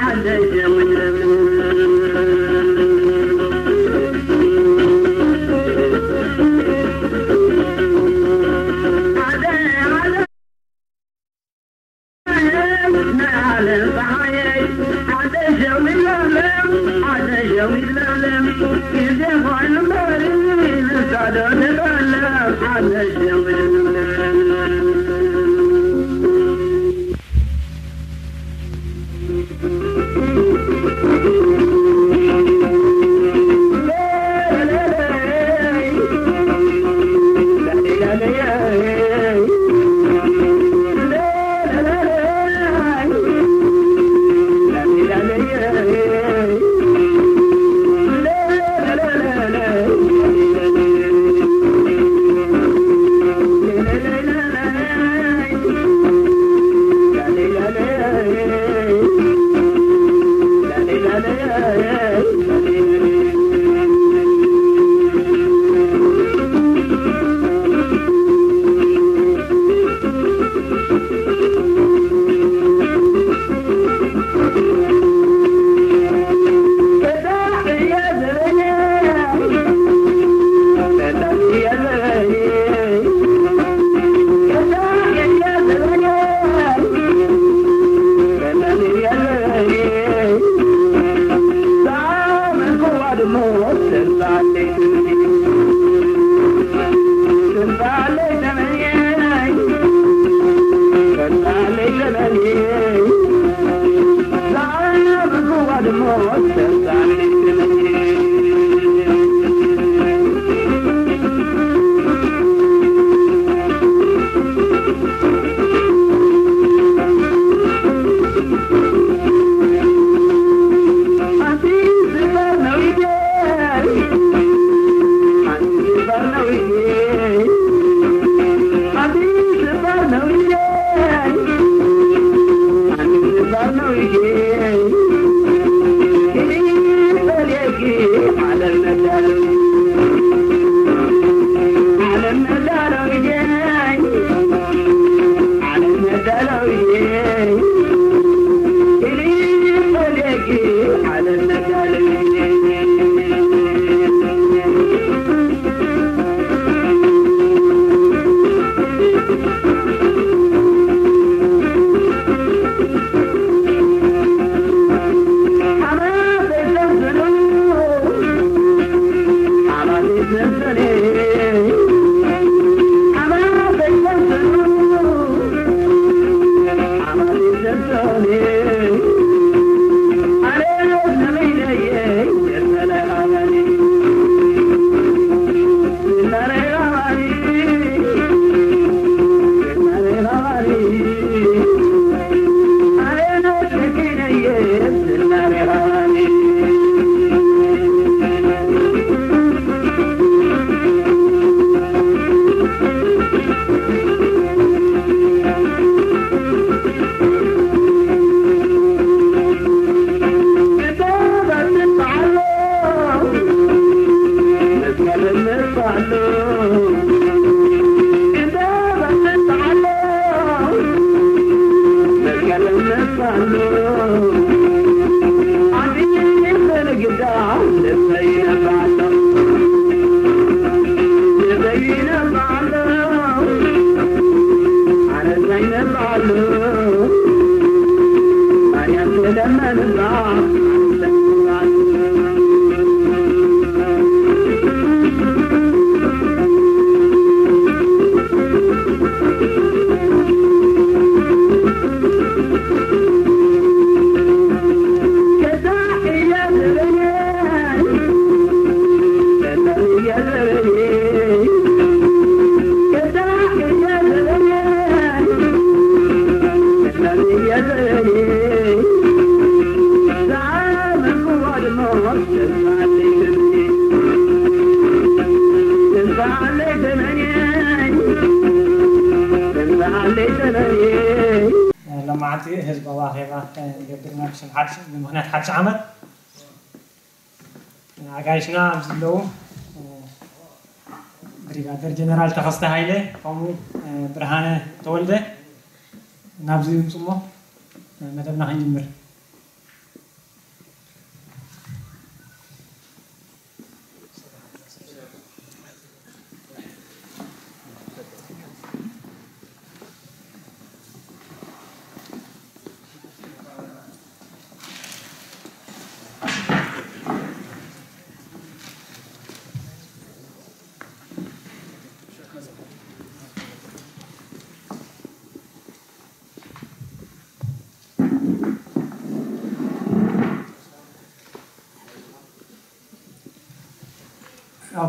had they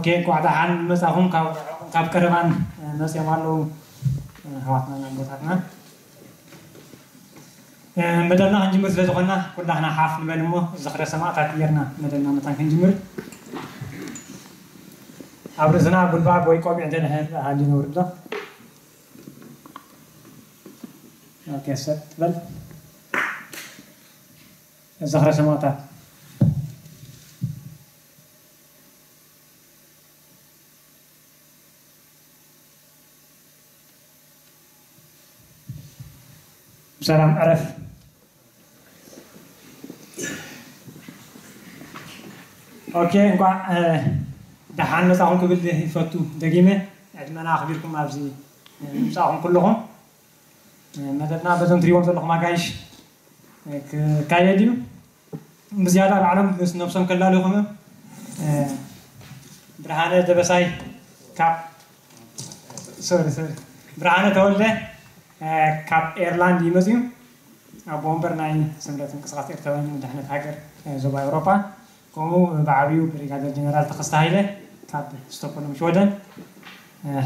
كيك واحدة عن مسا كاب كاب ناس يمالو حواتنا نبوتاتنا اه، مدلنا هنجمر زي زغنا كلنا هنا حاف نبلمو زخرة سماء تاتيرنا مدلنا متان هنجمر أبرزنا قلبا بوي كوبي عندنا هاجي نوربدا اوكي ست بل زخرة سماء تاتي سلام عرف اوكي انكو آه، دحان مساهم قبل يفتو دقيمة عندما يعني انا اخبركم ابزي مساهم يعني كلهم يعني مددنا بزن كايا ዘለኹም ኣጋይሽ ካየድ بس ብዝያዳ كلا لهم ነብሶም دبساي كاب سوري سوري ብርሃነ تولي ካብ ኤርላንድ ይመፅኡ ኣብ ወንበር ናይ ስምረት ምንቅስቃስ ኤርትራውያን ንድሕነት ሃገር ዞባ ኤውሮፓ ከምኡ ብዓብዩ ብሪጋዴር ጀነራል ተኸስተ ሃይለ ካብ ስቶክሆልም ሽወደን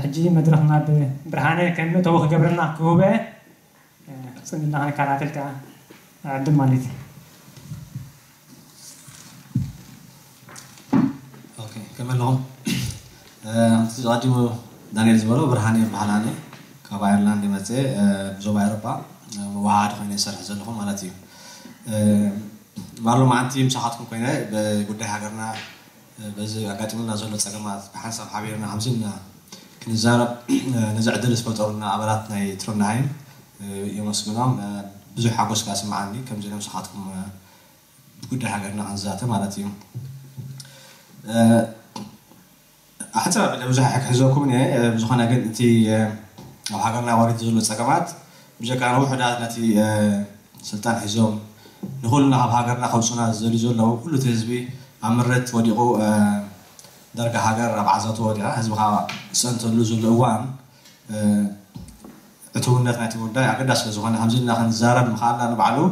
ሕጂ መድረክና ብብርሃነ ከም እተወ ክገብረና ክህበአ ፅንና ክንከታተል ከዓ ዕድም ማለት እዩ ከመለኹም እቲ ዝቐዲሙ ዳንኤል ዝበሎ ብርሃነ ይበሃል ኣነ أبا إيرلندا متى زوبا أوروبا وهاد خلينا نسرح زلهم على تيم معلوم عن تيم صحتكم كينا بقول ده حجرنا بس عقدت منا زلنا سلامات بحسب حبيبنا حمزنا كنا زارب نزع درس بطولنا عبارتنا يترون نايم يوم السبنام بزو حقوس كاس معني كم زلنا صحتكم بقول ده حجرنا عن ذاته على تيم حتى لو زحك حزوكم يعني بزخنا قد أو حاجة لنا وارد تزول السكمات مش كان روح نادنا تي سلطان حزوم نقولنا أب حاجة لنا خوصنا زول زول لو كل تزبي أمرت وديقو درجة حاجة ربع عزت وديا هزب خا سنت لزول الأوان أتون نادنا تي ودا يا كداس لزوجنا همزين نحن زارب مخالنا نبعلو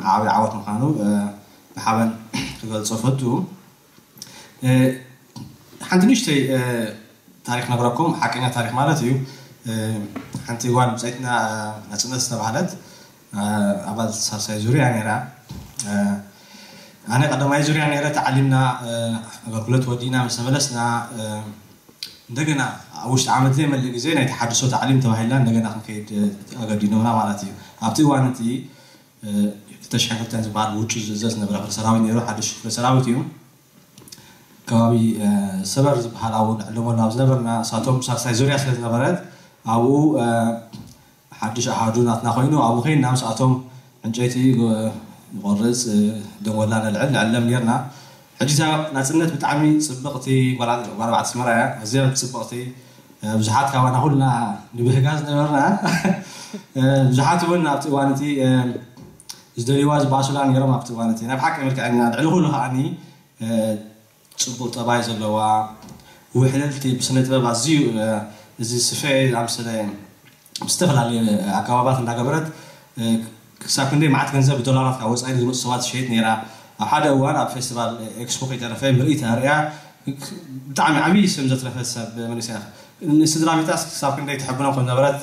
عاوي عوات مخانو بحاول تقول صفتو عندنا شيء تاريخ نقرأكم حقيقة تاريخ مالتي ሓንቲ ጓል ምፅኢትና ነፅነት ዝተባሃለት ኣባል ሳልሳይ ዙርያ ነይራ ኣነ ቀዳማይ ዙርያ ነይረ ተዓሊምና ኣገልግሎት ወዲእና ምስ ተመለስና እንደገና ኣብ ውሽጢ ዓመት ዘይመልእ ግዜ ናይ ተሓድሶ ተዓሊም ተባሂልና እንደገና ክንከይድ ኣገዲኖምና ማለት እዩ ኣብቲ እዋን እቲ 2022 ዝበሃል ውጭ ዝእዘዝ ዝነበረ ክፍለ ሰራዊት ነይሩ ሓደሽ ክፍለ ሰራዊት እዩ ከባቢ ሰበር ዝበሃል ኣብ ልዕሎሞ ናብ ዝነበርና እሳቶም ሳልሳይ ዙርያ ስለ ዝነበረት او حدش احادو نات نخينو او خين نامس اتوم انجيتي غرز دوغلان العلم علم نيرنا حجيتا ناسنت بتعمي سبقتي ولا ولا بعد سمرة زين سبقتي بزحات كا وانا قلنا نبهجاز نيرنا بزحات وانا وانتي زدري واز باشلان يرا ما بتوانتي انا بحكي لك عن علو له اني سبقت باي زلوا وحنا بسنه بعزيو أه እዚ ስፈ ዝኣምሰለ ብዝተፈላለዩ ኣከባባት እንዳገበረት ክሳብ ክንደይ መዓት ገንዘብ ብዶላራት ካብ ወፃኢ ዝመፁ ሰባት ዝሸይጥ ነራ ኣብ ሓደ እዋን ኣብ ፌስቲቫል ኤክስፖ ከይተረፈ ምርኢት ኣርያ ብጣዕሚ ዓብዪ ስም ዘትረፈ ሰብ መንእሰያ ንስድራ ቤታስ ክሳብ ክንደይ ትሕብኖም ከም ዝነበረት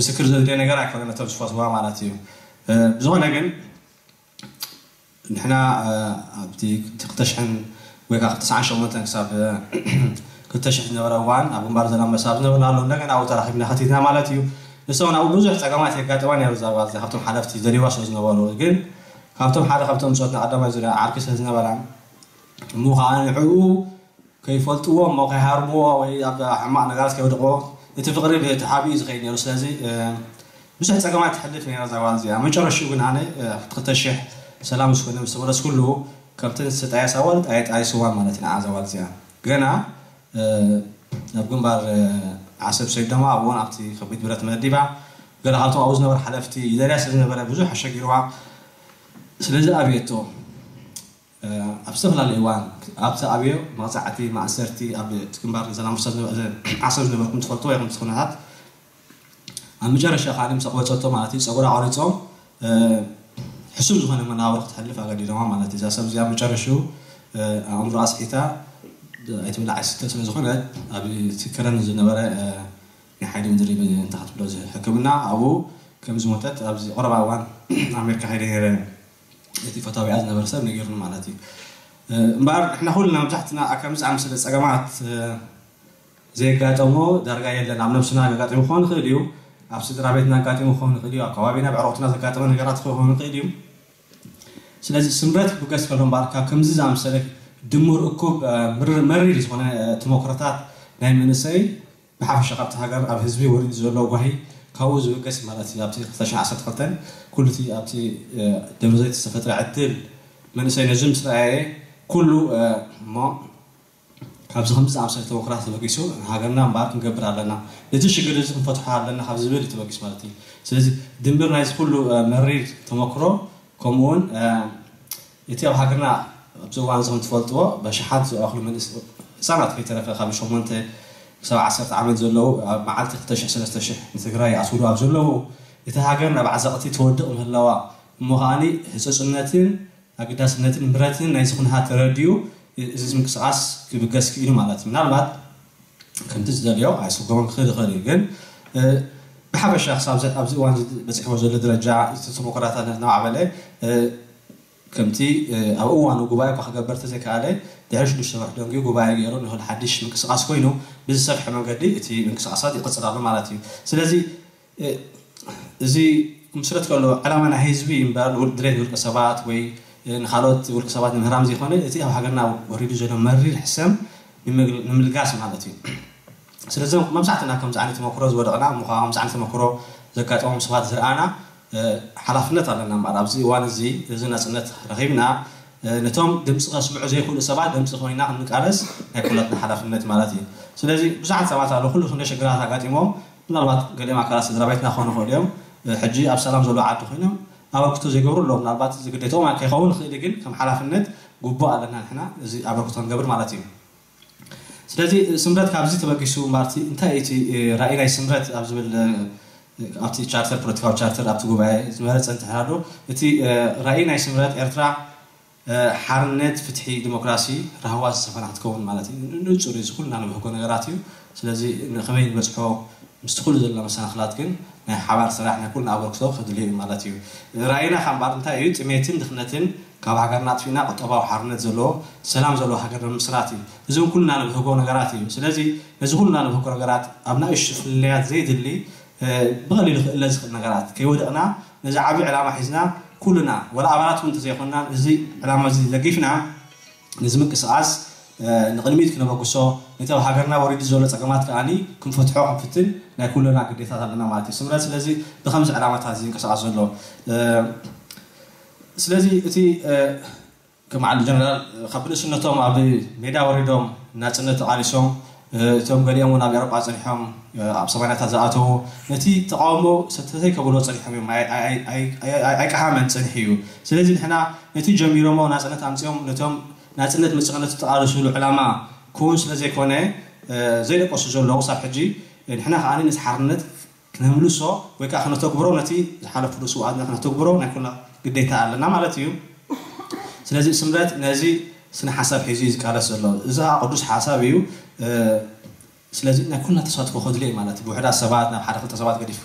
ምስክር ዘድልየ ነገር ኣይኮነ ነቶም ዝፈትዋ ማለት እዩ ብዝኾነ ግን ንሕና ኣብቲ 2 ወይ ከዓ 98 ክሳብ كتشح نورا وان ابو مبارز انا مساف نورا لو نغن او ترى حبنا حتيتنا مالتيو نسونا او بزح تقامات يكات وان يا رزاباز حفتم حلفتي زري واش نورا وان حفتم حاله حفتم صوت عدم زري عركس نورا مو خان عو كيف فلتوا مو خي هارموا وي ابا حما نغاس كي ودقو انت فقري بيت حابيز خيني رسلازي بزح تقامات حلف يا رزاباز يا من شر الشوق انا تقتشح سلام سكون مسورس كابتن ستايا سوالت ايت اي مالتنا عزوالت يا جنا ناب جنبار عصب سيد دموع وانا عبتي خبيت برات من الدبع قال هالتو عاوز نبر حلفتي إذا ناس عاوز نبر بزوح حشاك يروع سلزة أبيتو أبسف للإيوان أبسف أبيو ما ساعتي مع سيرتي أبي تكمبار إذا نعم فرصة عصب نبر كنت فلتو يا كنت خنهات أما جرى الشيخ علي مسقوة صوته مالتي صورة عريتو حسب زخنة من أول وقت حلف أغادي دموع مالتي زاسب زيام جرى شو أمر راس حيته ايت ولا عشت تاسو زغنا ابي تكرن زنا برا نحيد مدرب انت حط بلوز حكمنا او كم زموتات ابي اربع وان امريكا هيري هيري ايت فتاوي عزنا برسا نغيرن معناتي امبار احنا كلنا تحتنا كم زعم سلسله صقمات زي قاتمو درجه يلا نعم نفسنا قاتمو خون خليو ابسي درابيتنا قاتمو خون خليو اقوابنا بعروتنا قاتمو نغرات خون خليو سلازي سمرت بوكاس فلون باركا كم زعم سلسله ድምር እኩብ መሪር ዝኾነ ተመክሮታት ናይ መንእሰይ ብሓፈሻ ካብቲ ሃገር ኣብ ህዝቢ ወሪዱ ዘሎ ጓሂ ካብኡ ዝብገስ ማለት እዩ ኣብቲ 212 ኩሉ እቲ ኣብቲ ደብዘይቲ ዝተፈጥረ ዕድል መንእሰይ ነዚ ምስ ረኣየ ኩሉ እሞ ካብዚ ከምዚ ዝኣምሰለ ተወክራት ተበጊሱ ሃገርና እምበር ክንገብር ኣለና ነዚ ሽግር እዚ ክንፈትሖ ኣለና ካብ ዝብል እዩ ተበጊስ ማለት እዩ ስለዚ ድንብር ናይዚ ኩሉ መሪር ተመክሮ ከምኡውን እቲ ኣብ ሃገርና بزوج عندهم طفل توا باش حادثوا اخر من سنة في تلفا خامش هم انت سواء عصرت عمل زلو مع عالتك تشح سنة تشح نتقرى يعصولوا عبزلو يتهاجرنا بعزقتي تودا والهلاوة مغاني هسو سنتين أقدر سنتين مبراتين نايزخون هات راديو إذا اسمك سعاس كبقاس كيلو مالات من البعض كنت تزدليو عايزو قوان خير غالي قن بحب الشيخ صاحب زيت أبزي وانجد بسيح وزول درجع تتبقراتان نوع عملي أه كمتي آه، أو أنا جوباي كح جبرت ذاك على دهش دش واحد يوم جوباي يرون هو الحدش من قصة عسكوينو بس صفحة من قدي تي من قصة عصادي قصة غرام مالتي سلازي آه، زي مسرت كلو على ما نحيزبي إمبار ودريه ورك سبات وي آه، نخالوت ورك سبات نهرام زي خانه تي أو حقنا وريد جل مري الحسم نمل نمل قاس مالتي سلازي ما مسحت أنا كم زعلت مكروز ورقنا مخام زعلت مكرو ذكرت أم سبات زرعنا ሓላፍነት ኣለና እምበር ኣብዚ እዋን እዚ እዚ ነፅነት ረኺብና ነቶም ድምፂ ከስምዑ ዘይክእሉ ሰባት ድምፂ ኮይና ክንቃለስ ናይ ኩለትና ሓላፍነት ማለት እዩ ስለዚ ብዙሓት ሰባት ኣለዉ ኩሉ ክንደ ሽግራት ኣጋጢሞም ምናልባት ገሊኦም ኣካላት ስድራ ቤትና ክኾኑ ይኽእሉ እዮም ሕጂ ኣብ ሰላም ዘሎ ዓዲ ኮይኖም ኣበርክቶ ዘይገብሩ ኣለዎም ምናልባት እዚ ግዴቶም ከይኸውን ይኽእል ግን ከም ሓላፍነት ጉቡእ ኣለና ንሕና እዚ ኣበርክቶ ንገብር ማለት እዩ ስለዚ ስምረት ካብዚ ተበጊሱ ማርቲ እንታይ እቲ ራእይ ናይ ስምረት ኣብ ዝብል ኣብቲ ቻርተር ፖለቲካዊ ቻርተር ኣብቲ ጉባኤ ዝመረ ፀንትሓዶ እቲ ራእይ ናይ ስምረት ኤርትራ ሓርነት ፍትሒ ዲሞክራሲ ረህዋ ዝተፈና ክትከውን ማለት እዩ ንንፁር እዩ ዝኩልና ንምህጎ ነገራት እዩ ስለዚ ንከመይ ንበፅሖ ምስቲ ኩሉ ዘለና መሰናክላት ግን ናይ ሓባር ስራሕ ናይ ኩልና ኣበርክቶ ክድልዩ እዩ ማለት እዩ ራእይና ከምባር እንታይ እዩ ጥሜትን ድኽነትን ካብ ሃገርና ኣጥፊና ቁጠባዊ ሓርነት ዘለዎ ሰላም ዘለዎ ሃገር ንምስራት እዩ እዚ ኩልና ንብህጎ ነገራት እዩ ስለዚ ነዚ ኩልና ንብህጎ ነገራት ኣብ ናይ እሽ ፍልያት ዘይድሊ بغل لزق نقرات كي ودقنا نزعل عبي علامة حزنا كلنا ولا عبارات وانت زي خلنا زي علامة زي لقيفنا نزمك سعاس نغلميت كنا بقصو نتاو حاكرنا وريد زولة تقامات كاني كن فتحو عم فتن نا كلنا قديتا تقلنا مالتي سمرات سلازي بخمس علامات هزين كسعاس ولو سلازي اتي كما عالجنرال خبرنا سنتهم عبي ميدا وريدهم ناتنة تقاليسهم تم قليل من أبي ربع صليحهم أب سبعين تزاعته نتي تقامو ستتي كبلو صليحهم ما أي أي أي أي كحامن صليحيو سلزين هنا نتي جميرو ما ناس أنا تامسيهم نتهم ناس أنا مسكنا تتعارشوا العلماء كون سلزي كونة زي اللي قصوا جل وصاف حجي نحنا هاني نسحرنت نملو سو ويك احنا تكبروا نتي حاله فلوس وعدنا احنا تكبروا نكون قديت على نعم على تيو سلازي سمرات نازي سن حساب حيزي قال الله اذا قدوس حساب ስለዚ ናይ ኩልና ተሳትፎ ክድልየ ማለት እዩ ብውሕዳት ሰባት ናብ ሓደ ክልተ ሰባት ገዲፍካ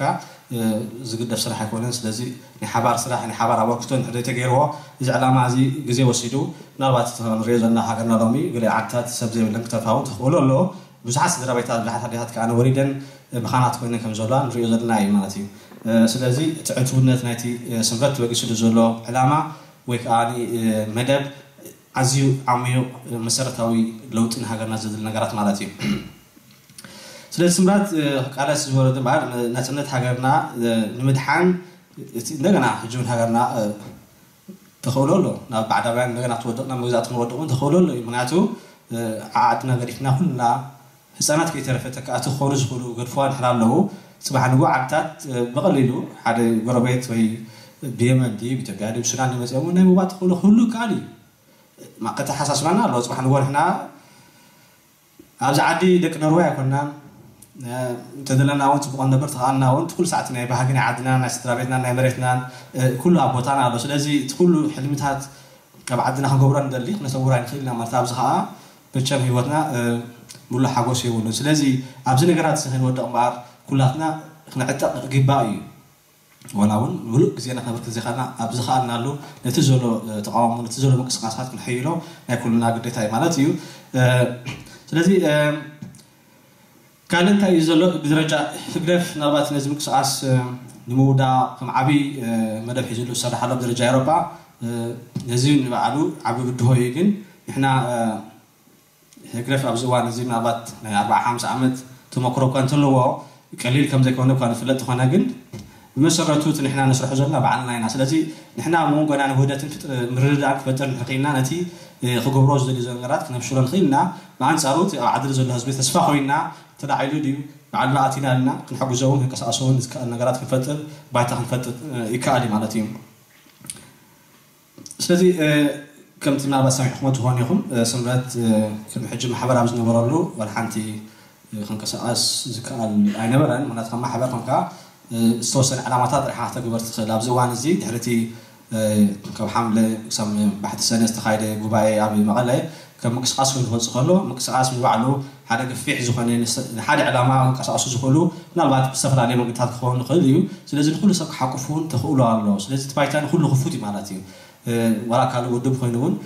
ዝግደፍ ስራሕ ኣይኮነን ስለዚ ናይ ሓባር ስራሕ ናይ ሓባር ኣበርክቶ ንሕደ ተገይርዎ እዚ ዕላማ እዚ ግዜ ወሲዱ ምናልባት ንሪኦ ዘለና ሃገርና ሎሚ ገለ ዓድታት ሰብ ዘይብለን ክተፋውን ትኽእሉ ኣለዎ ብዙሓት ስድራ ቤታት ብዙሓት ኣዴታት ከዓ ወሊደን ብኻናት ኮይነን ከም ዘለዋ ንሪኦ ዘለና እዩ ማለት እዩ ስለዚ እቲ ዕትውነት ናይቲ ስንፈት ተበጊስሉ ዘሎ ዕላማ ወይ ከዓ መደብ ኣዝዩ ዓሚቕ መሰረታዊ ለውጢ ንሃገርና ዘድል ነገራት ማለት እዩ ስለዚ ስምራት ቃለስ ዝወረደ ናፅነት ሃገርና ንምድሓን እንደገና ሕጂ እውን ሃገርና ተኽእሎ ኣሎ ናብ ባዕዳውያን እንደገና ትወድቕ ናብ መግዛእቲ ንወድቕ እውን ተኽእሎ ኣሎ እዩ ምክንያቱ ዓድና ገዲፍና ኩልና ህፃናት ከይተረፈ ተካኣቲ ክኾኑ ዝኽእሉ ገድፍዋ ንሕና ኣለዉ ፅባሕ ንጉ ዓድታት ብቐሊሉ ሓደ ጎረቤት ወይ ብየመን ዲ ብኢትዮጵያ ዲ ብሱዳን መፅኦም ናይ ምውባእ ተኽእሎ ክህሉ ይከኣል እዩ ما قت حساس منا الله سبحانه وتعالى هنا أبز عادي دك نروي كنا تدلنا وانت بقنا برت غنا وانت كل ساعتنا بهاجنا عدنا ناس ترابيتنا نمرتنا كل أبوتنا بس لازم تقول حلمتها كبعدنا هنقول رن دلي نصور عن خيلنا مرت أبز خاء بتشم هيوتنا مولا حقوسي ونس لازم أبز نقرأ سخن ودق مع كلاتنا خنا عتق قبائي ولكن هناك زيانة كانت زخانا أبزخان نالو نتزولو آه، تقاوم نتزولو مكس قاسات كل حيلو نأكل ناقد ديتاي مالاتيو آه، سلازي آه، كان انتا يزولو بدرجة فقرف نربات نزي مكس قاس نمو دا كم عبي مدف حيزولو سادة حالو بدرجة أوروبا نزي نبعالو عبي بدهو يجن إحنا فقرف أبزوان نزي نربات أربع حامس عمد تمكرو كانتلو وقليل كم زي كونو كان فلت خانا مسرتوت نحنا نشرح جلنا بعنا لنا يعني. سلتي نحنا مو قلنا أنا بهدات الفطر مرد عك فطر الحقيقة نتي إيه، خجوب روز اللي زنقرات كنا بشرن خينا مع أن صاروت إيه، عدل زل هزبي تسفحوا لنا ترى عيلو دي بعنا أتينا لنا كنا حق زون هيك أصون نقرات في فطر بعد تخن فطر يكالي مع نتي سلتي كم تمنا بس سامي حكمت هونيهم سمرت كم حجم حبر عمز نمرلو والحنتي إيه، خن كسأس ذكاء أي نبرن من كا استوصل علاماتات راح تقبل تصل لابزوان زي دهرتي كم حملة كم بحث سنة استخايدة جباي أبي مغلة كم مكسقاس من خلص خلو مكسقاس من بعلو هذا كفيح زخني هذا علامة مكسقاس زخلو نالبات بسفر عليه مقطع خون خليه سلزم كل سك حكفون تقولوا على الله سلزم تبايتان كل خفوتي معناتي ولا كانوا ودب خينون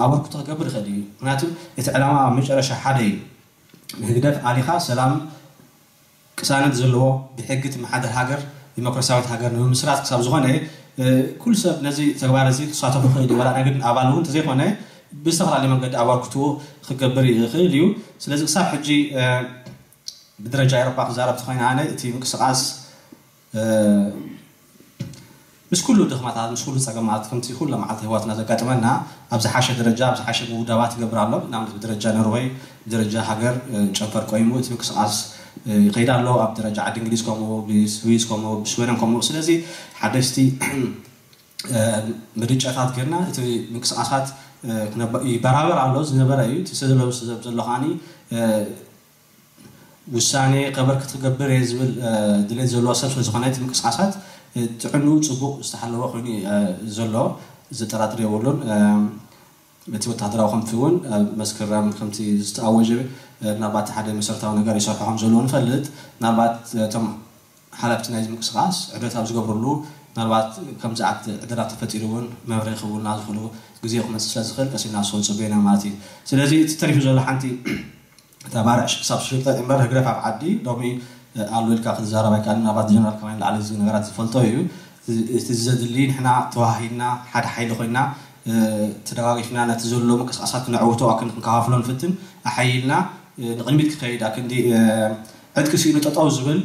أمر كتر قبل خليه معناته إذا علامة مش أرشح حدا مهدف عليها سلام ቅሳነት ዘለዎ ብሕጊ ትመሓደር ሃገር ዲሞክራሲያዊት ሃገር ንምምስራት ክሳብ ዝኾነ ኩሉ ሰብ ነዚ ተግባር እዚ ክሳተፉ ክእል እዩ ወላና ግን ኣባል እውን እንተዘይኮነ ብዝተፈላለየ መንገዲ ኣበርክትዎ ክገብር ይኽእል እዩ ስለዚ ክሳብ ሕጂ ብደረጃ ኤሮፓ ክዛረብቲ ኮይነ ኣነ እቲ ምንቅስቃስ ምስ ኩሉ ድኽመታት ምስ ኩሉ ፀገማት ከምቲ ኩሉ መዓልቲ ህዋትና ዘጋጥመና ኣብ ዝሓሸ ደረጃ ኣብ ዝሓሸ ምውዳባት ይገብር ኣሎ ንኣብነት ብደረጃ ኖርዌይ ብደረጃ ሃገር ጨንፈር ቆይሙ እቲ ምንቅስቃስ يقيدان لو بدرجة عاد إنجليز كومو بسويس كومو بشويرن كومو سلازي حدشتي مريج أخات كرنا تي مكس أخات برابر على لوز نبرا يو تسدل لوز تسدل لوهاني وساني قبر كتقبر يزبل دلين زلو أسف وزغنات مكس أخات تعنو تسبو استحلوا خوني زلو زترات ريولون متي وتحضروا خمسون مسكرام خمسي استعوجي ናባት ሓደ መሰረታዊ ነገር ይሰርሖም ዘለዎ ንፈልጥ ናባት እቶም ሓላፍቲ ናይዚ ምንቅስቃስ ዕደት ኣብ ዝገብርሉ ምናልባት ከምዚ ዓት ዕድራት ተፈጢሩ እውን መብሪ ክውልና ዝኽእሉ ግዜ ክመፅእ ስለ ዝኽእል ቀሲልና ሰው ፅበየና ማለት እዩ ስለዚ እቲ ተሪፉ ዘሎ ሓንቲ ተባርዕ ክሳብ ሽልጠጥ እምበር ህግረፍ ኣብ ዓዲ ሎሚ ኣሉ ኢልካ ክትዛረብ ኣይከኣልን ምናልባት ጀነራል ከማይ ላዕሊ እዚ ነገራት ዝፈልጦ እዩ እቲ ዘድሊ ንሕና ተዋሂድና ሓደ ሓይሊ ኮይና ተደጋጊፍና ነቲ ዘሎ ምንቅስቃሳት ክነዕውቶ ክንከፋፍሎ ንፍትን ኣሓይልና نقلمت كخيد لكن دي عدك شيء نتطاو زبل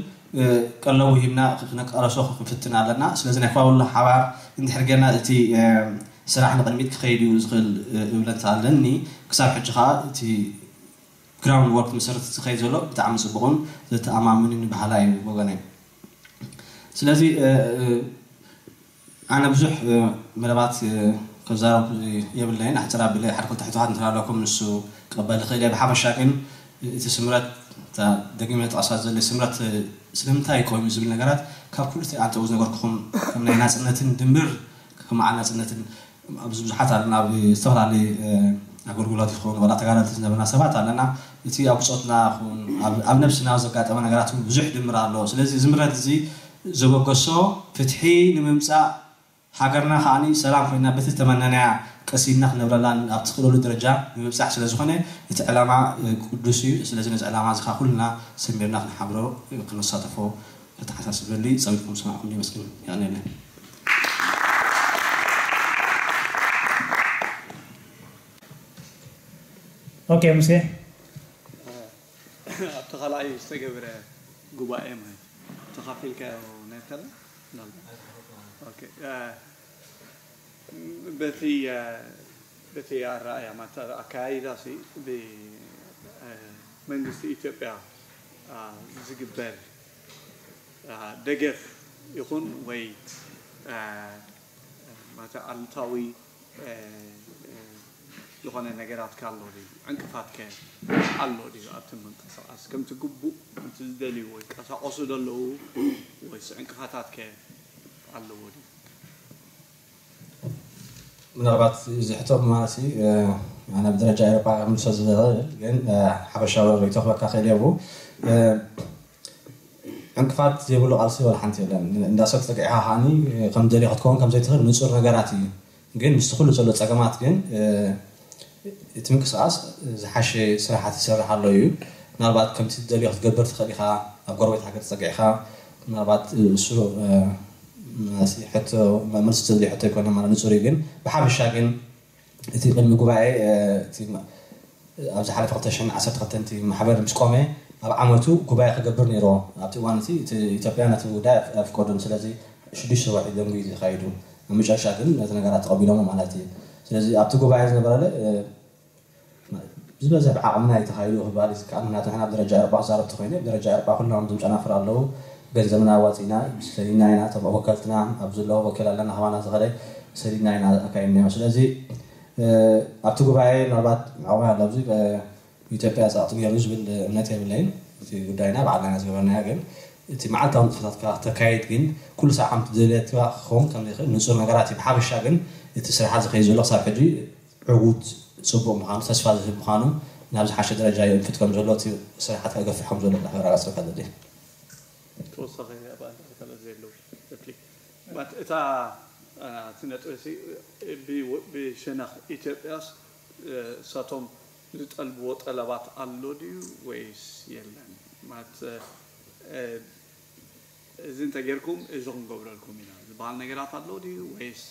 قالوا يهمنا خنك أرسوخ فتنا لنا سلزنا خواه الله حوار اندي حرقنا اتي سراح نقلمت كخيد يوزغل اولان تعلني كسار حجخا اتي ground work مسرت تخيد زلو بتعام سبقون زت أمامني بحلاي بغاني سلازي أنا بزح مرابات كزار يبلين حتى رابلين حركوا تحت واحد نترى نسو قبل خيلي بحب الشاكين እቲ ስምረት ደጊመ ጣሳት ዘሎ ስምረት ስለምንታይ ኮይኑ ዝብል ነገራት ካብ ኩሉቲ ኣንተ ዝነገርክኹም ከም ናይ ናፅነትን ድንብር ከም መዓል ናፅነትን ኣብዚ ብዙሓት ኣለና ኣብ ዝተፈላለየ ኣገልግሎት ይኸውን ዋላ ተጋዳልቲ ዝነበርና ሰባት ኣለና እቲ ኣብ ቁፀትና ኹን ኣብ ነብስና ዘጋጠመ ነገራት ብዙሕ ድምር ኣለዎ ስለዚ ዝምረት እዚ ዘበገሶ ፍትሒ ንምምፃእ ሃገርና ከዓኒ ሰላም ኮይና በቲ ተመነናያ قسينا خنبرلا نتقلل درجة مبسح سلا زخنة تعلم قدوس سلا زنز علامة زخاخلنا سمرنا خنحبرو كنا صادفو تحسس بلي سويكم سمعكم لي مسكين يعني لا أوكي مسي أتخلى أي استجبرة قبائم تخافين كأو نتلا نعم أوكي بثيه بثيه رايا ما ترى اكاي راسي ب من دستي اتبع زجبر دقف يكون ويت ما ترى التاوي يكون النجارات كالوري عنك فات كان كالوري أتم من قصة أسكم تجبو أنت تدلي ويك أسا أصدر له ويس عنك فات كان كالوري منغبات زحته بماسي انا بدرجه يبقى مسجل لان حبشه ولا غيتو خبا كاخي ليابو عندك فات زيبو لو غالسي ولا حنتي لا نداسك تقعي هاني كم دالي غتكون كم زي تخدم نصور غراتي كاين مستخلو زلو تساكمات كاين يتمك ساس زحاش صراحة تسرح الله يو نربات كم تدالي غتكبر تخلي خا غربت حكت تقعي خا نربات شو ناسي حتى ما مرست لي حتى يكون مال نسوريين بحب الشاقين تي قلمي قبعي إيه، تي ما أبز حالة فقط عشان عسر تقطع تي ما حبر مش قامي أب عملتو قبعي خجبرني رو أبتي وانا تي تي تبي أنا تو داف أف كودن سلازي شدي شو واحد دم جيت خايدو ما مش عشاقين لأن أنا قرأت قبيلة ما مالتي سلازي أبتي قبعي زنا برا بزبزة إيه، بعمنا يتخايلو هبالي كأننا تهنا بدرجة أربعة زارب تخيني بدرجة أربعة كلنا عندهم جنا فرالو بزمنا واتينا سرينا هنا طب وكلتنا عبد الله وكل اللي انا هوانا صغير سرينا هنا اكاين نيو سلازي ا ابتو باي نربات او هذا لازم يتبع ساعات يا رجل بالنتي بالليل في غداينا بعد انا زغبنا يا قبل انت مع انت فتات كتاكايت كن كل ساعه عم تدلت خوم كان نصور نغراتي بحبشا كن انت سرحه زخي زلو صافي عقود صبو مخانو تسفاز مخانو نابز حاشا درجة يوم فتكم زلو تسرحه تلقى في حمزة الله راسك هذا ተወሳኺ ስለዘለዎ እትሊ እታ ነጥቢ እዚ ብሸነኽ ኢትዮጵያስ እሳቶም ዝጠልብዎ ጠለባት ኣሎ ድዩ ወይስ የለን ማለት እዚ እንተጌርኩም እዚ ክንገብረልኩም ኢና ዝበሃል ነገራት ኣሎ ድዩ ወይስ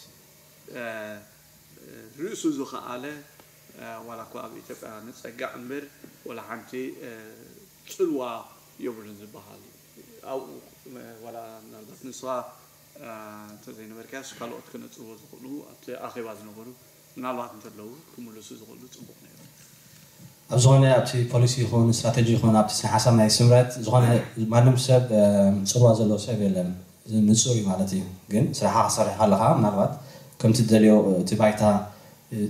ርእሱ ዝኸኣለ ዋላ እኳ ኣብ ኢትዮጵያ ንፀጋዕ እምበር ወላ ሓንቲ ፅልዋ የብሉን ዝበሃል እዩ او ولا نلبس نسوا آه، تزين مركز قالوا اتكن تصو زغلو ات اخي باز نغرو نالوات نتلو كملوس زغلو تصبق نيو أزغنا أبتي بوليسي خون استراتيجي خون أبتي سحسب ما يسمرت زغنا ما نمسب صور هذا لو سب يلا نسوي مالتي جن سرحة صرح هلا خا من الوقت كم تدليو تبعتها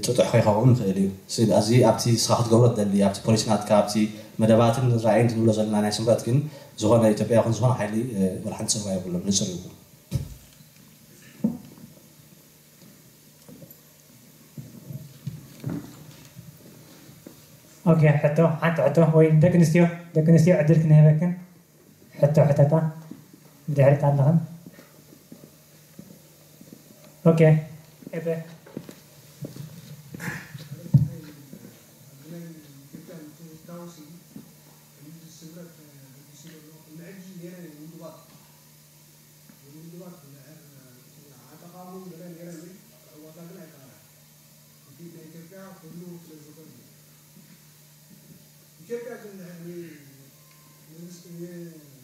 تطرح خي خون خيري سيد أزي أبتي صاحت جورة دلي أبتي بوليسي نات كابتي መደባትን ራእይን ክንብሎ ዘለና ናይ ስምረት ግን ዝኾነ ኢትዮጵያ ይኹን ዝኾነ ሓይሊ መድሓንቲ ሰባ የብሎም ንፅር ይኹን ኦኬ ሕቶ ሓንቲ ሕቶ ወይ ደቂ ኣንስትዮ ደቂ ኣንስትዮ ዕድል ክንህበክን ሕቶ ሕቶታ ብድሕሪት ኣለኽን ኦኬ ኤበ நேரலை உருவாக்கும் uruduwatuna ataqamu dala nirami wadagna kara iti na Ethiopia kullu kulubukon Ethiopia kun ni ni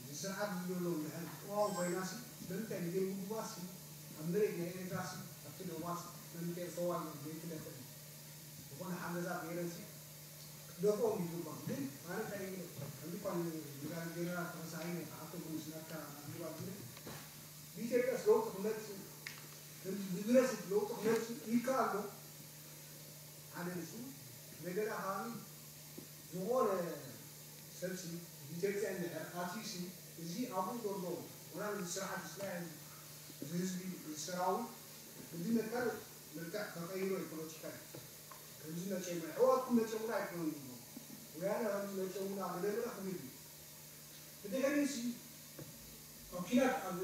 disraat dulu kan wow bainas dan kan dia uruduwas Amerika ni ras tapi uruduwas dan dia soal dia tidak kan bukan hamzah virus dokong gitu bang dan mana kan ini kan juga kira tersaing as loogemerkt ዩኒቨርሲቲ ለውጥ ነሱ ይካሉ አነሱ ነገር ሃኒ ዝኾነ ሰብሲ ኢትዮጵያ ንድሕር ኣትዩሲ እዚ ኣብኡ ዘሎ ወናን ስርዓት እስራኤል ዝህዝቢ ዝስራዊ እዚ ነገር መልክዕ ተቀይሮ ፖለቲካ ከምዚ መጨሙና ሕዋትኩም መጨሙና ኣይኮኑ ወያነ ከምዚ መጨሙና ብደግረ ክብል እዩ ብድሕሪ ሲ መኪናት ኣብ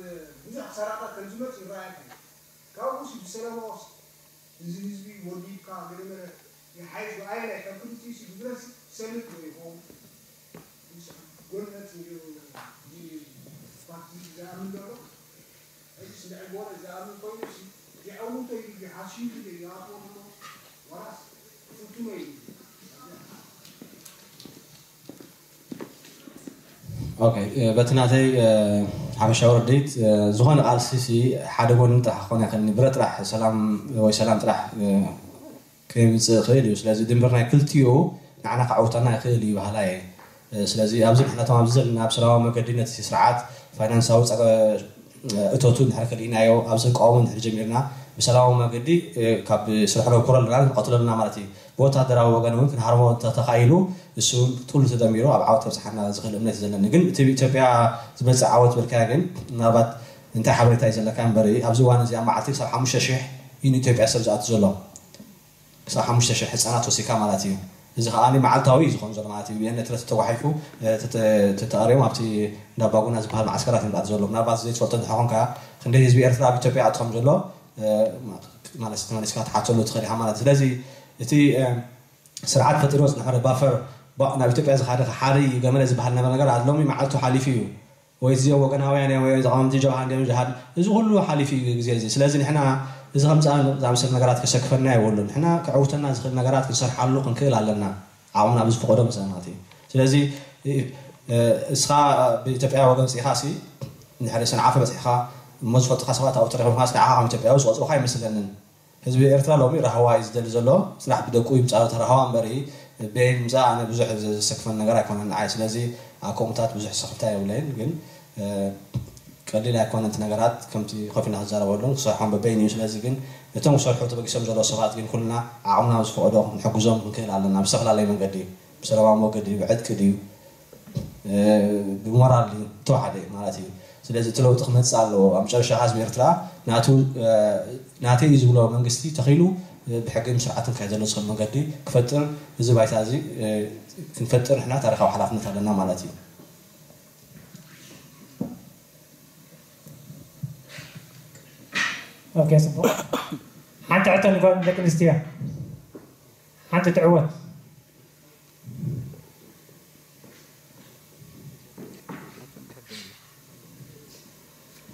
ብዙሕ ሰራጣት ከንዝመፅ ይረኣያ ከ ካብኡስ ብሰለማስ እዚ ህዝቢ ወዲድካ ገለመለ ይሓይሽ ኣይነ ካብ ክልቲስ ብዝረስ ሰልጥ ዶ ይኹም ጎነት ፓርቲ ዝኣምን ዘሎ እዚ ስልዕጎነ ዝኣምን ኮይኑ ይዕውንቶ ይሓሽንቶ ይኣፎ ዋላስ ፍቱመ እዩ ኦኬ በቲ ናተይ ሓመሻዊ ርድኢት ዝኾነ ቃልሲ ሲ ሓደ ጎኒ ጥራሕ ክኾነ ይኽእልኒ ብረ ጥራሕ ሰላም ወይ ሰላም ጥራሕ ከይምፅእ ይኽእል እዩ ስለዚ ድንበር ናይ ክልቲኡ ንዓና ክዓውታና ይኽእል እዩ ባህላ እየ ስለዚ ኣብዚ ምሕነቶም ኣብዚ ዘለና ኣብ ስራዊ መገዲ ነቲ ስርዓት ፋይናንሳዊ እቶቱ ንድሕር ክልኢናዮ ኣብ ዘቃወሙ ንድሕር ጀሚርና بسلاو مجدي كاب سرحنا كرة الرجال قتلنا مالتي بوتا دراو وجن ممكن حرمو تتخيلوا السوق طول تدميره أبو عوت بس حنا زغل منا زلنا نجن تبي تبيع زمان عوت بالكاجن نبات انت حبري تايز اللي كان بري أبزوان زي ما عطيك صح مش شح يني تبيع سرجة زلم صح مش شح حس أنا توسي كمالتي إذا أنا مع التاوي إذا خنزر معتي بأن ترى تتوحيفو تت تتاري ما بتي نبغون أزبها معسكرات نبغى زلم نبغى زيت فلتن حقن كا خندي زبي أرثا بتبيع تخم زلم ማለት ተመሊስካ ትሓተሉ ትኽእል ኢኻ ማለት ስለዚ እቲ ስርዓት ፈጢሩ ዝነበረ ባፈር ናብ ኢትዮጵያ ዝካደ ሓደ እዩ ገመለ ዝበሃል ነበር ነገር ሎሚ መዓልቱ ሓሊፉ እዩ ወይ እዚኦም ወገናውያን ወይ ተቃወምቲ ጀብሃን ደ ጅሃድ እዚ ኩሉ ሓሊፉ እዩ ግዜ እዚ ስለዚ ንሕና እዚ ከምፃ ዝኣምሰል ነገራት ክሸክፈና የብሉን ንሕና ክዕውተና ዝኽእል ነገራት ክንሰርሓሉ ክንክእል ኣለና ዓቕምና ብዝፈቀዶ መሰናት እዩ ስለዚ እስኻ ብኢትዮጵያ ወገን ፅኢኻ ንድሕሪ ስንዓፈ በፂሕኻ እሞ ዝፈልጥካ ሰባት ኣብኡ ተረኪብካ ስካ ዓኻ ከም ኢትዮጵያዊ ዝቆፅኡካ ኣይመስለንን ህዝቢ ኤርትራ ሎሚ ረህዋ እዩ ዝደሊ ዘሎ ስራሕ ብደቁ ይምፃሉ ተረህዋ እምበሪ ብኤን ምፃ ኣነ ብዙሕ ዘሰክፈን ነገር ኣይኮነን ንዓይ ስለዚ ኣብ ከምኡታት ብዙሕ ሰክፍታ የብለይን ግን ቀሊል ኣይኮነንቲ ነገራት ከምቲ ከፍ ኢና ክዛረበሎም ክሰርሖም በበይን እዩ ስለዚ ግን እቶም ክሰርሑ ተበጊሶም ዘለዎ ሰባት ግን ኩልና ዓቕምና ዝፈቀዶ ንሕግዞም ክንክእል ኣለና ብዝተፈላለዩ መንገዲ እዩ ብሰላማዊ መንገዲ እዩ ብዕጥቂ ድዩ ብሞራል እዩ ተዋሓደ እዩ ማለት እዩ ስለዚ እቲ ለውጢ ክመፅእ ኣለዎ ኣብ መጨረሻ ህዝቢ ኤርትራ ናተይ እዩ ዝብሎ መንግስቲ ተኺሉ ብሕግን ስርዓትን ክሕ ዘሎ ዝኽእል መንገዲ ክፈጥር እዚ ባይታ እዚ ክንፈጥር ንሕና ታሪካዊ ሓላፍነት ኣለና ማለት እዩ ኦኬ ፅቡቅ ሓንቲ ዕቶ ንጓል ደቂ ኣንስትዮ ሓንቲ ትዕወት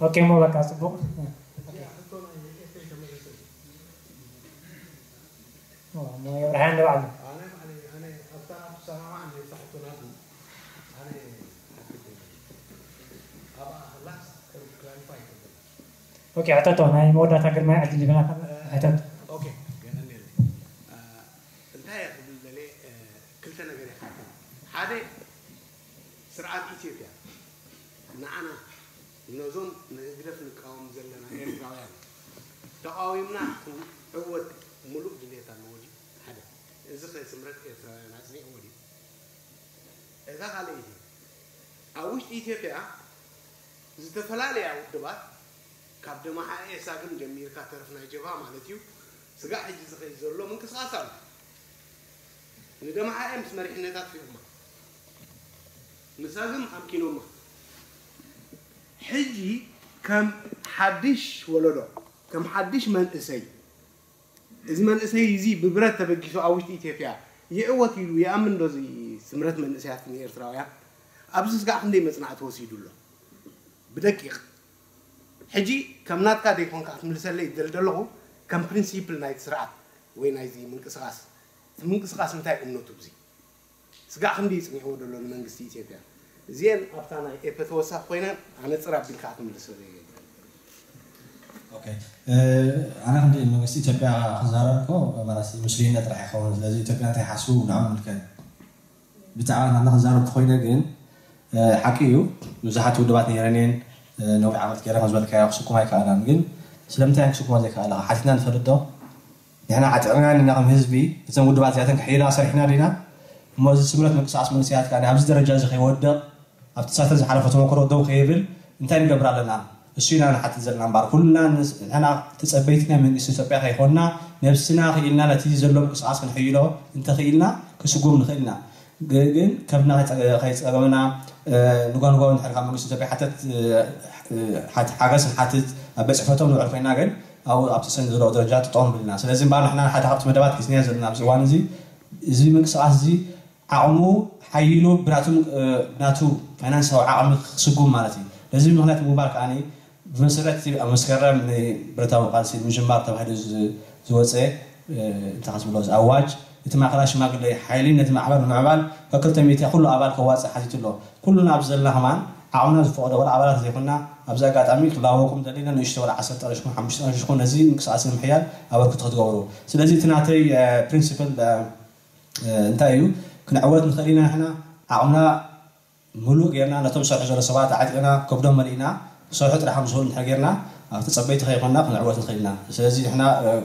okay మూల కాస్త book ابراهيم اللي بعده انا انا اقتنعت بصراحه اني صحت نادي انا اوكي اعطيته هاي مودة تاكل ما عندي اللي اعطيته اوكي انتهى قبل لي كلتا نغير حاجه سرعات اثيوبيا انا እነዞም ንእግደት ንቃወም ዘለና ኤርትራውያን ተቃዊምና ዕወት ሙሉእ ድሌት ኣለዎ ድዩ ሓደ እዚ ኸ ስምረት ኤርትራውያን ኣፅኒዕዎ ድዩ እታ ካልአይቲ ኣብ ውሽጢ ኢትዮጵያ ዝተፈላለያ ውድባት ካብ ደማ ኤሳግን ጀሚርካ ተረፍና ጀባ ማለት እዩ ስጋዕ ሕጂ ዝኸይድ ዘሎ ምንቅስቃስ ኣሎ ንደማ ምስ መሪሕነታት ፊሁማ ምሳ ግን ኣምኪኖማ ሕጂ ከም ሓድሽ ወለዶ ከም ሓድሽ መንእሰይ እዚ መንእሰይ እዚ ብብረት ተበጊሱ ኣብ ውሽጢ ኢትዮጵያ ይዕወት ኢሉ ይኣምን ዶዚ ስምረት መንእሰያት ኤርትራውያን ኣብዚ ስጋዕ ክንደይ መፅናዕ ተወሲዱ ብደቂቕ ሕጂ ከም ናትካ ደይኮንካ ክትምልሰለ ይደል ከም ፕሪንሲፕል ናይቲ ስርዓት ወይ ናይዚ ምንቅስቃስ እቲ ምንቅስቃስ እንታይ እምነቱ ብዚ ስጋዕ ክንደይ ይፅኒዕዎ ዘሎ ንመንግስቲ ኢትዮጵያ زين أبتانا إبتوسا وصح قينا أنا ترى بالكعب من السوري أوكي أنا عندي المجلس إثيوبيا خزاركو مراسي مسلمين ترى يخون لازم إثيوبيا تحسوا نعمل كان بتاعنا أنا خزارك خوينا جن حكيو نزحت ودبات نيرانين نوع عملت كيرا مزبل كيا خسكم هاي كأنا جن سلمتها خسكم هاي كأنا حتنا نفردو ንሕና ዓጢዕና ንናቕም ህዝቢ እዘን ውድባት እዚኣተን ክሒላ ሰሪሕና ዲና እሞ እዚ ስምረት ምንቅስቓስ መንስያትካ ናብዚ ደረጃ እዚ ከይወድቕ ኣብቲ ሳተ ዝሓለፈ ተመክሮ ደው ከይብል እንታይ ንገብር ኣለና እሱ ኢና ንሓቲ ዘለና እምበር ኩልና ንሕና ተፀበይቲ ናይ መንግስቲ ኢትዮጵያ ከይኮንና ነብስና ክኢልና ነቲ ዘሎ ምንቅስቃስ ክንሕይሎ እንተኽኢልና ክስጉም ንኽእልና ግን ከምና ከይፀገምና ንጓንጓ ንሕልካ መንግስቲ ኢትዮጵያ ሓተት ሓገዝ ንሓትት ኣብ በፅሕፈቶም ንውዕል ኮይና ግን ኣብኡ ኣብቲ ሰንዝሮ ደረጃ ጥጠቅም ብልና ስለዚ እምበር ንሕና ሓደ ካብቲ መደባት ሒዝና ዘለና ኣብዚ እዋን እዚ እዚ ምንቅስቃስ እዚ ዓቕሙ ሓይሉ ብናቱ ፋይናንሳዊ ዓቕሚ ክስጉም ማለት እዩ ነዚ ምክንያት ምግባር ከዓ ብመሰረት ኣብ መስከረም ንብረታዊ ቃልሲ ምጅማር ተባሂሉ ዝወፀ እንተካስብሎ ኣዋጅ እቲ ማእከላት ሽማግለ ሓይሊ ነቲ ማሕበር ንምዕባል ካብ ክልተ ሚእትያ ኩሉ ኣባል ከዋፅእ ሓቲቱ ኣሎ ኩሉ ናብ ዘለና ከማን ዓቕምና ዝፈቐዶ ወላ ኣባላት ዘይኮንና ኣብዚ ኣጋጣሚ ክላወኩም ዘለና ንእሽቶ ወላ 1 ቀረሽኩም 5 ቀረሽኩም ነዚ ምንቅስቃስ ንምሕያል ኣበርክቶ ክትገብሩ ስለዚ እቲ ናተይ ፕሪንስፕል እንታይ እዩ ክንዕወት ንኽእል ኢና ንሕና ዓቕምና ملو جينا نتوم صار حجر سبعة عاد جينا كبدهم ملينا صار حتى رحم زهون حجرنا تصبيت خي قلنا خن عروت الخيلنا سلزي إحنا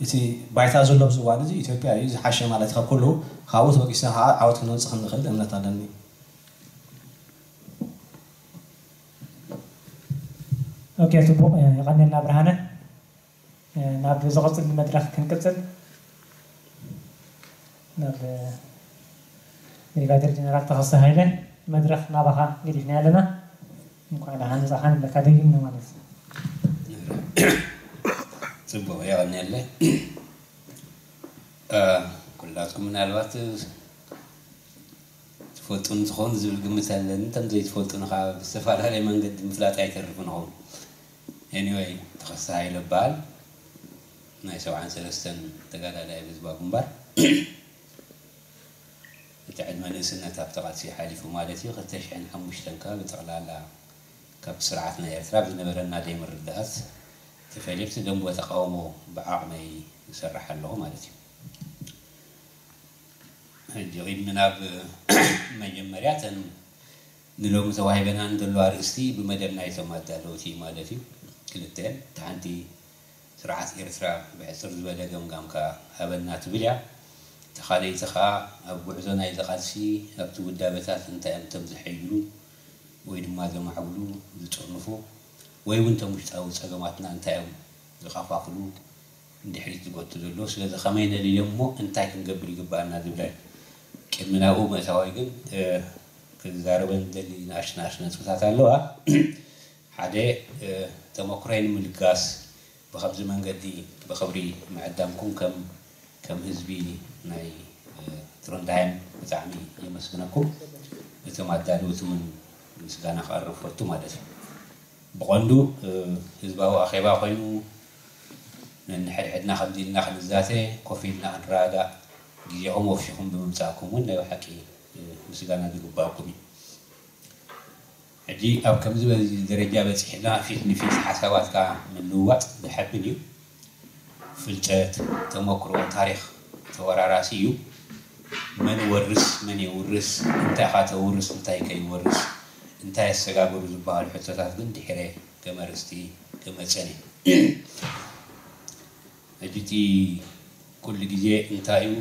يتي بعثا زول لبز واردي يتي بيا يز حشة ما لتخا كله خاوت وقيسة ها عوت خنون سخن الخيل دمنا تعلمني أوكي تبو يغني النابرهانة نابر زغط المدرخ كنكتل نابر ميغادر جنرال تخصي هايلين مدرخ نابها قريش نالنا مقعد عن زخان بكادي من مالس سبوا يا غنيلة آه، كلاتكم من الوقت تفوتون تخون زول قمتال انتم زي تفوتون خواب بسفار هلي من قد مثلات عيترفون هون anyway تخصى هاي لبال ناي سوعان سلستن تقال على ايبز باكم بار بتعد من سنة تبتغت في حالي فما التي قد تشحن حموش تنكا بتغلى على كاب سرعتنا يرتراب نبرنا ديم الردات تفاجبت دم وتقاومه بعقمي يسرح له مالتي جغيب مناب من جمريات نلو متواهبنا ندلو عرقستي بمدرنا يتم الدالوتي مالتي كلتين تعندي سرعة إرثرا بعثر دبالة دمقامكا هبنا تبليا تخليت خا أبو عزونا إذا قلسي أبتو الدابتات أنت أنت بتحيلو وين ما زما حولو بتصنفو وين وأنت مش تاو سجماتنا أنت أبو الخاف أقولو عند حريت تقول تدلو سجى خمينا اليوم أنت كم قبل قبلنا دبلا كم من أبو ما سواجن كذا زارو بندلي ناش ناش ناس كذا تلوها حدا تمكرين من الجاس بخبز من قدي بخبري مع الدام كم كم هزبي ناي ترندعم بتعمي يمسكناكم بتم عدالو ثمن مسكنا خارو فرتو مادس بقندو هزبه أخيبا خيو من حد حدنا خدين نخد الزاتي كوفينا الرادا جي عمو في خم بمساكم ولا وحكي مسكنا دلو باكمي أجي أو كم زبا درجة بس حنا في نفيس حسوات كا من نوات بحبني ፍልጨት ተመክሮ ታሪክ ተወራራሲ እዩ መን ወርስ መን የውርስ እንታይ ካ ተውርስ እንታይ ከይወርስ እንታይ ኣሰጋግሩ ዝበሃሉ ሕቶታት ግን ድሕረ ገመርስቲ ገመፀን እዩ ሕጂ እቲ ኩሉ ግዜ እንታይ እዩ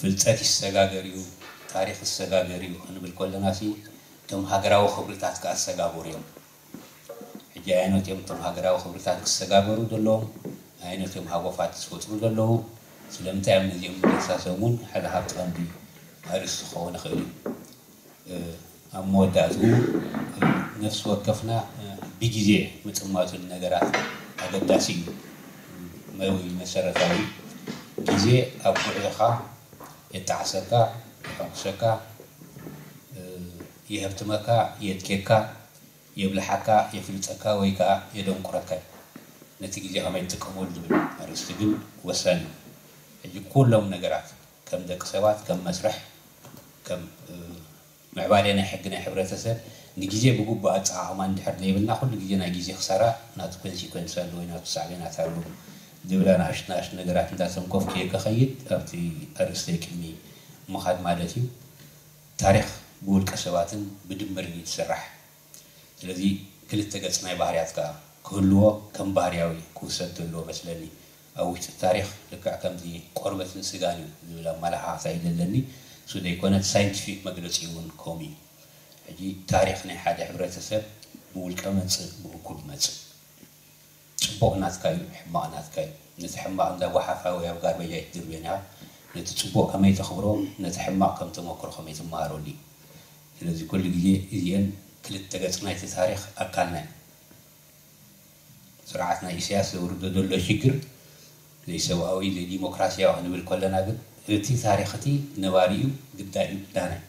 ፍልጠት ይሰጋገር እዩ ታሪክ ይሰጋገር እዩ ክንብል ከለና ሲ እቶም ሃገራዊ ክብርታት ከዓ ዝሰጋገሩ እዮም ሕጂ ዓይኖት እዮም እቶም ሃገራዊ ክብርታት ክሰጋገሩ ዘለዎም ዓይነቶም ሃጎፋት ዝፈፅሙ ዘለዉ ስለምንታይ ኣብ ነዚኦም ምንሳሶም እውን ሓደ ካብ ቀንዲ ኣርእስቲ ክኸውን ይኽእል እዩ ኣብ መወዳእትኡ ነፍሲ ወከፍና ብግዜ ምጥማቱን ነገራት ኣገዳሲ እዩ መሰረታዊ ግዜ ኣብ ጉዕዞኻ የተዓሰካ የሐኩሰካ የህብትመካ የትኬካ የብልሓካ የፍልፀካ ወይ ከዓ የደንቁረካ እዩ ነቲ ግዜ ከመይ ንጥቀመሉ ዝብል ኣርእስቲ ግን ወሳኒ እዩ ሕጂ ኩሎም ነገራት ከም ደቂ ሰባት ከም መስርሕ ከም ምዕባለ ናይ ሕጊ ናይ ሕብረተሰብ ንግዜ ብጉባእ ኣፀዓቕማ እንድሕር ዘይብልና ኩሉ ግዜ ናይ ግዜ ክሰራ ናቱ ኮንሲኮንስ ኣለዎ ናቱ ሳዕቤናት ኣለዎ ዝብላ ናእሽናእሽ ነገራት እንዳሰንኮፍ ክየ ከኸይድ ኣብቲ ኣርእስተይ ቅድሚ ምኻድ ማለት እዩ ታሪክ ብውልቀ ሰባትን ብድምር እዩ ዝስራሕ ስለዚ ክልተ ገፅ ናይ ባህርያት ከዓ ክህልዎ ከም ባህርያዊ ክውሰድ ዘለዎ መስለኒ ኣብ ውሽጢ ታሪክ ልክዕ ከምዚ ቆርበትን ስጋን እዩ ዝብል ኣመላሓሳ እዩ ዘለኒ እሱ ዘይኮነ ሳይንቲፊክ መግለፂ እውን ከምኡ እዩ ሕጂ ታሪክ ናይ ሓደ ሕብረተሰብ ብውልቀ መፅእ ብእኩብ መፅእ ፅቡቅ ናትካ እዩ ሕማቅ ናትካ እዩ ነቲ ሕማቅ እንዳ ወሓፋ ወይ ኣብ ጋርበጃ ይትድርብና ነቲ ፅቡቅ ከመይ ተኽብሮ ነቲ ሕማቅ ከም ተመክሮ ከመይ ትመሃረሉ እዩ ስለዚ ኩሉ ግዜ እዚአን ክልተ ገፅ ናይቲ ታሪክ ኣካልና እዩ سرعات ناي سياسة ورد دول شكر ناي سواوي ناي ديمقراسية وانا بالكل انا اتي تاريختي نواريو قدائي دانا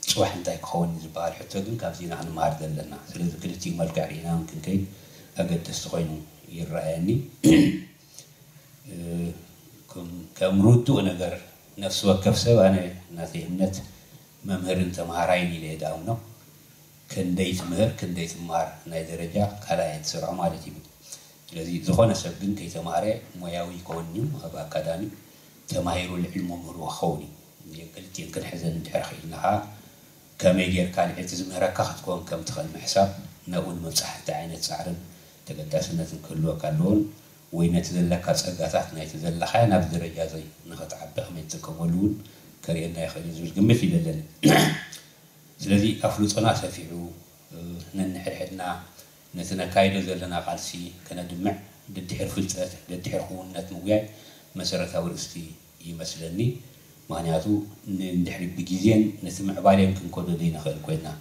صباح انت يكون زبار حتى دون كابزين عن مارد لنا سلوز كنتي مالك علينا ممكن كي اقد تستخينو يرأيني كم كم روتو انا نفس وكف سوا انا ناتي همنت ممهر انت مهاريني لي داونو كنديت مهر كنديت تمار ناي درجة كلاين سرعة مالتي بود لذي زخون سبقن كي تماري مياوي كونيم أبا كداني تماهيرو العلم مهرو خوني قلت ينكن حزن تحرخي إنها كما يجير كان عتز مهر هركا كون كم تخل محساب نقول من صحة عينة سعر تقداسنة كلوا كالون وين تزلك صقاتات ناي تزلخ أنا بدرجة زي نخت عبد حميد تكملون كرينا يا زوج قمت في لنا سلذي أفلوتنا سفيعو ننحرحنا نتنا كايدو ذلنا قالسي كنا دمع ددحر فلتة ددحر خون نتموجع مسرك ورستي يمسلني معناتو ندحر بجيزين نسمع بالي يمكن كودو دينا خير كوينا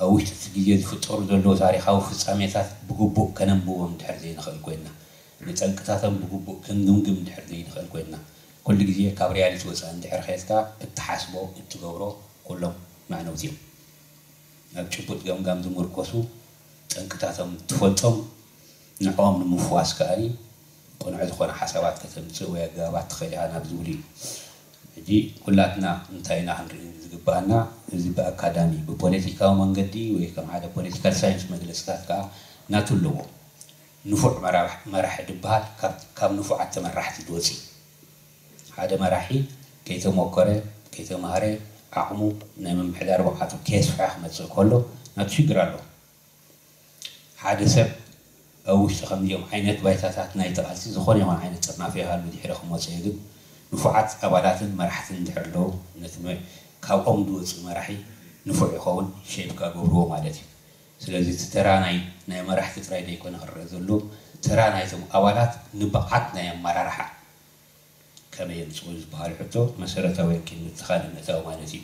أوش تسجيز فتور دلو تاريخا وفتسامي ساس بغبو كننبو ومدحر دينا خير كوينا نتان كتاسا بغبو كننجو مدحر دينا خير كوينا كل جزية كابريالي توسان دحر خيسكا التحاسبو التغورو كلهم معنوزيهم ናብ ጭቡጥ ገምጋም ዝምርኮሱ ጠንቅታቶም ትፈልጦም ንዕኦም ንምፍዋስ ከኣኒ ቆንዑ ዝኾነ ሓሳባት ከተምፅእ ወይ ኣገባባት ትኽእል ኢኻ ናብ ዝብል እዩ ሕጂ ኩላትና እንታይ ኢና ክንርኢ ዝግባአና እዚ ብኣካዳሚ ብፖለቲካዊ መንገዲ ወይ ከም ሓደ ፖለቲካል ሳይንስ መግለፅታት ከዓ እናትልዎ ንፉዕ መራሒ ድበሃል ካብ ንፉዓት ተመራሕቲ ድወፂ ሓደ መራሒ ከይተሞከረ ከይተማሃረ ኣቕሙ ናይ ምምሕዳር ብቕዓቱ ከስፋሕ መፅእ ከሎ ናብ ሽግር ኣሎ ሓደ ሰብ ኣብ ውሽጢ ከምዚኦም ዓይነት ባይታታት ናይ ተቓልሲ ዝኾነ ይኹን ዓይነት ፅርናፈ ይሃል ብድሕሪ ክመፅእ ግን ንፉዓት ኣባላትን መራሕትን እንድሕር ኣለዉ ነቲ ካብኦም ዝወፅእ መራሒ ንፉዕ ይኸውን ሸይብካ ገብርዎ ማለት እዩ ስለዚ እቲ ተራ ናይ መራሕቲ ጥራይ ዘይኮነ ክረአ ዘሎ ተራ ናይዞም ኣባላት ንብቕዓት ናይ ኣመራርሓ كما يلزم زبهار حتى مسيرته ويمكن اتخاذ المتاو مالتي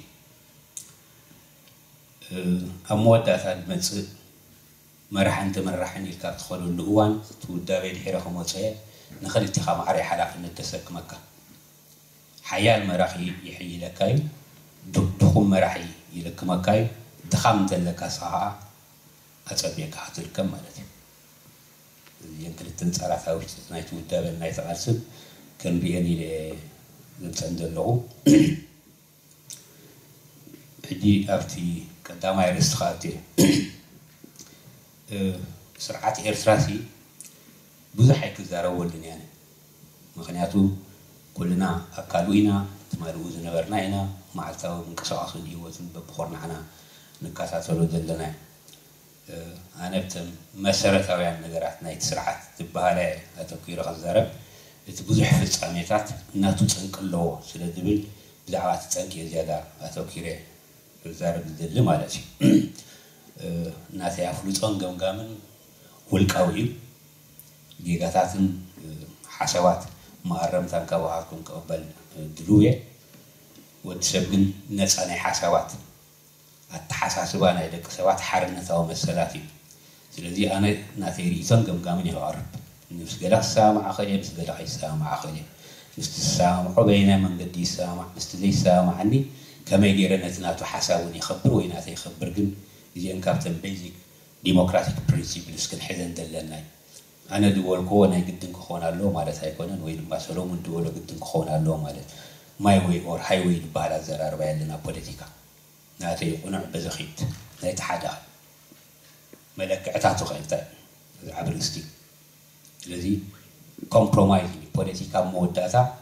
أموات داتا المنصب مرح أنت مرح أني الكاب تخلو اللغوان تود دابين حيرهم وصايا نخل اتخاذ معري حلاق أن تسك مكة حياة المراحي يحيي لكاي دخول مراحي يلك مكاي دخام تلك ساعة أتبيك حتلك مالتي ينكل التنصارات أو تتنايت ودابين نايت غالسب كان بياني ل 22 لغو حجي أبتي قدام عيرس سرعات سرعتي إرتراتي بزح يكزارو ولن يعني مخنياتو كلنا أكالوينا أكالو إنا تمارو زنبرنا إنا معلتاو منكسعصو ديوتن ببخورنا عنا نكاساتولو دلنا أنا بتم مسرة طبعا نقرات نايت سرعات تبهالي أتوكيرو غزارب እቲ ብዙሕ ፍፃሜታት እናቱ ፀንቂ ኣለዎ ስለ ዝብል ብዛዕባ እቲ ፀንቂ እየ ዝያዳ ኣተኪረ ክዛርብ ዝደሊ ማለት እዩ እናተይ ኣፍሉጦን ገምጋምን ውልቃዊ እዩ ጌጋታትን ሓሰባት መቐረምታን ካብ ክቕበል ድልው እየ ወዲ ሰብ ግን ነፃ ናይ ሓሳባት ኣተሓሳስባ ናይ ደቂ ሰባት ሓርነታዊ መሰላት እዩ ስለዚ ኣነ እናተይ ርእቶን ገምጋምን ይቀርብ نفس قلع السامع خلي نفس قلع السامع خلي نفس السامع بين من قد يسامع نفس ذي سامعني كما يدير نتنات وحساوني يخبر وين أتى يخبر قن إذا إن كابتن بيزيك ديمقراطيك برينسيبل سكن حزن دلنا أنا دول كون أنا قد نكون على لوم على تايكون وين ما سلوم الدول قد نكون على لوم على ماي وي أور هاي وي بارا زرار بيلنا بوليتيكا ناتي ونع بزخيت نتحدى ملك اعتاتو خيطان عبر الستيل لذي كومبرومايز بوليتيكا موداتا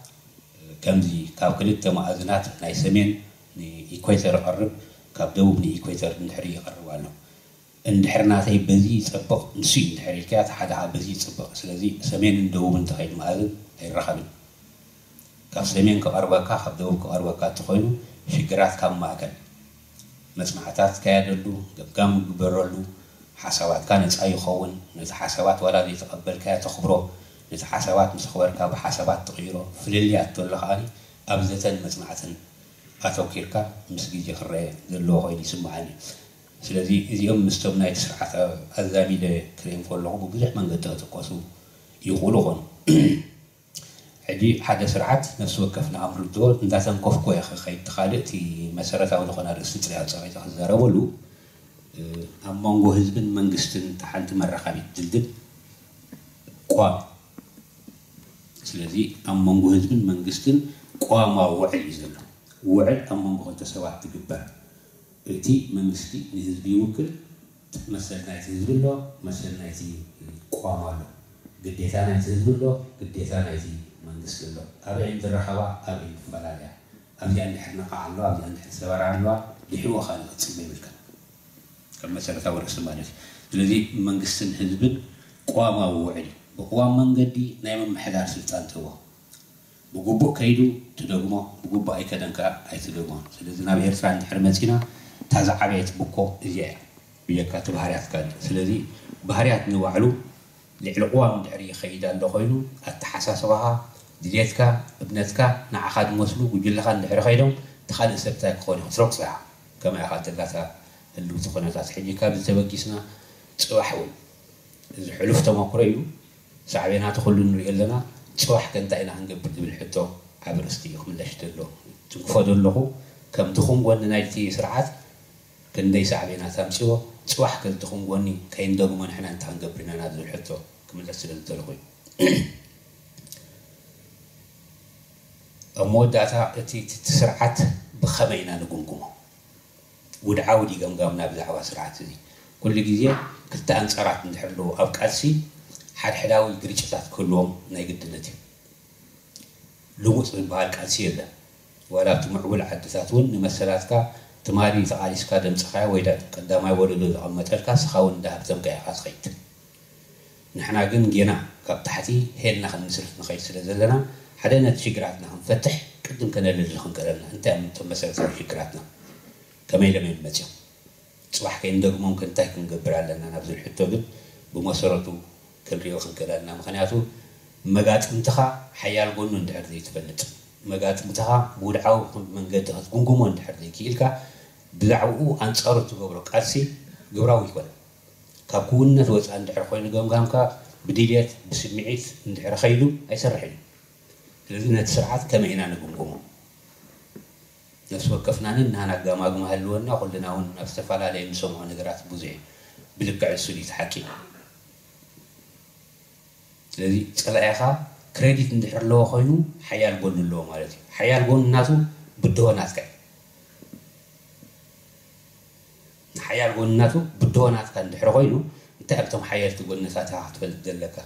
كمزي كاب كلتا معزنات ناي سمين ني إكويتر قرب كاب دوب ني إكويتر نحري قرب والو اندحرنا تاي بزي سبق نسي نحري الكات حدا بزي سبق سلذي سمين دوب انتخيل معزن اي رخل كاب سمين كاب أرواكا كاب دوب كاب أرواكا تخيلو شكرات كاب مسمعتات كيادلو قبقام قبرولو حسوات كان نسأي خون نز حسوات ولا ذي تقبل كيا تخبره نز حسوات مسخور كاب حسوات تغيره في اللي أتول خالي أبزت المسمعة أتوكير كا مسجد خرة ذلوا هاي اللي سمعني سلذي إذا يوم مستمنا يتسرع أذابي لكريم فولو عبو بزح من قد تقصو يقولون هذه حدا سرعات نفس وقفنا عمر الدول نداتا نكوف كويا خيط خالق تي مسارة أولو خنا رسلت لها تسرعي تخزارة ولو ኣብ መንጎ ህዝብን መንግስትን ተሓንቲ መራኸቢት ድልድል ቋም ስለዚ ኣብ መንጎ ህዝብን መንግስትን ቋማዊ ውዕል እዩ ዘሎ ውዕል ኣብ መንጎ ክልተ ሰባት ትግበር እቲ መንግስቲ ንህዝቢ ይውክል መሰል ናይቲ ህዝቢ ኣሎ መሰል ናይቲ ቋም ኣሎ ግዴታ ናይቲ ህዝቢ ኣሎ ግዴታ ናይቲ መንግስቲ ኣሎ ኣብአን ዝረኸባ ኣብአን ትፈላለያ ኣብዚኣ እንድሕር ነቃ ኣለዋ ኣብዚኣ እንድሕር ሰበራ ኣለዋ ድሕዎ ካልእ ክፅበ ይብልካ كم مسألة ورق سمانت لذي منقسم حزب قوام ووعد بقوام من قدي نايم محدار سلطان توا بقبو كيدو تدقمو بقبو أي كذا كا أي لذي نبي هرس سرعن حرمتنا عبيت بقو إزياء بيكات هريات كان لذي بهريات نوعلو لعلقوام دعري خيدان ይኸይድ التحساس ኮይኑ ኣተሓሳስባኻ ابنتك እብነትካ مسلو وجلخان دعري ንድሕሪ ኸይዶም እቲ ካልእ ሰብ እንታይ كما ይኹን ስረቁፅሓ هل زخنا تاس حجي كابل تبقي سنا تصوح وين الحلف تما كريو سعبين هات خلون ريال لنا تصوح كنت أنا عن قبل تبي الحتو عبر استيق من لشت له تقفد له كم تخم وانا نايتي سرعات كن دي سعبين هات همسوا تصوح كن تخم واني كين دوم من حنا انت عن قبلنا نادل الحتو كم لشت له تلقي أمود أتاقتي تسرعت بخمينا نقوم قوم ودعاودي قام قام ناب زحوا كل جزية كل تان سرعت نحلو أو كاسي حد حلاوي قريش تات كلهم نيجد النتي لوس من بعد كاسي ولا ولا تمعول حد ساتون نمسلاتا تماري في عاليس كادم سخاي ويدا قدام أي ولد عم تركا سخاون ده بتم كيا خاصيت نحنا جن جينا كبتحتي هل نخن نسرف نخيس لزلنا حدا نتشجرتنا نفتح قدم كنا للخن كلامنا أنت أم تمسلات شجرتنا كما إلى ما يمتع صباح كين دقو ممكن تاي كنقبر علينا نبذل حتى قد بمسرته كنريو خنكلالنا مخنياتو مقات انتخا حيال قنو اندحر ذي تفلت مقات انتخا بودعو من قد قنقمو اندحر ذي كيلكا بلعو أنصار تقبرو قرسي قبراو يكون ካብ ክውነት ወፃ እንድሕር ኮይኑ ገምጋምካ ብድልት ብስምዒት እንድሕር ኸይዱ ኣይሰርሕን እዩ ስለዚ ነቲ ስርዓት ከመይ ኢና ንግምግሞ ነፍሲ ወከፍናን እናሃናጋማግማ ሃልወና ኩልና እውን ኣብ ዝተፈላለየ ምሰምዖ ነገራት ብዙሕ ብልክዕ እሱን እዩ ተሓቂሙ ስለዚ ፅልዕኻ ክሬዲት እንድሕር ኣለዎ ኮይኑ ሓያል ጎኑ ኣለዎ ማለት እዩ ሓያል ጎኑ እናቱ ብድሆናትካ እዩ ሓያል ጎኑ እናቱ ብድሆናትካ እንድሕር ኮይኑ እንታይ ኣብቶም ሓየልቲ ጎነታትካ ክትፈልጥ ዘለካ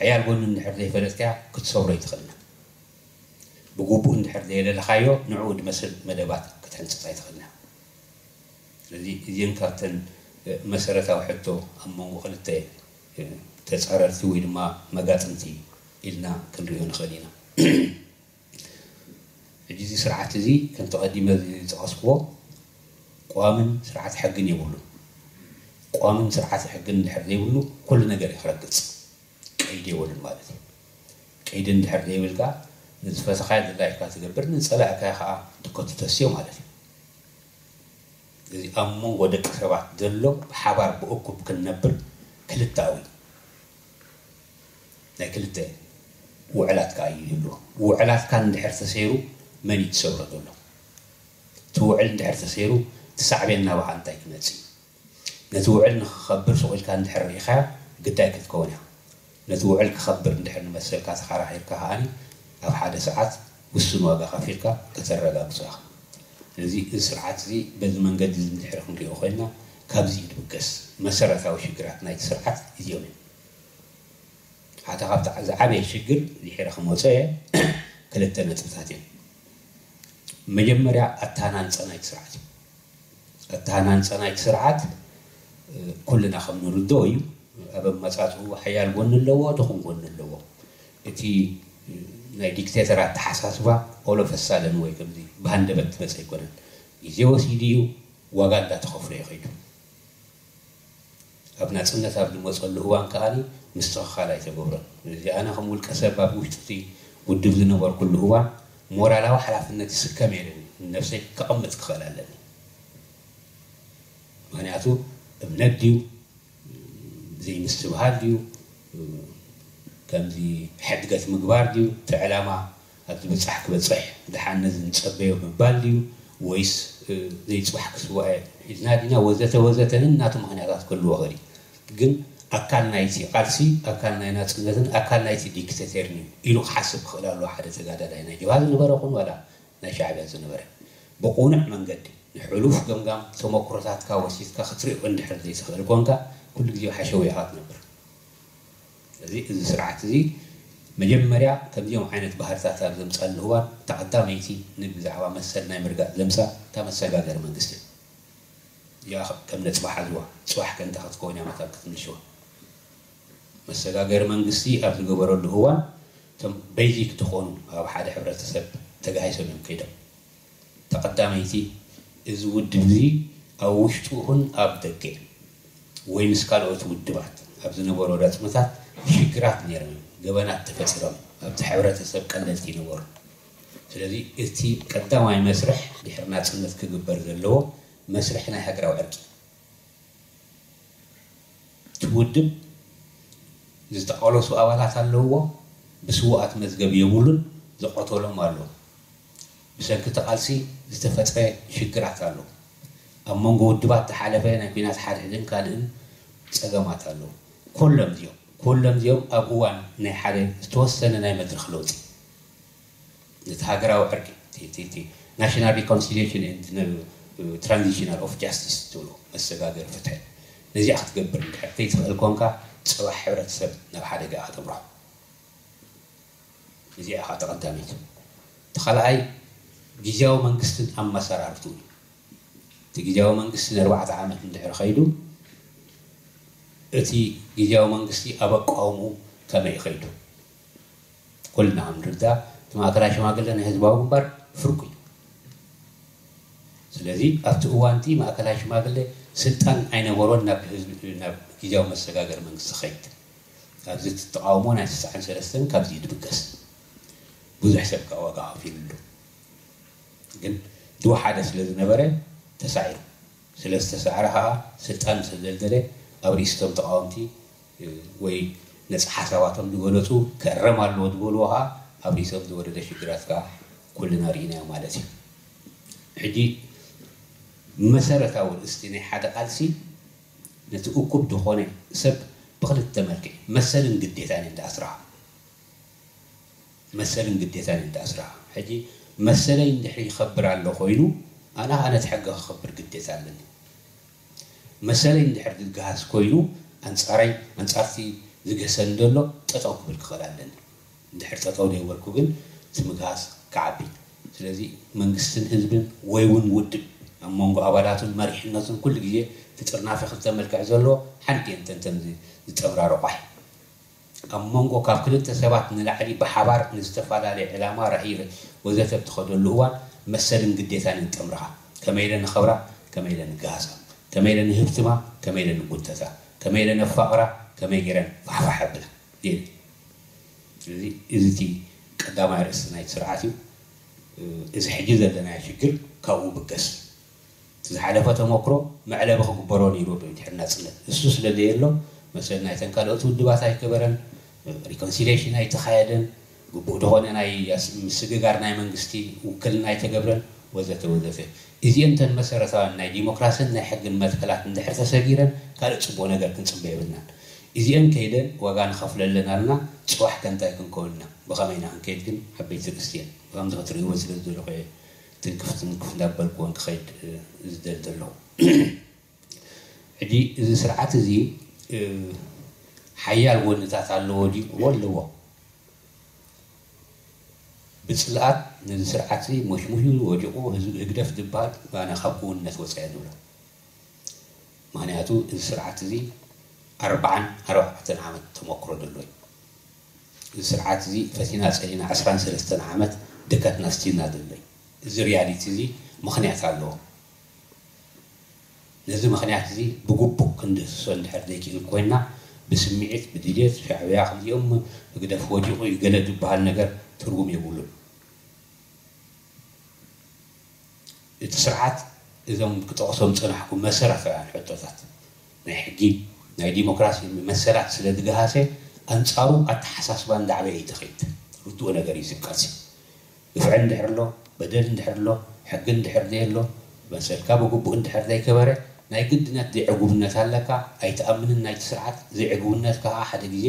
ሓያል ጎኑ እንድሕር ዘይፈለጥካ ክትሰብሮ ይትኽእልና ብግቡእ እንድሕር ዘየለለካዮ ንዕኡ ድመስል መደባት ክትሕንፅፅ ኣይትኽእልና ስለዚ እዚን ካብተን መሰረታዊ ሕቶ ኣብ መንጎ ክልተ ተፃረርቲ ወይ ድማ መጋጥምቲ ኢልና ክንሪኦ ንኽእል ኢና ሕጂ እዚ ስርዓት እዚ ከም ተቐዲመ ዝጠቐስክዎ ቋምን ስርዓት ሕግን የብሉ ቋምን ስርዓት ሕግን እንድሕር ዘይብሉ ኩሉ ነገር ይክረግፅ ቀይዲ የብሉን ማለት እዩ ቀይዲ እንድሕር ዘይብል ከዓ ንዝፈሰኻዮ ዘድላይካ ዝገብር ንፀላእካ ከዓ ትኮትተስ እዩ ማለት እዩ እዚ ኣብ መንጎ ደቂ ሰባት ዘሎ ብሓባር ብእኩብ ክንነብር ክልተ ኣዊ ናይ ክልተ ውዕላትካ እዩ ይህልዎ ውዕላትካ እንድሕር ተሰይሩ መን እዩ ትሰብሮ ዘሎ እቲ ውዕል እንድሕር ተሰይሩ ትሳዕቤን ናባኻ እንታይ ክመፅእ ነቲ ውዕል ንክኸብር ስቑኢልካ እንድሕር ርኢኻዮ ግዳይ ክትከውን እያ ነቲ ውዕል ክኸብር እንድሕር ንመሰልካ ተኸራኺርካ ከዓኒ ኣብ ሓደ ሰዓት ውሱን ዋጋ ከፊልካ ከተረጋግፁ ኢኻ ስለዚ እዚ ስርዓት እዚ በዚ መንገዲ እንድሕሪ ክንሪኦ ኮይና ካብዚ ይድብገስ መሰረታዊ ሽግራት ናይቲ ስርዓት እዚኦም እዮም ሓታ ካብቲ ዝዓበየ ሽግር ድሕረ ክመፀ ክልተ ነጥብታት እዮም መጀመርያ ኣተሃናንፀ ናይቲ ስርዓት እዩ ኣተሃናንፀ ናይቲ ስርዓት ኩልና ከም ንርድኦ እዩ ኣብ ኣመፃፅኡ ሓያል ጎኒ ኣለዎ ድኹም ጎኒ ኣለዎ እቲ ናይ ዲክቴተር ኣተሓሳስባ ኦሎ ፈሳለን ወይ ከምዚ ብሃንደበት ትመፀ ኣይኮነን ግዜ ወሲድ እዩ ዋጋ እንዳተኸፍሎ ይኸይዱ ኣብ ናፅነት ኣብ ዝመፀሉ እዋን ከዓኒ ምስትኽኻል ኣይተገብሮን ስለዚ ኣነ ከም ውልቀ ሰብ ኣብ ውሽጢ እቲ ውድብ ዝነበርኩሉ እዋን ሞራላዊ ሓላፍነት ይስከም የለን ነፍሰይ ከቐምጥ ክኽእል ኣለኒ ምክንያቱ እምነት ድዩ ዘይምስትብሃል ድዩ كمزي حد قت مقبار ديو تعلما هذا بصح كبصح دحان نزن تصبيه مقبار ديو ويس زي صبح كسوة إذن هذينا وزت وزت لنا ناتم هني راس كل وغري جن أكل نايتي قرسي أكل نايتي ناس كنزن أكل نايتي ديك تسيرني إلو حسب خلال الواحد تجادا دينا جواز نبرة قن ولا نشعب هذا نبرة بقونا من قدي نحلوف جم جم ثم كرتات كاوسيس كخطري عند حرزي سخر البونكا كل جيو حشوي هات نبره ስለዚ እዚ ስርዓት እዚ መጀመርያ ከምዚኦም ዓይነት ባህርታት ኣብ ዘምፃሉ እዋን ተቐዳመይቲ ንብዛዕባ መሰል ናይ ምርጋእ ዘምፃ እታ መሰጋገሪ መንግስቲ እያ ከም ነፅባሓ ዝዋ ፅባሕ ከንታ ክትከውን እያ መታ ክትምልሽዋ መሰጋገሪ መንግስቲ ኣብ ዝገበረሉ እዋን እቶም ቤዚክ ትኾኑ ኣብ ሓደ ሕብረተሰብ ተጋሂሶም እዮም ከይዶም ተቐዳመይቲ እዚ ውድብ እዚ ኣብ ውሽጡ ይኹን ኣብ ደገ ወይ ምስ ካልኦት ውድባት ኣብ ዝነበሮ ረፅምታት ሽግራት ነይረን ገበናት ተፈፂሮም ኣብቲ ሕብረተሰብ ቀለልቲ ይነበሩ ስለዚ እቲ ቀዳማይ መስርሕ ድሕሪ ናፅነት ክግበር ዘለዎ መስርሕ ናይ ሃገራዊ ዕርቂ እቲ ውድብ ዝተቐለሱ ኣባላት ኣለውዎ ብስዋኣት መዝገብ የብሉን ዝቆተሎም ኣለዉ ብሰንኪ ተቃልሲ ዝተፈፀ ሽግራት ኣለዉ ኣብ መንጎ ውድባት ተሓለፈ ናይ ኩናት ሓድሕድን ካልእን ፀገማት ኣለዉ ኩሎም እዚኦም كلهم اليوم أبوان نحرة توصلنا نعمة الخلود نتهاجر أو أرجع تي تي تي national reconciliation and transitional of justice تلو السجادر فتح نزيح تقبل نحرة تي تقبل كونكا تصبح حرة سب نبحر جاء دمرة نزيح خاطر قدامي تخلعي جزاو من قسطن أم مسار عرفتوني تجزاو من قسطن أربعة عام من دحر خيدو እቲ ግዜያዊ መንግስቲ ኣብ ኣቃውምኡ ከመይ ይኸይዱ ኩልና ምድርዛ እቲ ማእከላይ ሽማግለ ናይ ህዝባዊ ግንባር ፍርቁ እዩ ስለዚ ኣብቲ እዋንቲ ማእከላይ ሽማግለ ስልጣን ኣይነበሮን ናብ ግዜያዊ መሰጋገር መንግስቲ ኸይድ ኣብዚ ተቃውሞ ናይ 63 ካብዚ ድብገስ ብዙሕ ሰብ ካብ ዋጋ ከፊሉሉ ግን ድወሓደ ስለ ዝነበረ ተሳዒሩ ስለ ዝተሰዕረ ከዓ ስልጣን ስለ ዘልዘለ أوريستم تقانتي وي نس حسواتهم دولتو كرم الله دولوها أوريستم دولت الشجرات كا كلنا رينا مالتي حجي مسألة أول استني حدا قلسي نتوكب دخونة سب بخلت تمرك مسألة قد يتاني انت أسرع مسألة قد يتاني أسرع حجي مسألة اندحي خبر على خوينو أنا أنا تحقق خبر قد يتاني መሰለይ እንድሕር ድግሃስ ኮይኑ ኣንፃረይ ኣንፃርቲ ዝገሰኒ ዘሎ ጠጠው ክብል ክኽእል ኣለኒ እንድሕር ጠጠው ነይበልኩ ግን እቲ ምግሃስ ክዓቢ ስለዚ መንግስትን ህዝብን ወይ እውን ውድብ ኣብ መንጎ ኣባላቱን መሪሕነቱን ኩሉ ግዜ ፍጥርናፈ ክልተ መልክዕ ዘለዎ ሓንቲ እየን ተንተን ዝጠብራርቋሕ ኣብ መንጎ ካብ ክልተ ሰባት ንላዕሊ ብሓባር ንዝተፈላለየ ዕላማ ራእይ ወዘተ ብትኸደሉ እዋን መሰልን ግዴታን ንጥምርኻ ከመይ ኢለ ንኸብራ ከመይ ኢለ ንገሃሳ kamaydan ህብትማ kamaydan ጎተሳ ከመይለን ኣፋቕራ ከመይ ገይረን ፋሕፋሕ ኣብላ ስለዚ ቀዳማይ ርእሲ ናይ ስርዓት እዩ እዚ ሕጂ ዘለና ሽግር ካብኡ ብገስ ዝሓለፈ ተመክሮ መዕለቢ ክግበሮ ነይሩ ብድሕና ፅነት እሱ ስለዘየሎ መሰል ናይተን ካልኦት ውድባት ኣይከበረን ሪኮንሲሌሽን ኣይተኻየደን ግቡእ ዝኾነ ናይ ምስግጋር ናይ መንግስቲ ውክልና ኣይተገብረን ወዘተ ወዘተ እዚኦም ተን መሰረታውያን ናይ ዲሞክራስን ናይ ሕግን መትከላት እንድሕር ተሰጊረን ካልእ ፅቡቅ ነገር ክንፅበ ይብልናን እዚኦም ከይደን ዋጋ ንኸፍለ ኣለና ኣለና ፅዋሕ ከንታይ ክንከውልና ብኸመይና ክንከይድ ግን ዓበይቲ ርግስቲ እየን ከምዚ ክትርእይዎ ስለ ዝደለኮ እየ ትንክፍ ትንክፍ እንዳበልክዎን ክኸይድ ዝደል ዘለኹ ሕጂ እዚ ስርዓት እዚ ሓያል ጎንታት ኣለዎ ድዩ ኣለዎ ብፅልኣት ነዚ ስርዓት እዚ መሽሙሽሉ ወዲቑ ህዝቢ እግደፍ ዝበሃል ባነ ካብ ክውነት ወፅአ ንብሎ ምክንያቱ እዚ ስርዓት እዚ ኣርባዓን ኣርባዕተን ዓመት ተመክሮ ዘሎ እዩ እዚ ስርዓት እዚ ፈቲና ፀኒና ዓስራን ሰለስተን ዓመት ደቀትና ስቲና ዘሎ እዩ እዚ ሪያሊቲ እዚ ምክንያት ኣለዎ ነዚ ምክንያት እዚ ብግቡእ ክንድህስሶ እንድሕር ዘይክእል ኮይና ብስምዒት ብድሌት ሻዕብያ ክልኦም እግደፍ ወዲቑ እዩ ገለ ዝበሃል ነገር ትርጉም የብሉን እቲ ስርዓት እዞም ክጠቕሶም ዝፅናሕኩም መሰረታውያን ሕቶታት ናይ ሕጊ ናይ ዲሞክራሲ መሰላት ስለ ዝገሃሰ ኣንፃሩ ኣተሓሳስባ እንዳዕበየ ይተኸይድ ርትኦ ነገር እዩ ዝቃልሲ ግፍዕ እንድሕር ኣሎ በደል እንድሕር ኣሎ ሕጊ እንድሕር ዘየሎ መሰልካ ብግቡእ እንድሕር ዘይከበረ ናይ ግድነት ዘይዕጉብነት ኣለካ ኣይተኣምንን ናይቲ ስርዓት ዘይዕጉብነት ከዓ ሓደ ግዜ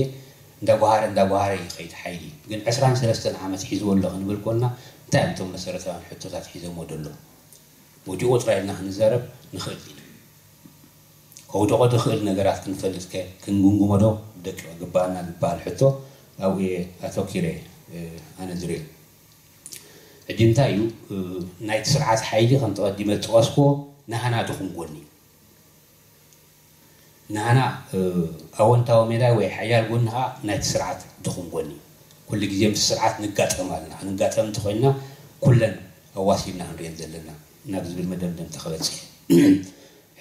እንዳጓሃረ እንዳጓሃረ ይኸይድ ሓይሊ ግን 23 ዓመት ሒዝዎ ኣሎ ክንብል ኮልና እንታይ እቶም መሰረታውያን ሕቶታት ሒዞሞ ደሎ ወዲኡ ወፅራኤልና ክንዛረብ ንኽእል ኢና ከውድቆ ትኽእል ነገራት ክንፈልጥ ከ ክንጉንጉሞ ዶ ደቂ ግባአና ዝበሃል ሕቶ ኣብኡ እየ ኣተኪረ ኣነ ዝሪኦ ሕጂ እንታይ እዩ ናይቲ ስርዓት ሓይሊ ከም ተቐዲመ ዝጥቀስክዎ ናሃና ድኹም ጎኒ ናሃና ኣወንታዊ ሜዳ ወይ ሓያል ጎኒ ከዓ ናይቲ ስርዓት ድኹም ጎኒ ኩሉ ግዜ ምስ ስርዓት ንጋጠም ኣለና ክንጋጠም እንተኮይንና ኩለን ኣዋሲድና ክንሪአን ዘለና نبز بالمدام دم تخلصك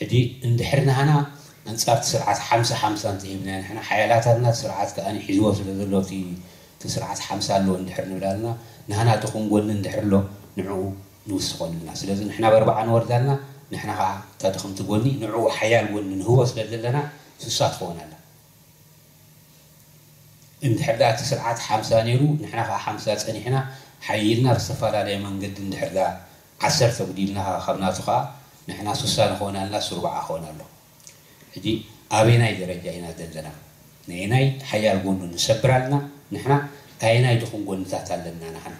هدي ندحرنا هنا نصارت سرعة حمسة حمسة انت هنا احنا حيالاتنا سرعة كأني حلوة في الدلوتي تسرعة حمسة لو ندحرنا لنا نهنا تقوم قلنا ندحر له نعو نوسقون لنا سلاز نحنا بأربعة نور دلنا نحنا قا تدخل تقولني نعو حيال قلنا هو سلاز لنا سصات خونا لنا ندحر ذات سرعة حمسة نيرو نحنا قا حمسة انت هنا حيلنا بالسفارة لمن قد ندحر ذات ዓሰርተ ጉዲልና ካብ ከዓ ንሕና ስሳ ክኾነ ኣለና ስርባዓ ክኾነ ኣሎ ሕጂ ኣበናይ ደረጃ ኢና ዘለና ንአናይ ሓያል ጎኑ ንሰብር ኣለና ንሕና ኣየናይ ድኹም ጎንታት ኣለና ንሕና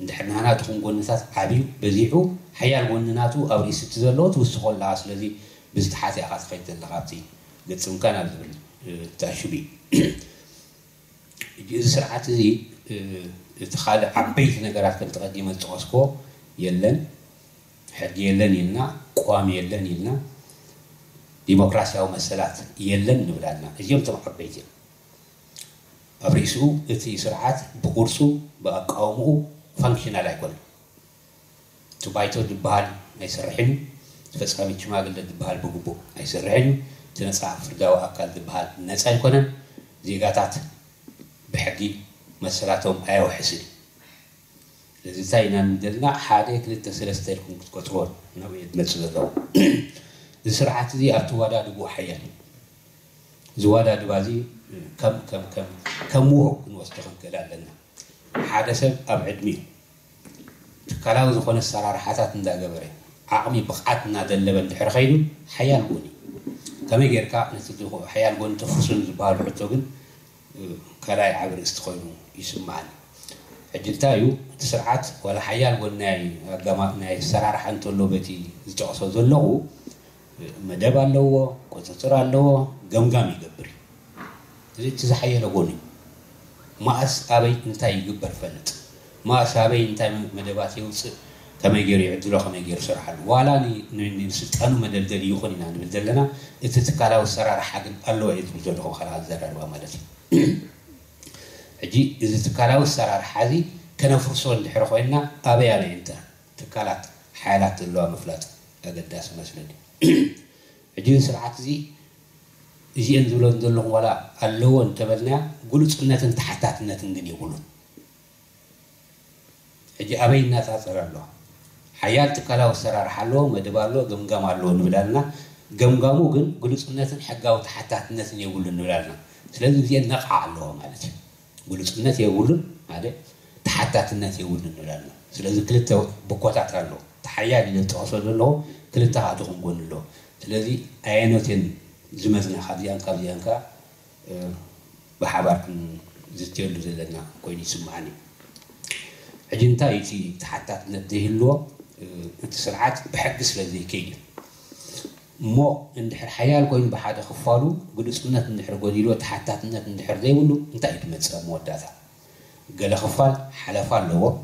እንድሕር ንሕና ድኹም ጎንታት ዓብዩ በዚሑ ሓያል ጎኒ ናቱ ኣብ ርእስቲ ዘለዎ ትውስኮ ኣለካ ስለዚ ብዝተሓትያ ካ ትኸይድ ዘለካ ኣብቲ ገፅምካ ናብ ዝብል ተኣሽቡ እዩ እዚ ስርዓት እዚ እቲ ካልእ ዓበይቲ ነገራት ከም ተቐዲመ ዝጠቐስክዎ የለን፣ ህግ የለን ይልና ቋም የለን ይልና ዲሞክራሲያዊ መሰላት የለን ንብላልና እዚኦም ቶም ዓበይቲ ኣብ ርእሱ እቲ ስርዓት ብቁርሱ ብኣቃውምኡ ፋንክሽናል ኣይኮነ እቲ ባይቶ ዝበሃል ኣይሰርሕን ተፈፃሚ ሽማግለ ዝበሃል ብግቡእ ኣይሰርሕን እቲ ነፃ ፍርዳዊ ኣካል ዝበሃል ነፃ ኣይኮነን ዜጋታት ብሕጊ መሰላቶም ኣያውሕስን ስለዚ እንታይ ኢና ዘለና ሓደ ክልተ ሰለስተ ኢልኩም ክትቆፅሮን ናብኡ ዝመፅእ ዘለዉ እዚ ስርዓት እዚ ኣብቲ ዋዳድቡ ሓያል እዩ እዚ ዋዳድባ እዚ ከም ከም ከም ከም ውሁብ ክንወስዶ ክንክእል ኣለና ሓደ ሰብ ኣብ ዕድሚኡ ትካላዊ ዝኾነ ኣሰራርሓታት እንዳገበረ ዓቕሚ ብቕዓት እናደለበ እንድሕር ኸይዱ ሓያል ጎኒ ከመይ ጌርካ ነቲ ሓያል ጎኒ ተፍርሱን ዝበሃሉ ሕቶ ግን ካልኣይ ዓብ ርእስቲ ኮይኑ ይስማዓኒ ሕጅንታይእዩ እቲ ስርዓት ዋላ ሓያል ጎናይ ኣጋማት ናይ ሰራርሓ እንተሎበቲ ዝጨቕሶ ዘለኹ መደብ ኣለዎ ቁፅፅር ኣለዎ ገምጋም ይገብር እዩ እዚ እቲ ዝሓየለ ጎኑ እዩ ማእስ ኣበይ እንታይ ይግበር ፈልጥ ማእስ ኣበይ እንታይ መደባት የውፅእ ከመይ ገይሩ ይዕድሎ ከመይ ገይሩ ስርሓሉ ዋላ ስልጣኑ መደልደል ይኹን ኢና ንብል ዘለና እቲ ትካላዊ ሰራርሓ ግን ኣለዎ እየ ትብል ዘለኹም ካልኣ ዘረርባ ማለት እዩ ሕጂ እዚ ትካላዊ ኣሰራርሓ ሓዚ ከነፍርሶ እንድሕር ኮይና ኣበያ ናይ እንተ ትካላት ሓያላት ዘለዋ ምፍላጥ ኣገዳሲ መስለኒ ሕጂ ስርዓት እዚ እዚአን ዝብለን ዘለኹም ዋላ ኣለዎ እንተበልና ግሉፅነትን ተሓታትነትን ግን ይብሉን ሕጂ ኣበይ እናፃፀረ ኣለዋ ሓያል ትካላዊ ኣሰራርሓ ኣለዎ መደብ ኣለዎ ገምጋም ኣለዎ ንብላልና ገምጋሙ ግን ግሉፅነትን ሕጋዊ ተሓታትነትን የብሉ ንብላልና ስለዚ እዚአን ነቕዓ ኣለዎ ማለት እዩ ግልፅነት የብሉን ማለት ተሓታትነት የብሉን ንብላልና ስለዚ ክልተ በኮታት ኣለዎ ተሓያል ኢለ ዝጠቐሶ ዘለዎ ክልተ ከዓ ትኽንጎን ኣለዎ ስለዚ ኣየኖትን ዝመፅና ካብዚኣን ካብዚኣን ከዓ ብሓባር ዝትየሉ ዘለና ኮይኑ ይስምዓኒ እዩ ሕጂ እንታይ እቲ ተሓታትነት ዘይህልዎ እቲ ስርዓት ብሕጊ ስለ ዘይከይድ مو ندحر حيال كوين بحاجة خفالو قد اسمنا تندحر قديلو تحتات ندحر ذي ولو انت ايد مدسة موداتا قال خفال حلفال لو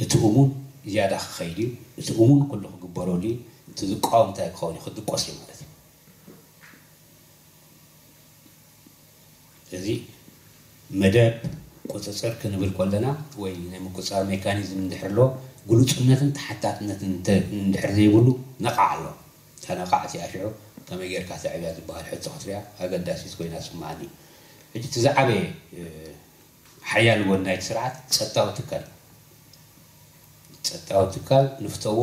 اتهمون زيادة خيلي اتهمون كله قبرو لي تذكعون تاك خوني خد قوسي مدت لذي مدب كتسر كنبل كلنا وين نعم كتسر ميكانيزم ندحر لو قلو اسمنا تحتات ندحر ذي ولو نقع لو ተነቃዕቲ ኣሽዑ ከመይ ጌርካ ተዕብያ ዝበሃል ሕቶ ክትሪያ ኣገዳሲት ኮይና ስማዓኒ ሕጂ እቲ ዝዓበየ ሓያል ወናይቲ ስርዓት ፀጥታዊ ትካል ፀጥታዊ ትካል ንፍተዎ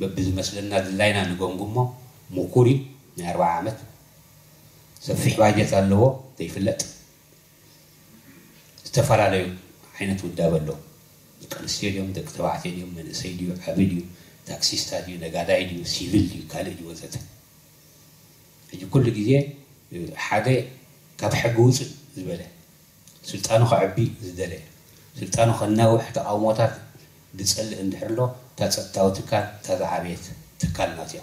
በቢ ዝመስለና ድላይና ንገምግሞ ምኩሪ ናይ ኣርባ ዓመት ሰፊሕ ባጀት ኣለዎ ዘይፍለጥ ዝተፈላለዩ ዓይነት ውዳብ ኣሎ ደቂ ኣንስትዮ ድዮም ደቂ ተባዕትዮ ድዮም መንእሰይ ድዩ ዓብድ እዩ تاكسيستا ديو دغاداي ديو سيفيل ديو كالي ديو وزت اجي كل جيزي حاجة كاب حقوص زبالة سلطانو خعبي زدالة سلطانو خناو حتى او موتات دسال اندحرلو تاتاو تكال تاتا عبيت تكال ناتيا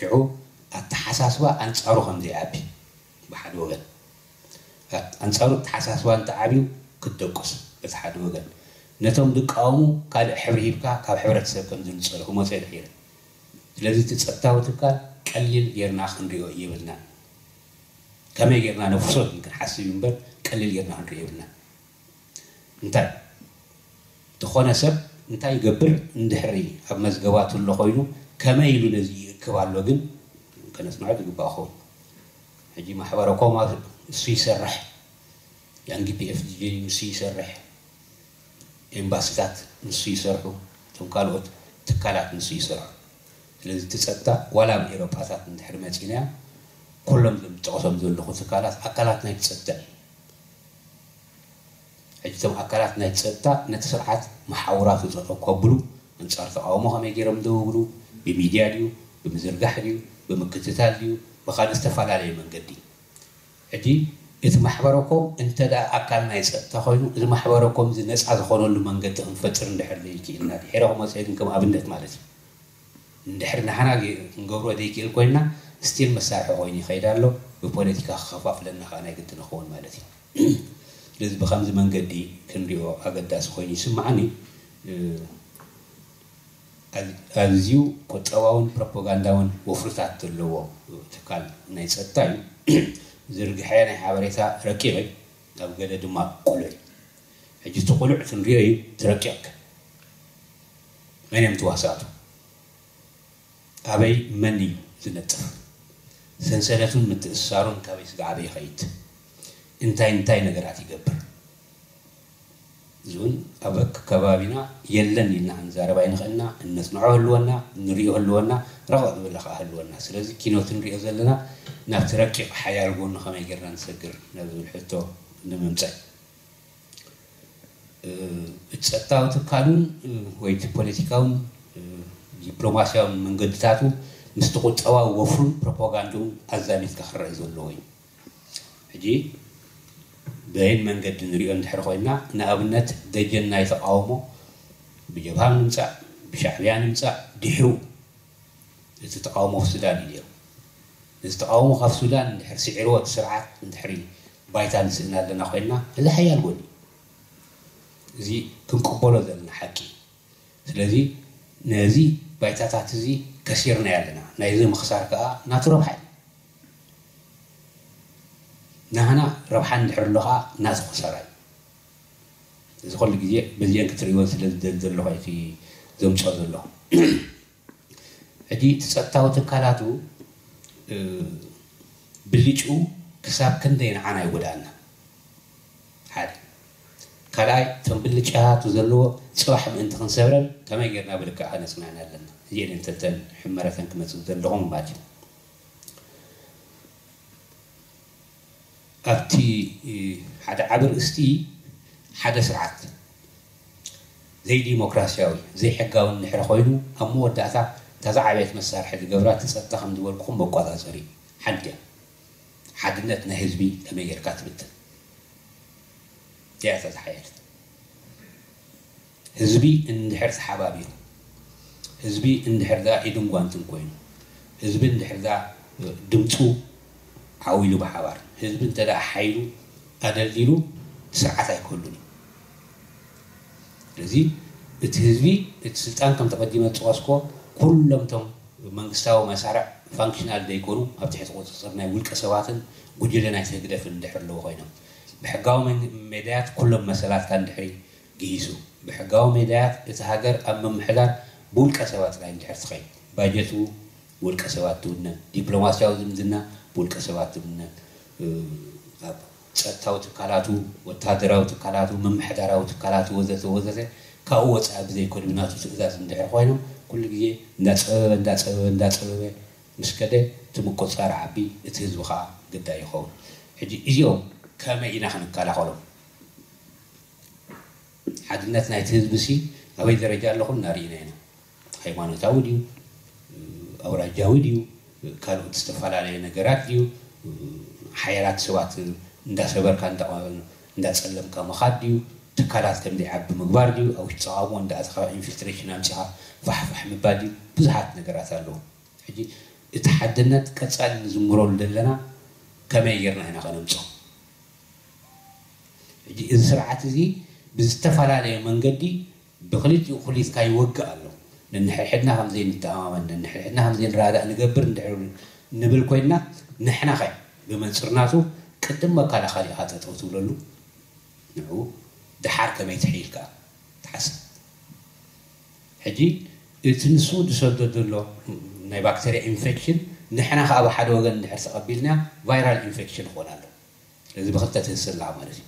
شعو التحساسوا انصارو خمزي عبي بحد وغل انصارو التحساسوا انت عبيو كدوكس بس حد وغل ነቶም ዝቃወሙ ካልእ ሕብሪ ሂብካ ካብ ሕብረተሰብ ከም ዝንፀሉ ክመፀ ድሒረ ስለዚ እቲ ፀጥታዊ ትካል ቀሊል ጌርና ክንሪኦ ይብልና ከመይ ጌርና ነፍሶት ክንሓስብ እዩ እምበር ቀሊል ጌርና ክንሪኦ ይብልና እንታይ ዝኾነ ሰብ እንታይ ይገብር እንድሕሪ ኣብ መዝገባት ሎ ኮይኑ ከመይ ኢሉ ነዚ ይእክብ ኣሎ ግን ከነፅንዖ ዝግባእ ኸውን ሕጂ ማሕበረ ኮማ እሱ ይሰርሕ ያንጊ ፒኤፍጂ እሱ ይሰርሕ ኤምባሲታት ንሱ ይሰርሑ እቶም ካልኦት ትካላት ንሱ ይሰርሑ ስለዚ ትፀጥታ ዋላ ኣብ ኤሮፓታት እንድሕር መፂና ኩሎም ዞም ዝጠቐሶም ዘለኹ ትካላት ኣካላት ናይ ትፀጥታ እዩ ሕጂ እቶም ኣካላት ናይ ትፀጥታ ነቲ ስርዓት መሓውራቱ ፀጠ ከብሉ ኣንፃር ተቃውሞ ከመይ ገይሮም ደውብሉ ብሚድያ ድዩ ብምዝርጋሕ ድዩ ብምክትታል ድዩ ብካልእ ዝተፈላለየ መንገዲ ሕጂ እቲ ማሕበረኮም እንተ ኣካል ናይ ፀጥታ ኮይኑ እዚ ማሕበረኮም እዚ ነፃ ዝኮነሉ መንገዲ ክንፈጥር እንድሕር ዘይክኢልና ድሕረኩም መፅአትን ከም ኣብነት ማለት እዩ እንድሕር ንሓና ክንገብሮ ዘይክእል ኮይንና ስቲል መሳርሒ ኮይኑ ይኸይድ ኣሎ ብፖለቲካ ክከፋፍለና ከዓ ናይ ግዲ ንኸውን ማለት እዩ ስለዚ ብከምዚ መንገዲ ክንሪኦ ኣገዳሲ ኮይኑ ይስማዓኒ ኣዝዩ ቆጠባውን ፕሮፓጋንዳውን ወፍርታት ዘለዎ ትካል ናይ ፀጥታ እዩ زرقحين حبريسا ركيعي أو قال دوما قلعي حجي تقلع تنريعي تركيعك من يمتواساته أبي مني تنتف سنسلة متأسار كابي سقعبي خيط انتاي انتاي نقراتي قبر زون أبك كبابنا يلن إنا عن زاربين خلنا الناس نعوه اللوانا نريوه اللوانا رغب ዝብለካ ሃልወና ስለዚ ኪኖት ንሪኦ ዘለና ናብቲ ረቂቕ ሓያል ጎኑ ከመይ ጌርና ንሰግር ነብብል ሕቶ ንምምፅእ እቲ ፀጥታዊ ትካሉን ወይ እቲ ፖለቲካውን ዲፕሎማስያዊ መንገድታቱ ምስቲ ቁጠባዊ ወፍሩን ፕሮፓጋንዳን ኣዛሚትካ ክረአ ዘለዎ እዩ ሕጂ በይን መንገዲ ንሪኦ እንድሕር ኮይና ንኣብነት ደጀን ናይ ተቃውሞ ብጀብሃ ንምምፃእ ብሻዕብያ ንምምፃእ ድሕሩ እዚ ተቃውሞ ኣብ ሱዳን እዩ ነይሩ እዚ ተቃውሞ ካብ ሱዳን እንድሕር ስዒርዎት ስርዓት እንድሕሪ ባይታ ንስእና ኣለና ኮይንና እዚ ሓያል ጎኒ እዚ ክንቅበሎ ዘለና ሓቂ ስለዚ ነዚ ባይታታት እዚ ከሲርና ኣለና ናይዚ ምኽሳር ከዓ ናቱ ረብሓ እዩ ናህና ረብሓ እንድሕር ኣሎ ከዓ ናቱ ክሰራ እዩ እዚ ኩሉ ግዜ በዚአን ክትርእይዎን ስለ ዝደሊ ዘለኹ እቲ ዘምፅኦ ዘለኹ هدي تسأتاو تكالاتو بليجو كساب كندين عنا يودانا حالي كلاي تم بليجات وزلو صلاح من تخن سبرن كما يقرنا بلك أنا سمعنا لنا هي أنت تن حمرة كما تزلهم باجل ኣብቲ ሓደ ዓብ ርእስቲ ሓደ ስርዓት ዘይዲሞክራሲያዊ ዘይሕጋዊ ንድሕሪ ኮይኑ ኣብ መወዳእታ تزعبت مسار مسارح الجبرات تستخدم دول كم بقاطع زري حدا حدنا تنهز بي لما يركات بنت تعرف تحيرت هزبي إن دحرت حبابي هزبي إن دحر ذا إدم قانتن كوين هزبي إن دحر ذا دمتو عويلو بحوار هزبي إن ترى حيلو أدليلو ساعات هاي كلوني لذي اتهزبي اتسلطان كم تقدمت تواسكو ኩሎም እቶም መንግስታዊ መሳርዕ ፋንክሽናል ዘይኮኑ ኣብ ትሕቲ ቁፅፅር ናይ ውልቀ ሰባትን ጉጅለ ናይ ስግደፍን እንድሕር ኣለዎ ኮይኖም ብሕጋዊ ሜድያት ኩሎም መሰላትካ እንድሕሪ ግይሱ ብሕጋዊ ሜድያት እቲ ሃገር ኣብ መምሕዳር ብውልቀ ሰባት ላይ እንድሕር ትኸይ ባጀት ውልቀ ሰባት ትውነ ዲፕሎማስያዊ ዝምዝና ብውልቀ ሰባት ትውነ ኣብ ፀጥታዊ ትካላቱ ወታደራዊ ትካላቱ መምሕዳራዊ ትካላቱ ወዘተ ወዘተ ካብኡ ወፃኢ ብዘይኮድምናቱ ትእዛዝ እንድሕር ኮይኖም كل جي ناس أبى ناس أبى ناس أبى مش كده تمكوا صار عبي تهزوا خا قد يخون حجي إيوه كم إنا خن كلا خلو حد الناس نايتهز بسي أبى إذا رجع لهم نارينا هنا هاي ما نتاوديو أو رجاوديو كانوا تستفعل على نجاراتيو حيرات سوات ناس أبى كان دعوان ناس سلم كم خاديو تكالات كم دي عب مقبار أو تصاوون دا أتخا إنفلتريشن أمسيها فحفح مبادي بزحات نقرات له حجي اتحدنات كتسال نزمرول لنا كما يجرنا هنا غنمصو حجي إذ سرعة زي بزتفالالي من قدي بخليت يخليت كاي وقع له ننححنا هم زين التماما ننححنا هم زين رادا نقبر ندعو نبل كوينا نحنا خي بمن سرناتو قدم ما كان خالي هاتا توتولو نعو ድሓር ከመይ ትሕይልካ ትሓስብ ሕጂ እቲ ንሱ ዝሰዶ ዘሎ ናይ ባክተርያ ኢንፌክሽን ንሕና ከዓ ብሓደ ወገን እንድሕር ተቐቢልና ቫይራል ኢንፌክሽን ክኾን ኣሎ እዚ ብክልተ ትህስላ ማለት እዩ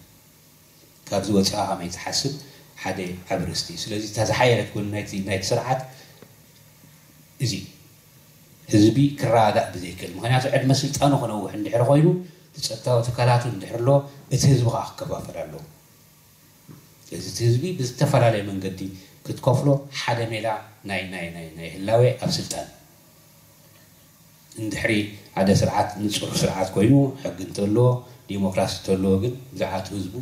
ካብዚ ወፂኻ ከመይ ትሓስብ ሓደ ዓብ ርስቲ ስለዚ ተዝሓየለት ኮይኑ ናይቲ ስርዓት እዚ ህዝቢ ክረጋጋእ ብዘይክእል ምክንያቱ ዕድመ ስልጣኑ ክነውሕ እንድሕር ኮይኑ ተፀጥታዊ ትካላቱ እንድሕር ኣሎ እቲ ህዝቢ ከዓ ክከፋፈል ኣለዎ ስለዚ እቲ ህዝቢ ብዝተፈላለየ መንገዲ ክትከፍሎ ሓደ ሜላ ናይ ናይ ናይ ናይ ህላዌ ኣብ ስልጣን እንድሕሪ ሓደ ስርዓት ንፁር ስርዓት ኮይኑ ሕጊ እንተለዎ ዲሞክራሲ እንተለዎ ግን ብዛዕባ እቲ ህዝቡ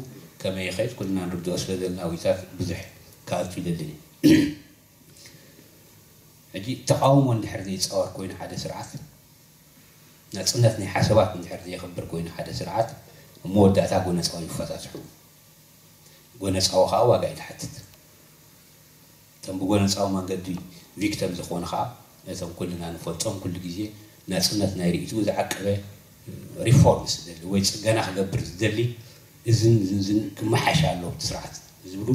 ከመይ ይኽእል ኩልና ንርድኦ ስለ ዘለና ውይታት ብዙሕ ካብቲ ይደልን እዩ ሕጂ ተቃውሞ እንድሕር ዘይፀወር ኮይኑ ሓደ ስርዓት ናፅነት ናይ ሓሰባት እንድሕር ዘየኽብር ኮይኑ ሓደ ስርዓት መወዳእታ ጎነፃዊ ይፈታትሑ ጎነፃዊ ከዓ ዋጋ እዩ ትሓትት እቶም ብጎነፃዊ መንገዲ ቪክተም ዝኾኑ ከዓ ነቶም ኩልና ንፈልጦም ኩሉ ግዜ ናፅነት ናይ ርእቱ ዝዓቀበ ሪፎርምስ ዝደሊ ወይ ፅገና ክገብር ዝደሊ እዝን ዝንዝን ክመሓሻ ኣለዎ ስርዓት ዝብሉ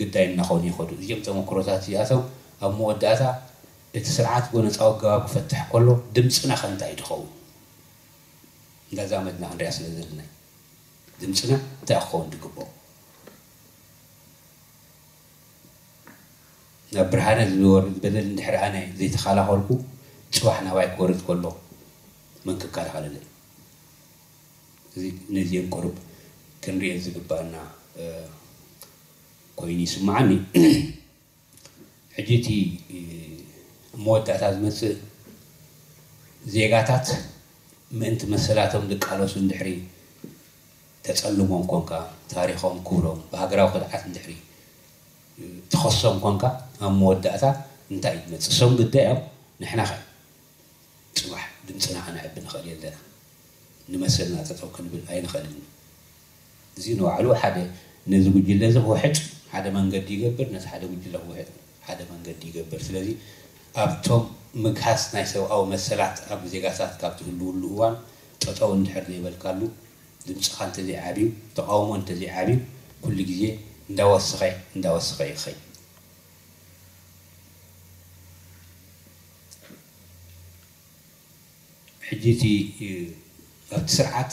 ግዳይ እናኾኑ ይኸዱ እዚኦም ተመክሮታት እዚኣቶም ኣብ መወዳእታ እቲ ስርዓት ጎነፃዊ ገባብ ክፈትሕ ከሎ ድምፅና ከንታ እዩ ትኸውን እንዳዛመድና ክንሪያ ስለ ዘለና ድምፅና እንታይ ክኸውን ትግብኦ ናብ ብርሃነ ዝወርድ በደል እንድሕር ኣነ ዘይተኸላኸልኩ ፅባሕ ናባይ ክወርድ ከሎ መን ክከላኸለለ እዚ ነዚኦም ቁርብ ክንሪኦ ዝግባአና ኮይኑ ይስማዓኒ ሕጂ እቲ መወዳእታ ዝመፅእ ዜጋታት ምእንቲ መሰላቶም ዝቃለሱ እንድሕሪ ተፀልሞም ኮንካ ታሪኮም ክብሎም ብሃገራዊ ክልዓት እንድሕሪ ተኸሶም ኮንካ ኣብ መወዳእታ እንታይ እዩ ዝመፅእ እሶም ግዳይ እዮም ንሕና ኸ ፅባሕ ድምፅና ክነዕቢ ንኽእል የለና ንመሰልና ጠጠው ክንብል ኣይንኽእልን እዚ ንባዕሉ ሓደ ነዚ ጉጅለ እዚ ክውሕድ ሓደ መንገዲ ይገብር ነቲ ሓደ ጉጅለ ክውሕድ ሓደ መንገዲ ይገብር ስለዚ ኣብቶም ምግሃስ ናይ ሰብኣዊ መሰላት ኣብ ዜጋታት ካብ ትህልውሉ እዋን ጠጠው እንድሕር ዘይበልካሉ ድምፅኻ እንተዘይዓብዩ ተቃውሞ እንተዘይዓብዩ ኩሉ ግዜ እንዳወስኸ እንዳወስኸ ይኸይ ሕጂ እቲ ኣብቲ ስርዓት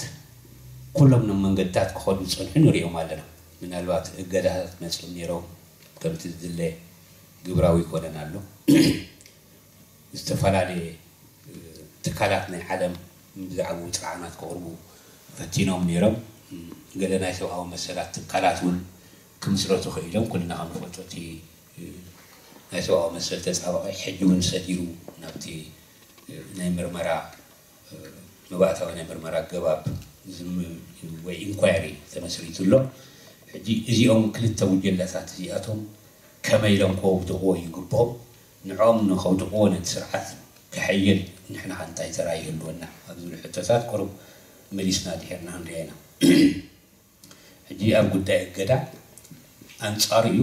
ኩሎም ኖም መንገድታት ክኸዱ ዝፀንሑ ንሪኦም ኣለና ምናልባት እገዳታት መፅኦም ነይሮም ከምቲ ዝድለ ግብራዊ ይኮነን ኣሎ ዝተፈላለየ ትካላት ናይ ዓለም ብዛዕባ ፅራዕናት ክቅርቡ ፈቲኖም ነይሮም ገለ ናይ ሰብኣዊ መሰላት ትካላት እውን ክምስረቱ ክኢሎም ኩልና ከንፈልጦ እቲ ናይ ሰብኣዊ መሰል ተፃባቂ ሕጂ እውን ሰዲሩ ናብቲ ናይ ምርመራ ግብአታዊ ምርመራ ገባብ ወይ ኢንኳሪ ተመስሪቱሎ ሕጂ እዚኦም ክልተ ውጀላታት እዚኣቶም ከመይ ኢሎም ከውድቕዎ ይግብኦም ንዖም ንከውድቕዎ ነቲ ስርዓት ክሕይል ንሕና ከንታይ ተራ ይህልወና ኣብ ዝብሉ ሕቶታት ቅሩብ መሊስና ድሕርና ንሪአ ኢና ሕጂ ኣብ ጉዳይ እገዳ ኣንፃር እዩ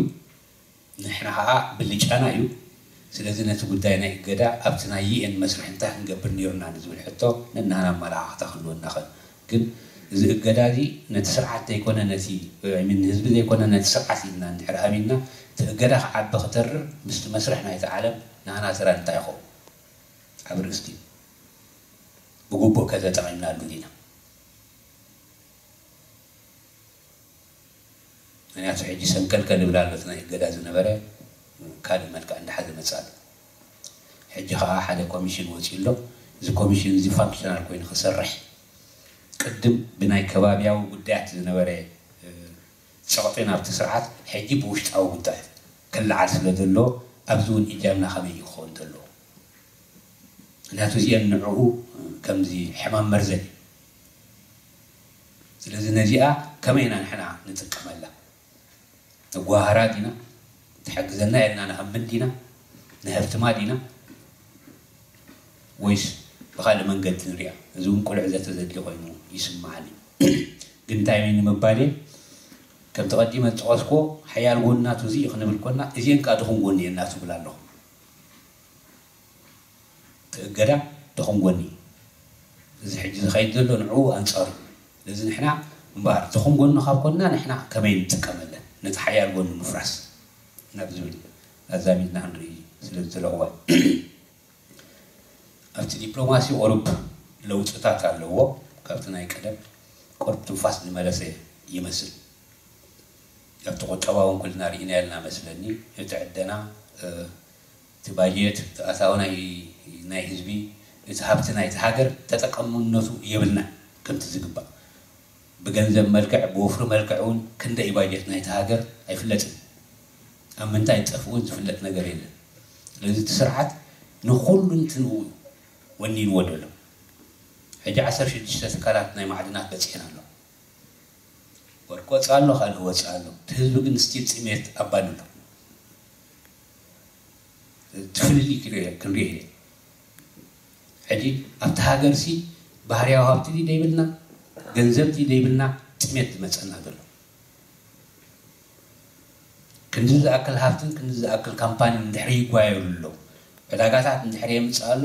ንሕና ከዓ ብልጫና እዩ ስለዚ ነቲ ጉዳይ ናይ እገዳ ኣብቲ ናይ ዩኤን መስርሕ እንታይ ክንገብር ነይሩና ንዝብል ሕቶ ነናሃና ኣመላኻኽታ ክህልወና ኽእል ግን እዚ እገዳ እዚ ነቲ ስርዓት ዘይኮነ ነቲ ህዝቢ ዘይኮነ ነቲ ስርዓት ኢልና እንድሕር ኣሚና እቲ እገዳ ክዓቢ ክተርር ምስቲ መስርሕ ናይቲ ዓለም ንሃና ስራ እንታይ ይኸው ኣብ ርእስቲ ብግቡእ ከዘጠቂምናሉ ኢና ምክንያቱ ሕጂ ሰንከልከል ይብላ ኣሎ እቲ ናይ እገዳ ዝነበረ ካልእ መልክዕ እንዳሓዘ መፃል ሕጂ ከዓ ሓደ ኮሚሽን ወፂኡ ኣሎ እዚ ኮሚሽን እዚ ፋንክሽናል ኮይኑ ክሰርሕ ቅድም ብናይ ከባቢያዊ ጉዳያት ዝነበረ ፀቕጢ ናብቲ ስርዓት ሕጂ ብውሽጣዊ ጉዳይ ክላዓል ስለ ዘሎ ኣብዚ እውን ኢጃብና ከመይ ክኸውን ዘለዎ ምክንያቱ እዚአን ንዕኡ ከምዚ ሕማም መርዘን እዩ ስለዚ ነዚኣ ከመይና ንሕና ንጥቀመላ መጓህራ ዲና تحجزنا يلنا يعني نأمن دينا نهفت ما دينا ويش بخال من قد نريا زون كل عزة زد لغينو لي قنت عمين مبالي كم تغدي ما تغسكو حيال قلنا تزي يخنبل قلنا إزين كادخون قلني الناس بلا الله تقرأ دخون قلني إذا حجز ዝኸይድ له نعو أنصار እዚ ንሕና مبار ዝኹም ጎኒ خاب ኮንና ንሕና كمين ንጥቀመለን نتحيا ሓያል مفرس ናብ ዝብል ኣዛሚድና ክንርኢ ስለ ዝለቕዋ ኣብቲ ዲፕሎማሲ ቁርብ ለውፅታት ኣለዎ ካብቲ ናይ ቀደም ቁርብ ትንፋስ ዝመለሰ ይመስል ካብቲ ቁጠባ እውን ኩልና ርኢና የለና መስለኒ እቲ ዕደና እቲ ባጀት ተኣታዊ ናይ ህዝቢ እቲ ሃብቲ ናይቲ ሃገር ተጠቀምነቱ የብልና ከምቲ ዝግባእ ብገንዘብ መልክዕ ብወፍሪ መልክዕ እውን ክንደይ ባጀት ናይቲ ሃገር ኣይፍለጥን ኣብ ምንታይ ጠፍኡን ዝፍለጥ ነገር የለን ስለዚ እቲ ስርዓት ንኩሉ እንትንህው ወኒንዎ ደሎ ሕጂ 16 ትካላት ናይ ማዕድናት በፂሕን ኣሎ ወርቂ ወፅእ ኣሎ ካልእ ወፅ ኣሎ እቲ ህዝቢ ግን ስቲል ፅሜት ኣባድሎ ትፍልሊ ክንሪኦ እየ ሕጂ ኣብቲ ሃገር ሲ ባህርያዊ ሃብቲ ደይብልና ገንዘብቲ ደይብልና ጥሜት ዝመፀና ዘሎ ክንዲ ዝኣክል ሃብትን ክንዲ ዝኣክል ካምፓኒን እንድሕሪ ይጓየሉ ኣሎ ዕዳጋታት እንድሕሪ የምፅእ ኣሎ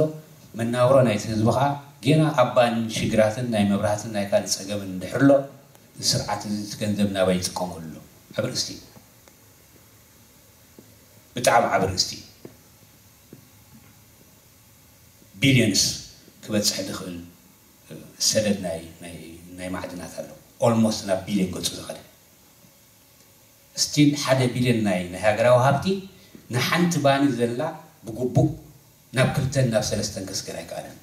መናብሮ ናይቲ ህዝቢ ከዓ ጌና ኣባን ሽግራትን ናይ መብራህትን ናይ ካልእ ፀገምን እንድሕር ኣሎ ስርዓት እዚ ገንዘብ ናበይ ይጥቀመሉ ኣሎ ዓብ ርእስቲ ብጣዕሚ ዓብ ርእስቲ ቢልዮንስ ክበፅሕ ዝኽእል ሰደድ ናይ ማዕድናት ኣሎ ኦልሞስት ናብ ቢልዮን ገፁ ዝኸደ ስቲል ሓደ ቢልዮን ናይ ሃገራዊ ሃብቲ ንሓንቲ ባኒ ዘላ ብግቡእ ናብ ክልተን ናብ ሰለስተን ክስገር ኣይከኣለን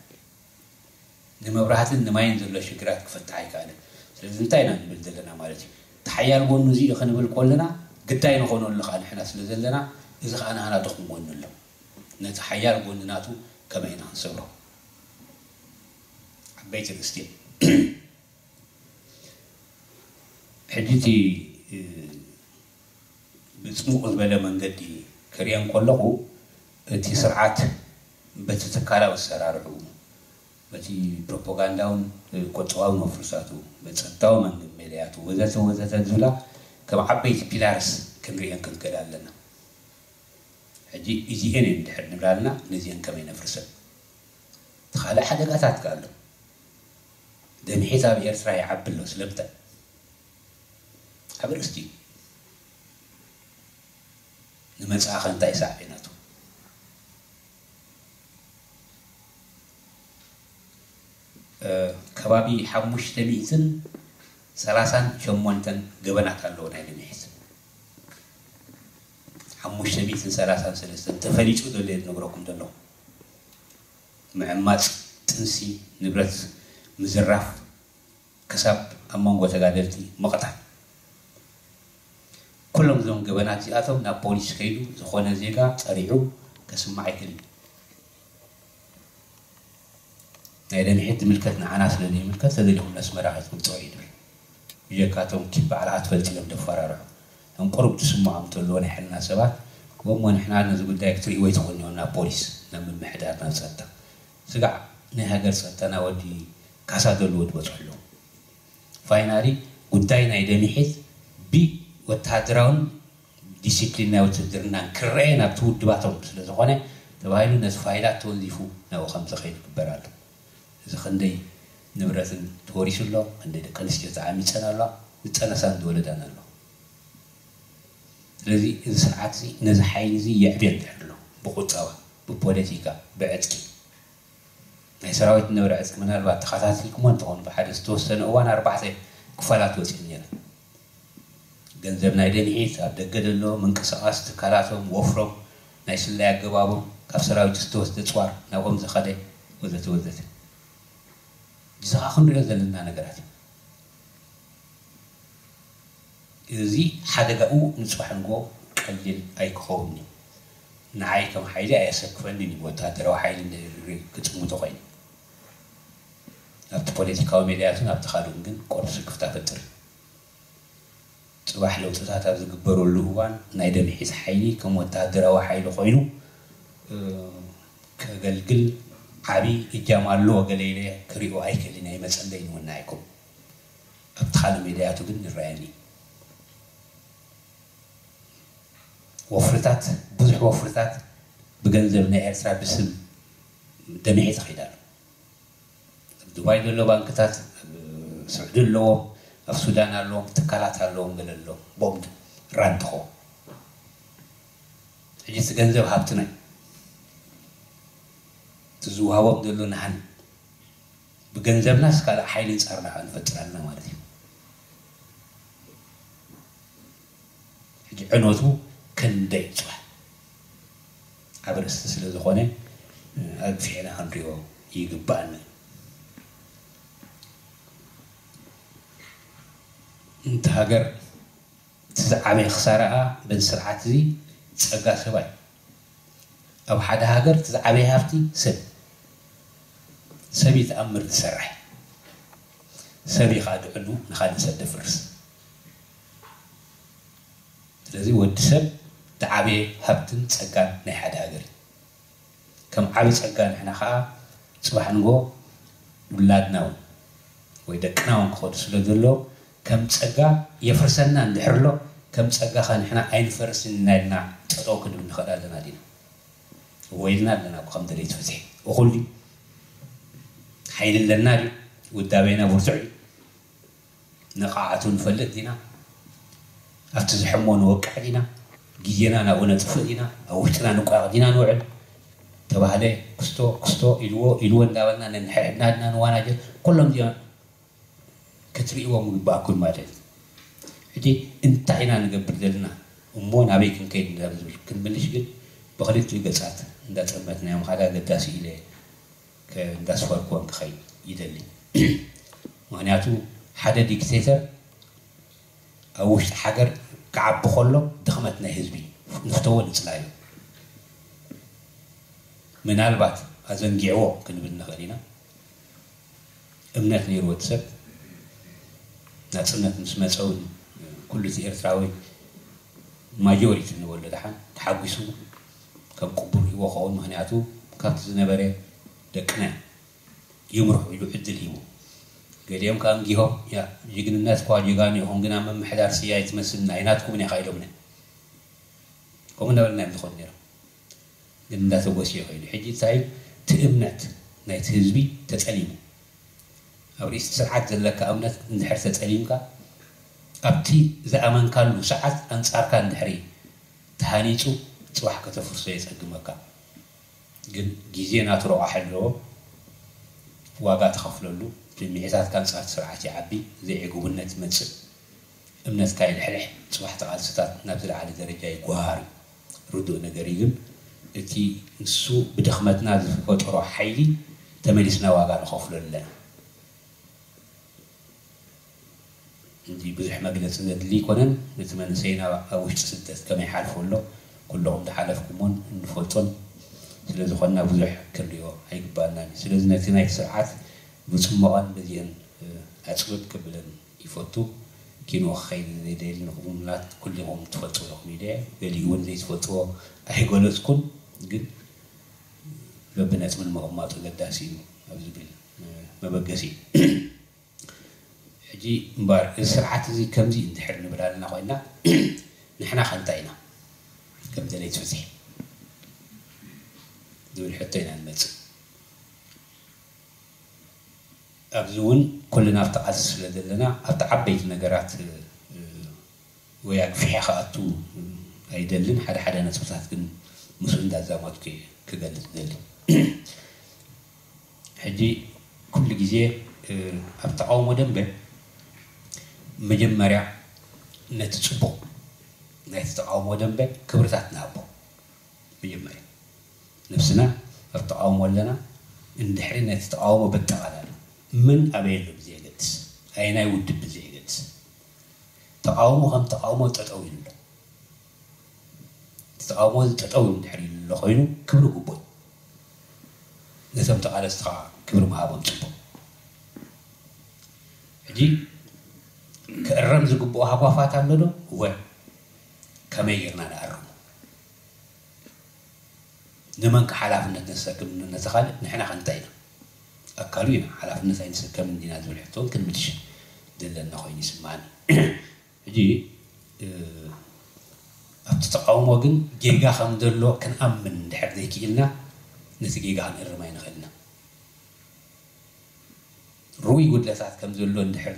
ንመብራህትን ንማይን ዘሎ ሽግራት ክፍታሕ ኣይከኣለን ስለዚ እንታይ ኢና ንብል ዘለና ማለት እዩ ተሓያል ጎኑ እዚኡ ክንብል ከለና ግዳይ ንኾነሉ ከዓ ንሕና ስለ ዘለና እዚ ከዓ ንህና ደኽምዎን ኣሎ ነቲ ሓያል ጎኒ ናቱ ከመይ ኢና ክንሰብሮ ዓበይቲ ንስቲ ሕጂ እቲ ብፅቡቅ ዝበለ መንገዲ ክሪአን ከለኹ እቲ ስርዓት በቲ ትካላዊ ኣሰራርሑ በቲ ፕሮፓጋንዳውን ቆፅዋዊ መፍርሳቱ በፀጥታዊ መንገድ ሜድያቱ ወዘተ ወዘተ ዝብላ ከም ዓበይቲ ፒላርስ ክንሪአን ክንክእል ኣለና ሕጂ እዚአን እየ ድሕር ንብላ ኣለና ነዚአን ከመይ ነፍርሰን ተካልእ ሓደጋታት ከ ኣሎ ደንሒት ኣብ ኤርትራ ይዓቢ ኣሎ ስለምንታይ ኣብ እዩ ንመፅሓኸ እንታይ እዩ ሳዕቤናቱ ከባቢ ሓሙሽተ ሚእትን ሰላሳን ሸሞንተን ገበናት ኣለዎ ናይ ልምሒት ሓሙሽተ ሚእትን ሰላሳን ሰለስተን ተፈሊጡ ዘሎ የ ዝነግረኩም ምዕማፅ ጥንሲ ንብረት ምዝራፍ ክሳብ ኣብ መንጎ ተጋደልቲ መቕታል كلهم زون جبنات زياتهم نا بوليس خيلو زخونا زيكا تريعو كسمع يكل نايدا نحيد ملكتنا عناس لدي ملكت لدي لهم ناس مراحت مبتوعيد بيجاكاتهم كيب على أطفال تلم دفارة رو هم قرب تسمع عمتلوني حلنا سبات وما نحن عادنا زي قد دايك تري ويت غني ونا بوليس نعم المحدات نسأتا سقع نهاجر سأتا ناودي كاسا دلود بطحلو فاينالي قد داينا إذا نحيث بي ወታደራውን ዲሲፕሊን ናይ ውትድርናን ክረአ ናብቲ ውድባቶም ስለዝኾነ ተባሂሉ ነዚ ፋይላት ተወዚፉ ናብኡ ከም ዝኸይድ ግበር ኣሎ እዚ ክንደይ ንብረትን ተወሪሱ ኣሎ ክንደይ ደቂ ኣንስትዮ ተዓሚፀን ኣለዋ ዝፀነሳን ዝወለዳን ኣሎ ስለዚ እዚ ስርዓት እዚ ነዚ ሓይሊ እዚ የዕብየን ኣሎ ብቁጠባ ብፖለቲካ ብዕጥቂ ናይ ሰራዊት ዝነበረ ዕጥቂ ምናልባት ተኸታተልኩሞ እንትኾኑ ብሓደ ዝተወሰነ እዋን ኣርባዕተ ክፋላት ወፂኡ ነይረን ገንዘብ ናይ ደኒዒት ኣብ ደገ ደሎ ምንቅስቓስ ትካላቶም ወፍሮም ናይ ስላይ ኣገባቦም ካብ ሰራዊት ዝተወስደ ፅዋር ናብኦም ዘኸደ ወዘተ ወዘተ እዚ ከዓ ክንሪኦ ዘለና ነገራት እዩ እዚ ሓደጋኡ ንፅዋሕ ንጎ ቀሊል ኣይክኸውኒ ንዓይ ከም ሓይሊ ኣየሰክፈኒን እዩ ወታደራዊ ሓይሊ ክፅምቶ ኮይኑ ኣብቲ ፖለቲካዊ ሜድያትን ኣብቲ ካልኡን ግን ቆርሲ ክፍታ ፈጥር እዩ ፅባሕ ለውጥታት ኣብ ዝግበረሉ እዋን ናይ ደምሒዝ ሓይሊ ከም ወታደራዊ ሓይሊ ኮይኑ ከገልግል ዓብይ እጃም ኣለዎ ገለኢለ ክሪኦ ኣይክእልን ናይ መፀለይን እውን ኣይኩም ኣብቲ ካልእ ሜድያቱ ግን ይረአየኒ ወፍርታት ብዙሕ ወፍርታት ብገንዘብ ናይ ኤርትራ ብስም ደሚሒ ኣሎ ኣብ ድባይ ዘሎ ባንክታት ኣብ ስዑዲ ኣለዎም ኣብ ሱዳን ኣለዎም ትካላት ኣለዎም ገለ ኣሎ ቦምድ ራንትኾ ሕጂ እቲ ገንዘብ ሃብትና እዩ እቲ ዝውሃቦም ዘሎ ንሓን ብገንዘብናስ ካልእ ሓይሊ ንፃርና ንፈጥር ኣለና ማለት እዩ ሕጂ ዕኖቱ ክንደይ ይፅዋል ኣብ ርእስቲ ስለ ዝኾነ ኣግፊዕና ክንሪኦ ይግባአና እዩ እንቲ ሃገር እቲ ዝዓበየ ክሳርኣ በዚ ስርዓት እዚ ፀጋ ሰባ እዩ ኣብ ሓደ ሃገር እቲ ዝዓበየ ሃፍቲ ሰብ ሰብ ይተኣምር ዝሰርሕ ሰብ ኢኻ ድዕሉ ንኻልእ ሰብ ደፍርስ ስለዚ ወዲ ሰብ ዝዓበየ ሃብትን ፀጋን ናይ ሓደ ሃገር እዩ ከም ዓብዪ ፀጋ ንሕና ከዓ ፅባሕ ንጎ ውላድና እውን ወይ ደቅና እውን ክኸዱ ስለ ዘሎ كم تسجع يفرسنا نحرله كم تسجع خان إحنا عين فرسنا نالنا تروك من خلال لنا دين ويلنا لنا كم دريت فزح وخلي حين لنا دي ودابينا برتعي نقعة فلت دينا أتزحمون وقع دينا جينا تفدينا أو إحنا نقع دينا نوعد تبعه كستو كستو إلو إلو ندابنا ننحرنا نوانا جل كلهم ديان كتريوهم باكل مالت حتى انت عنا نقبر دلنا امو نابي كن كيد نزول كن بلش قد بخليت في قصات ندات رمتنا يوم خلا قداس إلي كنداس فاركوان كخيب يدلي مهنياتو حدا ديكتاتر أوش حجر كعب بخلو دخمتنا هزبي نفتوه نتلايو من البعض أزنجيعوه كن بلنا خلينا أمنات نيرو تسبب ናፅነት ምስ መፀ እውን ኩሉ እቲ ኤርትራዊ ማጆሪቲ ንበሎ ድሓን ተሓጒሱ ከም ቅቡል ሂቦ ኸውን ምክንያቱ ካብቲ ዝነበረ ደቅና ይምርሑ ኢሉ ዕድል ሂቡ ገሊኦም ከዓ ንጊሆም ጅግንነት እኳ ጅጋን ይኹም ግና መምሕዳር ስያይ ትመስል ናይናትኩምን ኢኻ ኢሎምነ ከምኡ እናበለና እዮም ዝኮኑ ነይሮም ግን እንዳተጎሲዮ ኮይኑ ሕጂ እንታይ እቲ እምነት ናይቲ ህዝቢ ተፀሊሙ أو ريس سرعات ذلك أمنت نحر تتعليمك أبتي ذا أمان كان له سعات أنت أركا نحري تهانيتو تواحكة فرصة يتقدمك قل جيزينا تروع حلو واقع تخفل له في الميزات كان سعات سرعات يعبي ذي عقوب النت منسل أمنت كاي الحلح تواحكة غال ستات نبزل على درجة يقوار ردو نقريهم إتي نسو بدخمتنا ذي فوت روح حيلي تمليسنا واقع نخفل لنا عندي بزح مجلس زاد اللي كنا نتمنى سينا وش تسدت كما يحالفوا له كلهم تحالفكمون نفوتون سلازو خلنا بزح كريو هيك بانا سلازو نتينا سرعات بسمعان بزيان أتسبب كبلن يفوتو كينو خير زي ديل نقوم لا كلهم تفوتو لهم يدع قال يقول زي تفوتو أحي قولو تكون قد ربنا أتمنى مغمات وقداسين أبزبيل مبقسين ሕጂ እምበር እዚ ስርዓት እዚ ከምዚ እንድሕር ንብል ኣለና ኮይና ንሕና ከንታይ ኢና ከምዚ ናይ ትፍትሒ ዝብል ሕቶ ኢና ንመፅእ ኣብዚ እውን ኩልና ኣብቲ ቃልሲ ስለ ዘለና ኣብቲ ዓበይቲ ነገራት ወይ ኣግፍሐ ከኣቱ ኣይደልን ሓደ ሓደ ነጥብታት ግን ምስኡ እንዳዛመትኩ ክገልፅ ደሊ ሕጂ ኩሉ ግዜ ኣብ ተቃውሞ ደንበ መጀመርያ ነቲ ፅቡቅ ናይቲ ተቃውሞ ደንበ ክብርታት ንሃቦ መጀመርያ ነብስና ተቃውሞ ኣለና እንድሕሪ ናይቲ ተቃውሞ በጠቓላሉ መን ኣበየሉ ብዘ የገድስ ኣይናይ ውድብ ብዘ የገድስ ተቃውሞ ከም ተቃውሞ ጠጠው ኢሉ ኣሎ ተቃውሞ ጠጠው እንድሕሪ ኢሉ ኣሎ ኮይኑ ክብሪ ግቡእ ነቶም ተቃለስቲ ከዓ ክብሪ መሃቦም ፅቡቅ ሕጂ كأرم زقبوا هقافات عندنا هو كما يرنا نعرم نمنك حلافنا نسكم نتخال نحن خنتينا أكالينا حلافنا نسكم ندينا ذول حتون كنملش دلنا خويني سمعني جي ኣብቲ ተቃውሞ ግን ጌጋ ከም ዘሎ ክንኣምን ድሕር ዘይክኢልና ነቲ ጌጋ ክንእርማ ይንኽእልና ሩይ ጉድለታት ከም ዘሎ እንድሕር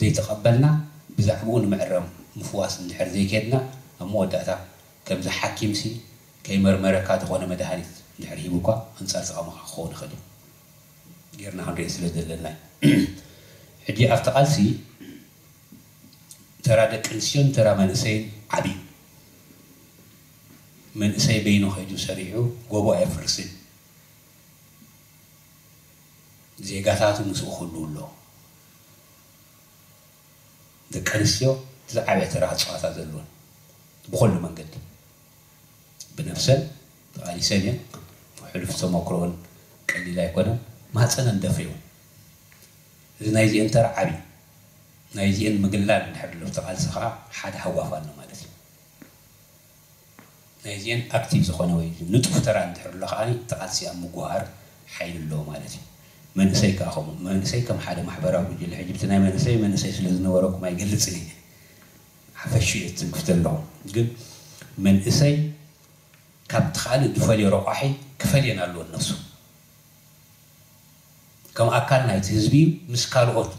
زيتقبلنا بزعمون معرم مفواس النحر زي كدنا أم وداتا كم زحكي مسي كي مرمركات خونا مدهانيت نحر هيبوكا أنصار سقام خون خدو جيرنا هم رئيس لدلنا حجي أفتقال سي ترى دكنسيون ترى من سين عبي من سين بينو خيجو سريعو قوبو أفرسين زي قاتاتو مسوخو نولو ደቂ ኣንስትዮ ዝዓበየ ተራ ፀዋታ ዘለዎን ብኩሉ መንገዲ ብነፍሰን ተቃሊሰን እየን ሕሉፍ ተመክሮን ቀሊል ኣይኮነን ማፀነን ደፍሪውን እዚ ናይ እዚአን ተራ ዓብዩ ናይ እዚአን ምግላል እንድሕር ሎ ተቃልሲ ከዓ ሓደ ሃዋፍ ኣሎ ማለት እዩ ናይ እዚአን ኣክቲቭ ዝኾነ ወይ ንጡፍ ተራ እንድሕር ሎ ከዓ ተቃልሲ ኣብ ምግዋር ሓይል ኣለዎ ማለት እዩ من من منسي كأخو منسي كم حدا محبرة بجيل حج بتنا منسي منسي سلزنا وراك ما يجلس لي حفشي تنقفت الله من منسي كم تخال دفلي روحي كفلي أنا لون نفسه كم أكل نايت هزبي مسكال قط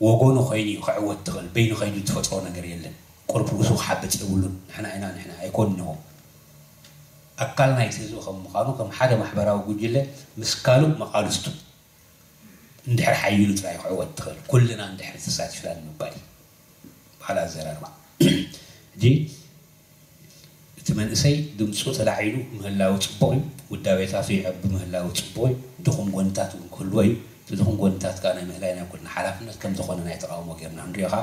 وقول خيني خعوت تغل بين خيني تفطرنا قريلا قرب وسو حبت يقولون إحنا إحنا إحنا يكون نوم أكل نايت هزبي خم مقالو كم حدا محبرة بجيل مسكالو مقالستو ندحر حيونت راي حوت كلنا ندحر تسات فلان نبالي على زرار ما جي تمن اسي دم صوت العينو مهلاو تبوي وداوي تافي عب مهلاو تبوي دخون قنتات من كل وي دخون قنتات كان مهلاينا كنا حلفنا كم دخون انا يتقاوم وقيرنا عمريها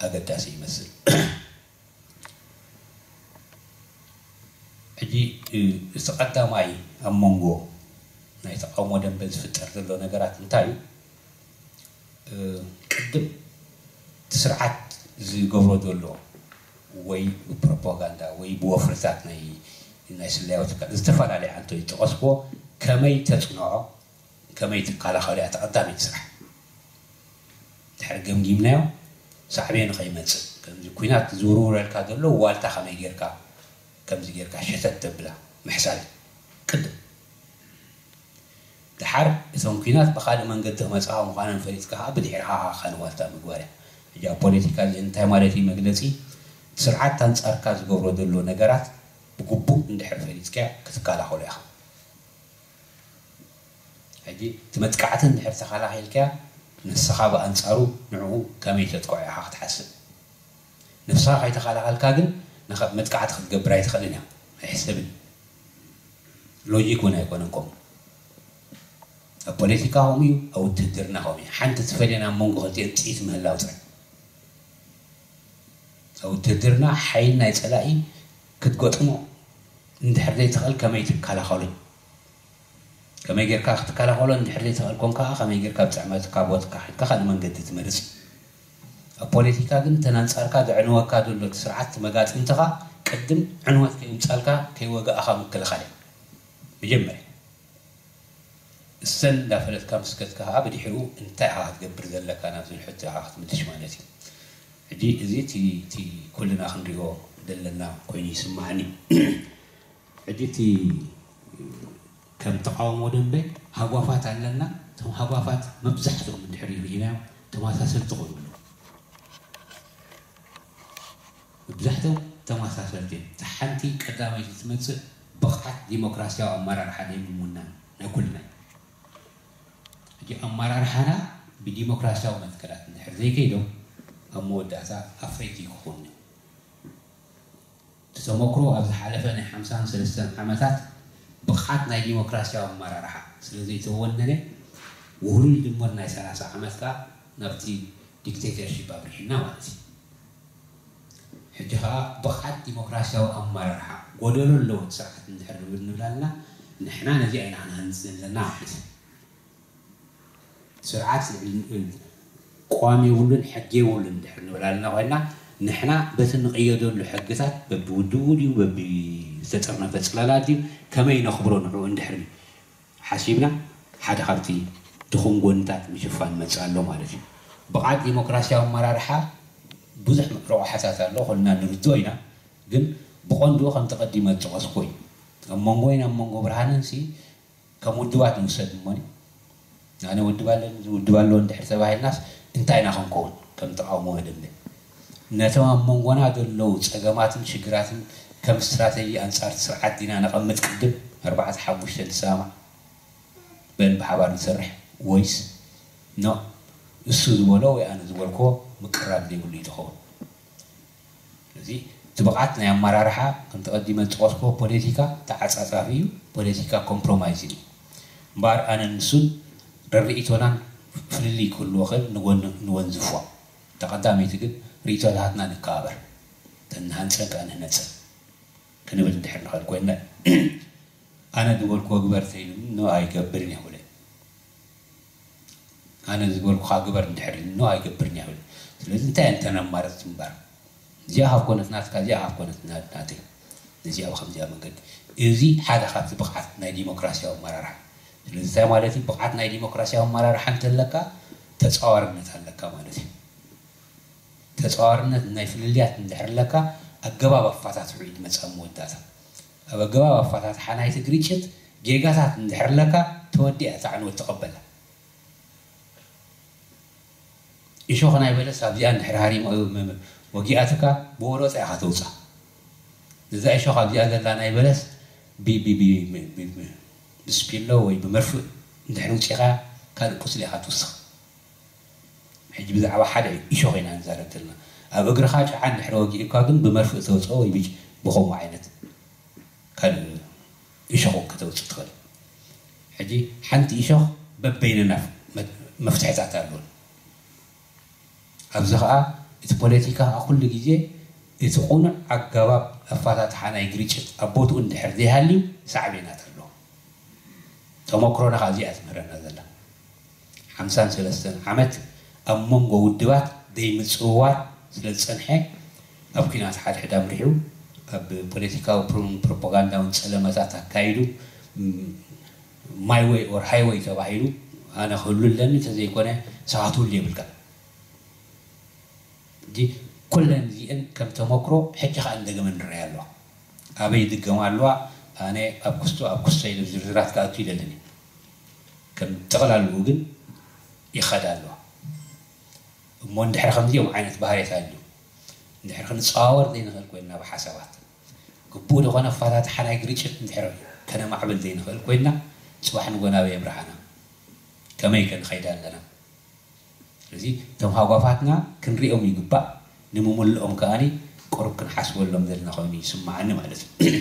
اقداسي يمثل اجي استقدام اي امونغو نايت او مودم بز في التردد لو نقرات نتايو ቅድም ስርዓት ዝገብሮ ዘሎ ወይ ብፕሮፓጋንዳ ወይ ብወፍርታት ናይ ናይ ስላዮት ዝተፈላለየ ዓንቶ ይጥቀስቦ ከመይ ተፅንዖ ከመይ ትከላኸሉ እያ ተቐዳሚት ስራሕ ድሕሪ ገምጊምናዮ ሳዕቤ ንኸይመፅእ ከምዚ ኩናት ዝውርውረልካ ዘሎ ዋልታ ከመይ ጌርካ ከምዚ ጌርካ ሸተት ተብላ ምሕሳል ቅድም تحر እዞም ኩናት ብካልእ መንገዲ ክመፅኣ ምኳነ ፈሊጥካ ከዓ ብድሕርካ ከልዋልታ ምግባር እያ እጃ ፖለቲካ እዚ እንታይ ማለት እዩ መግለፂ ስርዓት ኣንፃርካ ዝገብሮ ዘሎ ነገራት ብግቡእ እንድሕር ፈሊጥካ ክትከላኸሉ ኢኻ ሕጂ እቲ መጥቃዕቲ እንድሕር ተኸላኺልካ ንስኻ ብኣንፃሩ ንዕኡ ከመይ ተጥቅዖ ኢኻ ክትሓስብ ንስኻ ከይተኸላኸልካ ግን መጥቃዕቲ ክትገብር ኣይትኽእልን እያ ኣይሕስብን ሎጂክ እውን ኣይኮነን ከምኡ ፖለቲካ ሆሚ ኣብ ውትድርና ሆሚ ሓንቲ ትፈልየና መንጎ ክልቲአን ጥኢት ምህላው ጥራሕ ኣብ ውትድርና ሓይል ናይ ፀላኢ ክትገጥሞ እንድሕር ዘይትኽእል ከመይ ትከላኸሉ ከመይ ጌርካ ክትከላኸሎ እንድሕር ዘይትኽእል ኮን ከዓ ከመይ ጌርካ ብፅዕመትካ ቦትካ ሓድካ ካልእ መንገዲ ትመርፅ ኣብ ፖለቲካ ግን ተናንፃርካ ዝዕንወካ ዘሎ ስርዓት መጋፅምትኻ ቅድም ዕንወት ከይምፃልካ ከይወጋእኻ ምክልኻል መጀመርያ እሰን እንዳፈለጥካ ምስከትካ ከዓ ብድሕሪኡ እንታይ ዓ ክትገብር ዘለካ ናብ ዝብል ሕቶ ዓ ክትምልሽ ማለት እዩ ሕጂ እዚ እቲ ኩልና ክንሪኦ ዘለና ኮይኑ ይስማዕኒ ሕጂ እቲ ከም ተቃውሞ ደንበይ ሃጓፋት ኣለና እቶም ሃጓፋት መብዛሕትኦም እንድሕር ይብኢናዮም ተመሳሰልቲ ኮይኑ ኣለዉ መብዛሕትኦም ተመሳሰልቲ እዮም እቲ ሓንቲ ቀዳመይቲ ትመፅእ ብቕዓት ዲሞክራሲያዊ ኣመራርሓ ደይምውና ናይ ኩልና የአመራር ሓና ብዲሞክራሲያዊ መንገዳት እንድሕር ዘይከይዶም ኣብ መወዳእታ ኣፍረይቲ ክኾን እዩ ተተመክሮ ኣብ ዝሓለፈ ናይ ሓምሳን ሰለስተን ዓመታት ብቕዓት ናይ ዲሞክራሲያዊ ኣመራርሓ ስለዘይተወነነ ውህሉል ድምር ናይ 30 ዓመት ከዓ ናብቲ ዲክቴተርሽፕ ኣብርሒና ማለት እዩ ሕጂ ከዓ ብቕዓት ዲሞክራሲያዊ ኣመራርሓ ጎደሎ ኣለዎን ስርዓት እንድሕር ንብል ንብላለና ንሕና ነዚ ኣይና ክንሃንፅ ዘለና ማለት እዩ سرعات قوامي ولن حقي ولن دحر نولا لنا وانا نحنا بس نقيدون لحقتات ببودودي وبستطرنا فسقلالاتي كما ينخبرو نحو اندحر حاسبنا حد خارتي تخون قوانتات مشوفان ما تسألو مالجي بقعد ديمقراسيا ومرارحة بزح مقروع حساسة الله خلنا نردوينا قل بقون دو خان تقدمات تغسقوي تقمون قوين امون قبرهانا سي كمودوات نسد موني ኣነ ውድብ ኣለን እዚ ውድብ ኣለዎ እንድሕር ተባሂልናስ እንታይ ኢና ክንከውን ከም ተቃውሞ የድሊ ነቶም ኣብ መንጎና ዘለዉ ፀገማትን ሽግራትን ከም ስትራተጂ ኣንፃር ስርዓት ኢና ነቐምጥ ቅድም ኣርባዕተ ሓሙሽተ ንሰማዕ በን ብሓባር ንሰርሕ ወይስ ኖ እሱ ዝበሎ ወይ ኣነ ዝበልኮ ምቅራብ ዘይብሉ ይትኸውን እዚ እቲ ብቕዓት ናይ ኣመራርሓ ከም ተቐዲመ ዝጠቐስኮ ፖለቲካ ተዓፃፃፊ እዩ ፖለቲካ ኮምፕሮማይዝ እዩ እምበር ኣነ ንሱን ረርኢቶናን ፍልልይ ክህልዎ ኽእል ንወንዝፎ ተቐዳመይቲ ግን ርእቶታትና ንከባበር ተንሃንፀን ከ ንህነፅን ክንብል እንድሕር ንኽእል ኮይና ኣነ ዝበልክዎ ግበር ተኢሉ ኖ ኣይገብርን ይብለን ኣነ ዝበልኩካ ግበር እንድሕር ኖ ኣይገብርን ይብለን ስለዚ እንታይ እንተነ ማለት ትምባር እዚኣ ካብ ኮነት ናትካ እዚኣ ካብ ኮነት ናት እዩ ነዚኣ ብከምዚኣ መንገዲ እዚ ሓደ ካብቲ ብቕዓት ናይ ዲሞክራሲያዊ ኣመራርሓ لذا مالتي بقعت ناي ديمقراطية هم مرة رحمت لك تتصور من تلك مالتي تتصور من ناي في الليات ندهر لك أجبا وفاتات عيد مثلا موداتا أو أجبا وفاتات حنايت قريشت جيجاتات ندهر لك تودي أتعن وتقبلها يشوخ ناي بلس أبدي أن حراري وجياتك بورس أخذوصة لذا يشوخ أبدي أن لا ناي ብስፒሎ ወይ ብመርፍእ እንድሕሪ ውፂኢኻ ካልእ ቁስሊ ኢኻ ትውስኽ ሕጂ ብዛዕባ ሓደ ኢሾ ኮይና ንዛረብ ዘለና ኣብ እግርኻ ጨዓ እንድሕሪ ወጊእካ ግን ብመርፍእ ተውፅኦ ወይ ብጭ ብከምኡ ዓይነት ካልእ ኢሾኹ ክተውፅእ ትኽእል ሕጂ ሓንቲ ኢሾኽ በበይንና መፍትሕታት ኣለዎን ኣብዚ ከዓ እቲ ፖለቲካ ከዓ ኩሉ ግዜ እቲ ቁኑዕ ኣገባብ ኣፋታትሓ ናይ ግርጭት ኣብ ቦትኡ እንድሕር ዘይሃልዩ ሳዕቤናት ኣለዎ ተመክሮና ካዚ እዚኣ ዝምህረና ዘላ ሓምሳን ሰለስተን ዓመት ኣብ መንጎ ውድባት ዘይምፅውዋር ስለ ዝፀንሐ ኣብ ኩናት ሓደ ሕዳም ርሒቡ ኣብ ፖለቲካዊ ፕሮፓጋንዳውን ፀለመታት ኣካይዱ ማይ ወይ ኦር ሃይወይ ተባሂሉ ኣነ ክህሉ ኣለኒ እተዘይኮነ ሰባትውሉ የብልካ እ ኩለን እዚአን ከም ተመክሮ ሕጂ ከዓ እንደገመ ንርአያ ኣለዋ ኣበይ ድገማ ኣለዋ ኣነ ኣብ ክስቶ ኣብ ክስቶ ኢሉ ዝርዝራት ክኣቱ ይደልን ከም ተቐላልኡ ግን ይኸዳ ኣለዋ እሞ እንድሕር ከምዚኦም ዓይነት ባህርት ኣሉ እንድሕር ክንፀዋወር ዘይንኽእል ኮይንና ብሓሳባት ግቡእ ዝኾነ ክፋታት ሓናይ ግርጭት እንድሕር ከነማዕብል ዘይንኽእል ኮይንና ፅባሕ ንጎናዊ የብርሃና ከመይ ከንኸይዳ ኣለና ስለዚ እቶም ሃጓፋትና ክንሪኦም ይግባእ ንምምልኦም ከኣኒ ቁርብ ክንሓስበሎም ዘለና ኮይኑ ይስማዓኒ ማለት እዩ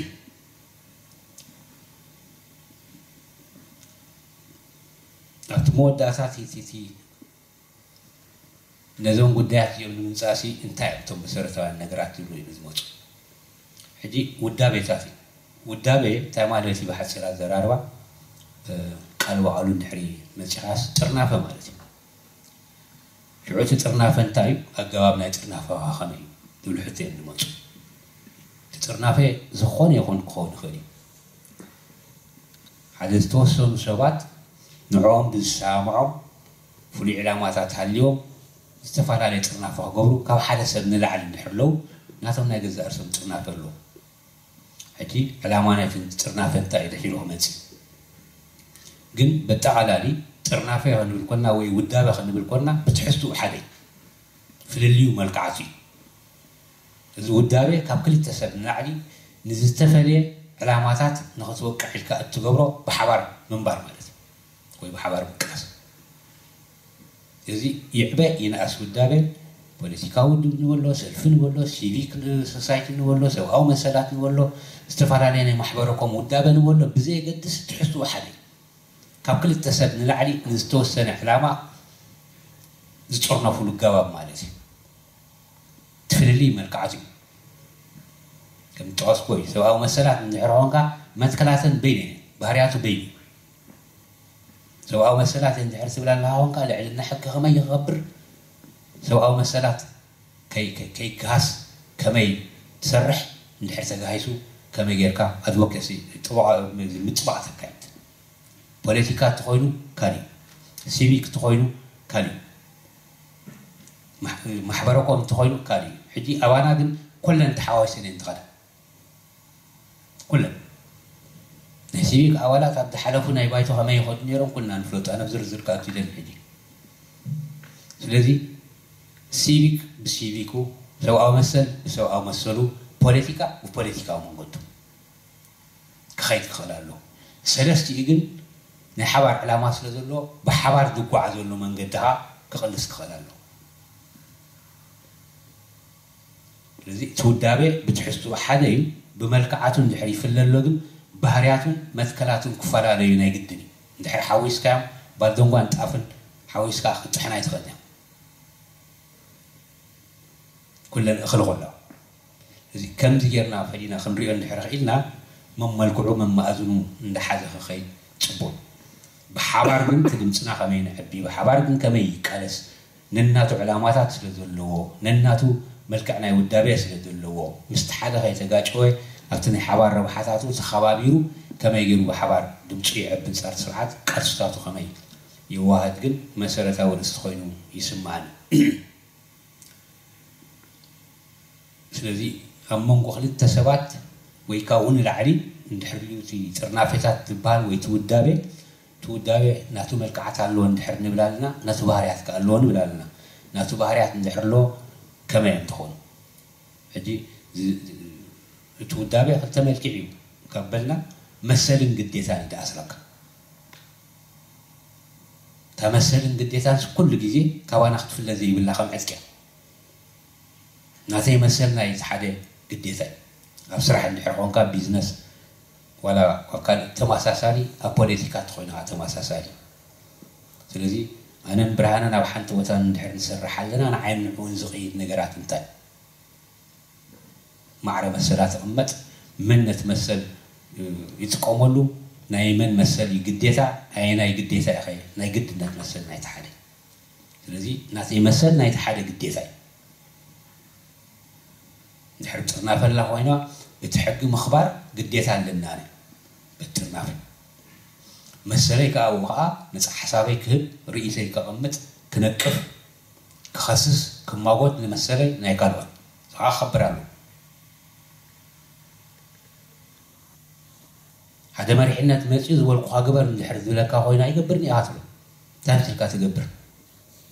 أتمودا ساتي تي تي نزوم قدات يوم نمساسي انتاي بتوم بسرطة النقرات يلو يمزموت حجي ودابي ساتي ودابي تايما دويتي بحث سرات زراروا قالوا عالو نحري منشخاص ترنافة مالتي شعوتي ترنافة انتاي أقوابنا ترنافة آخامي دول حتين نموت ترنافة زخوني يخون قون خلي حدث توسم شبات ንዕኦም ብዝሰማዖም ፍሉይ ዕላማታት ሃልዮም ዝተፈላለየ ጥርናፈ ክገብሩ ካብ ሓደ ሰብ ንላዕሊ እንድሕለው ናቶም ናይ ገዛ እርሶም ጥርናፈ ኣለዎ ሕጂ ዕላማ ናይቲ ጥርናፈ እንታይ እዩ ድሒሩ ክመፅእ ግን በጠቃላሊ ጥርናፈ ክንብል ኮና ወይ ውዳበ ክንብል ኮና ብትሕዝትኡ ሓደ ፍልልዩ መልክዓት እዩ እዚ ውዳቤ ካብ ክልተ ሰብ ንላዕሊ ንዝተፈለየ ዕላማታት ንክትወቅዕ ኢልካ እትገብሮ ብሓባር ምንባር ማለት ወይ ብሓባር ምቅናስ እዚ ይዕበ ይንኣስ ውዳበን ፖለቲካዊ ንበሎ ሰልፊ ንበሎ ሲቪክ ሶሳይቲ ንበሎ ሰብኣዊ መሰላት ንበሎ ዝተፈላለየ ናይ ማሕበረኮም ውዳበ ንበሎ ብዘየገድስ ትሕዝትዎ ሓደ እዩ ካብ ክልተ ሰብ ንላዕሊ ንዝተወሰነ ዕላማ ዝፅርነፍሉ ገባብ ማለት እዩ ትፍልልይ መልክዓት እዩ ከም ዝጠቐስኮ እዩ ሰብኣዊ መሰላት ንድሕር ኮንካ መትከላተን በይነ ባህርያቱ በይነ እዩ سواء مسالات انت حرس بلا الله وان قال علنا حق ما يغبر سواء مسالات كي كي كاس كمي تسرح انت حرس غايسو كمي غيركا ادوكسي طبعا متبع تكايت بوليتيكا تقوينو كاري سيفيك تقوينو كاري محبركم تقوينو كاري حجي اوانا كلن تحاوشن انت غدا كلن سيبيك أولا كابت حلفنا يبايتو هما يخد نيرون كنا نفلوت أنا بزر زر كابت يدن حجي سلذي سيبيك بسيبيكو سواء مثل سواء مثلو بوليتيكا وبوليتيكا ومنغوتو كخيط خلالو سلستي إغن نحبار على ما سلزلو بحبار دوكو عزلو من قدها كخلص خلالو لذي تودابي بتحسو حدا يو بملكعاتو نحري فلن لغن ባህርያቱን መትከላቱን ክፈላለዩ ናይ ግድን እዩ እንድሕር ሓዊስካ ባልደንጓን ጣፍን ሓዊስካ ክጥሕና ይትኽእል እያ ኩለን እኽሊ ከሎ እዚ ከምዚ ጌርና ፈሊና ክንሪኦ እንድሕር ክኢልና መመልክዑ መማእዝኑ እንዳሓዘ ክኸይድ ፅቡቅ ብሓባር ግን እቲ ድምፅና ከመይ ንዕቢ ብሓባር ግን ከመይ ይቃለስ ነናቱ ዕላማታት ስለ ዘለዎ ነናቱ መልክዕ ናይ ውዳቤ ስለ ዘለዎ ምስቲ ሓደ ከይተጋጨወ ኣብቲ ናይ ሓባር ረብሓታቱ ተኸባቢሩ ከመይ ገይሩ ብሓባር ድምፂ ይዕብን ፀር ስርዓት ቃልስታቱ ከመይ ይዋሃድ ግን መሰረታዊ ንስቲ ኮይኑ ይስማዓኒ ስለዚ ኣብ መንጎ ክልተ ሰባት ወይ ካብኡ ንላዕሊ እንድሕር እዩ እቲ ፅርናፌታት ዝበሃል ወይ ትውዳቤ ትውዳቤ ናቱ መልክዓት ኣለዎ እንድሕር ንብል ኣለና ናቱ ባህርያት ከ ኣለዎ ንብል ኣለና ናቱ ባህርያት እንድሕር ኣለዎ ከመይ እዮም ትኾኑ ሕጂ تودابي حتى ملكي قبلنا مسلين قديتا عند أسرك تمسلين قديتا كل جيزي كوانا خطف الذي بالله خم أذكى ناتي مسلنا يتحدى قديتا أبصرح عند حرقونك بيزنس ولا وكان تماسا سالي أبوليتيكا تخوينها تماسا سالي سلزي أنا برهانا نوحان توتان نحن نسرح لنا أنا عين نعون زغيد نقرات انتاني ማዕረ መሰላ ትቕመጥ መን ነቲ መሰል ይጥቀመሉ ናይ መን መሰል እዩ ግዴታ ኣየ ናይ ግዴታ ኢኸ ናይ ግድነት መሰል ናይቲ ሓደ ስለዚ ናተይ መሰል ናይቲ ሓደ ግዴታ እዩ ድሕሪ ጥርናፈላ ኮይና እቲ ሕጊ ምኽባር ግዴታ ኣለና በቲ ጥርናፈ መሰለይ ከዓ ው ከዓ ነፃ ሓሳበይ ክህብ ርእሰይ ከቐምጥ ክነቅፍ ክኸስስ ክማጎት ንመሰለይ ናይ ካልኦት ከዓ ከብር ኣለዎ حدا مريحنات مرسي زول قوها قبر نحر ذلك هوينا يقبرني آتبا آه، تاني تلقى تقبر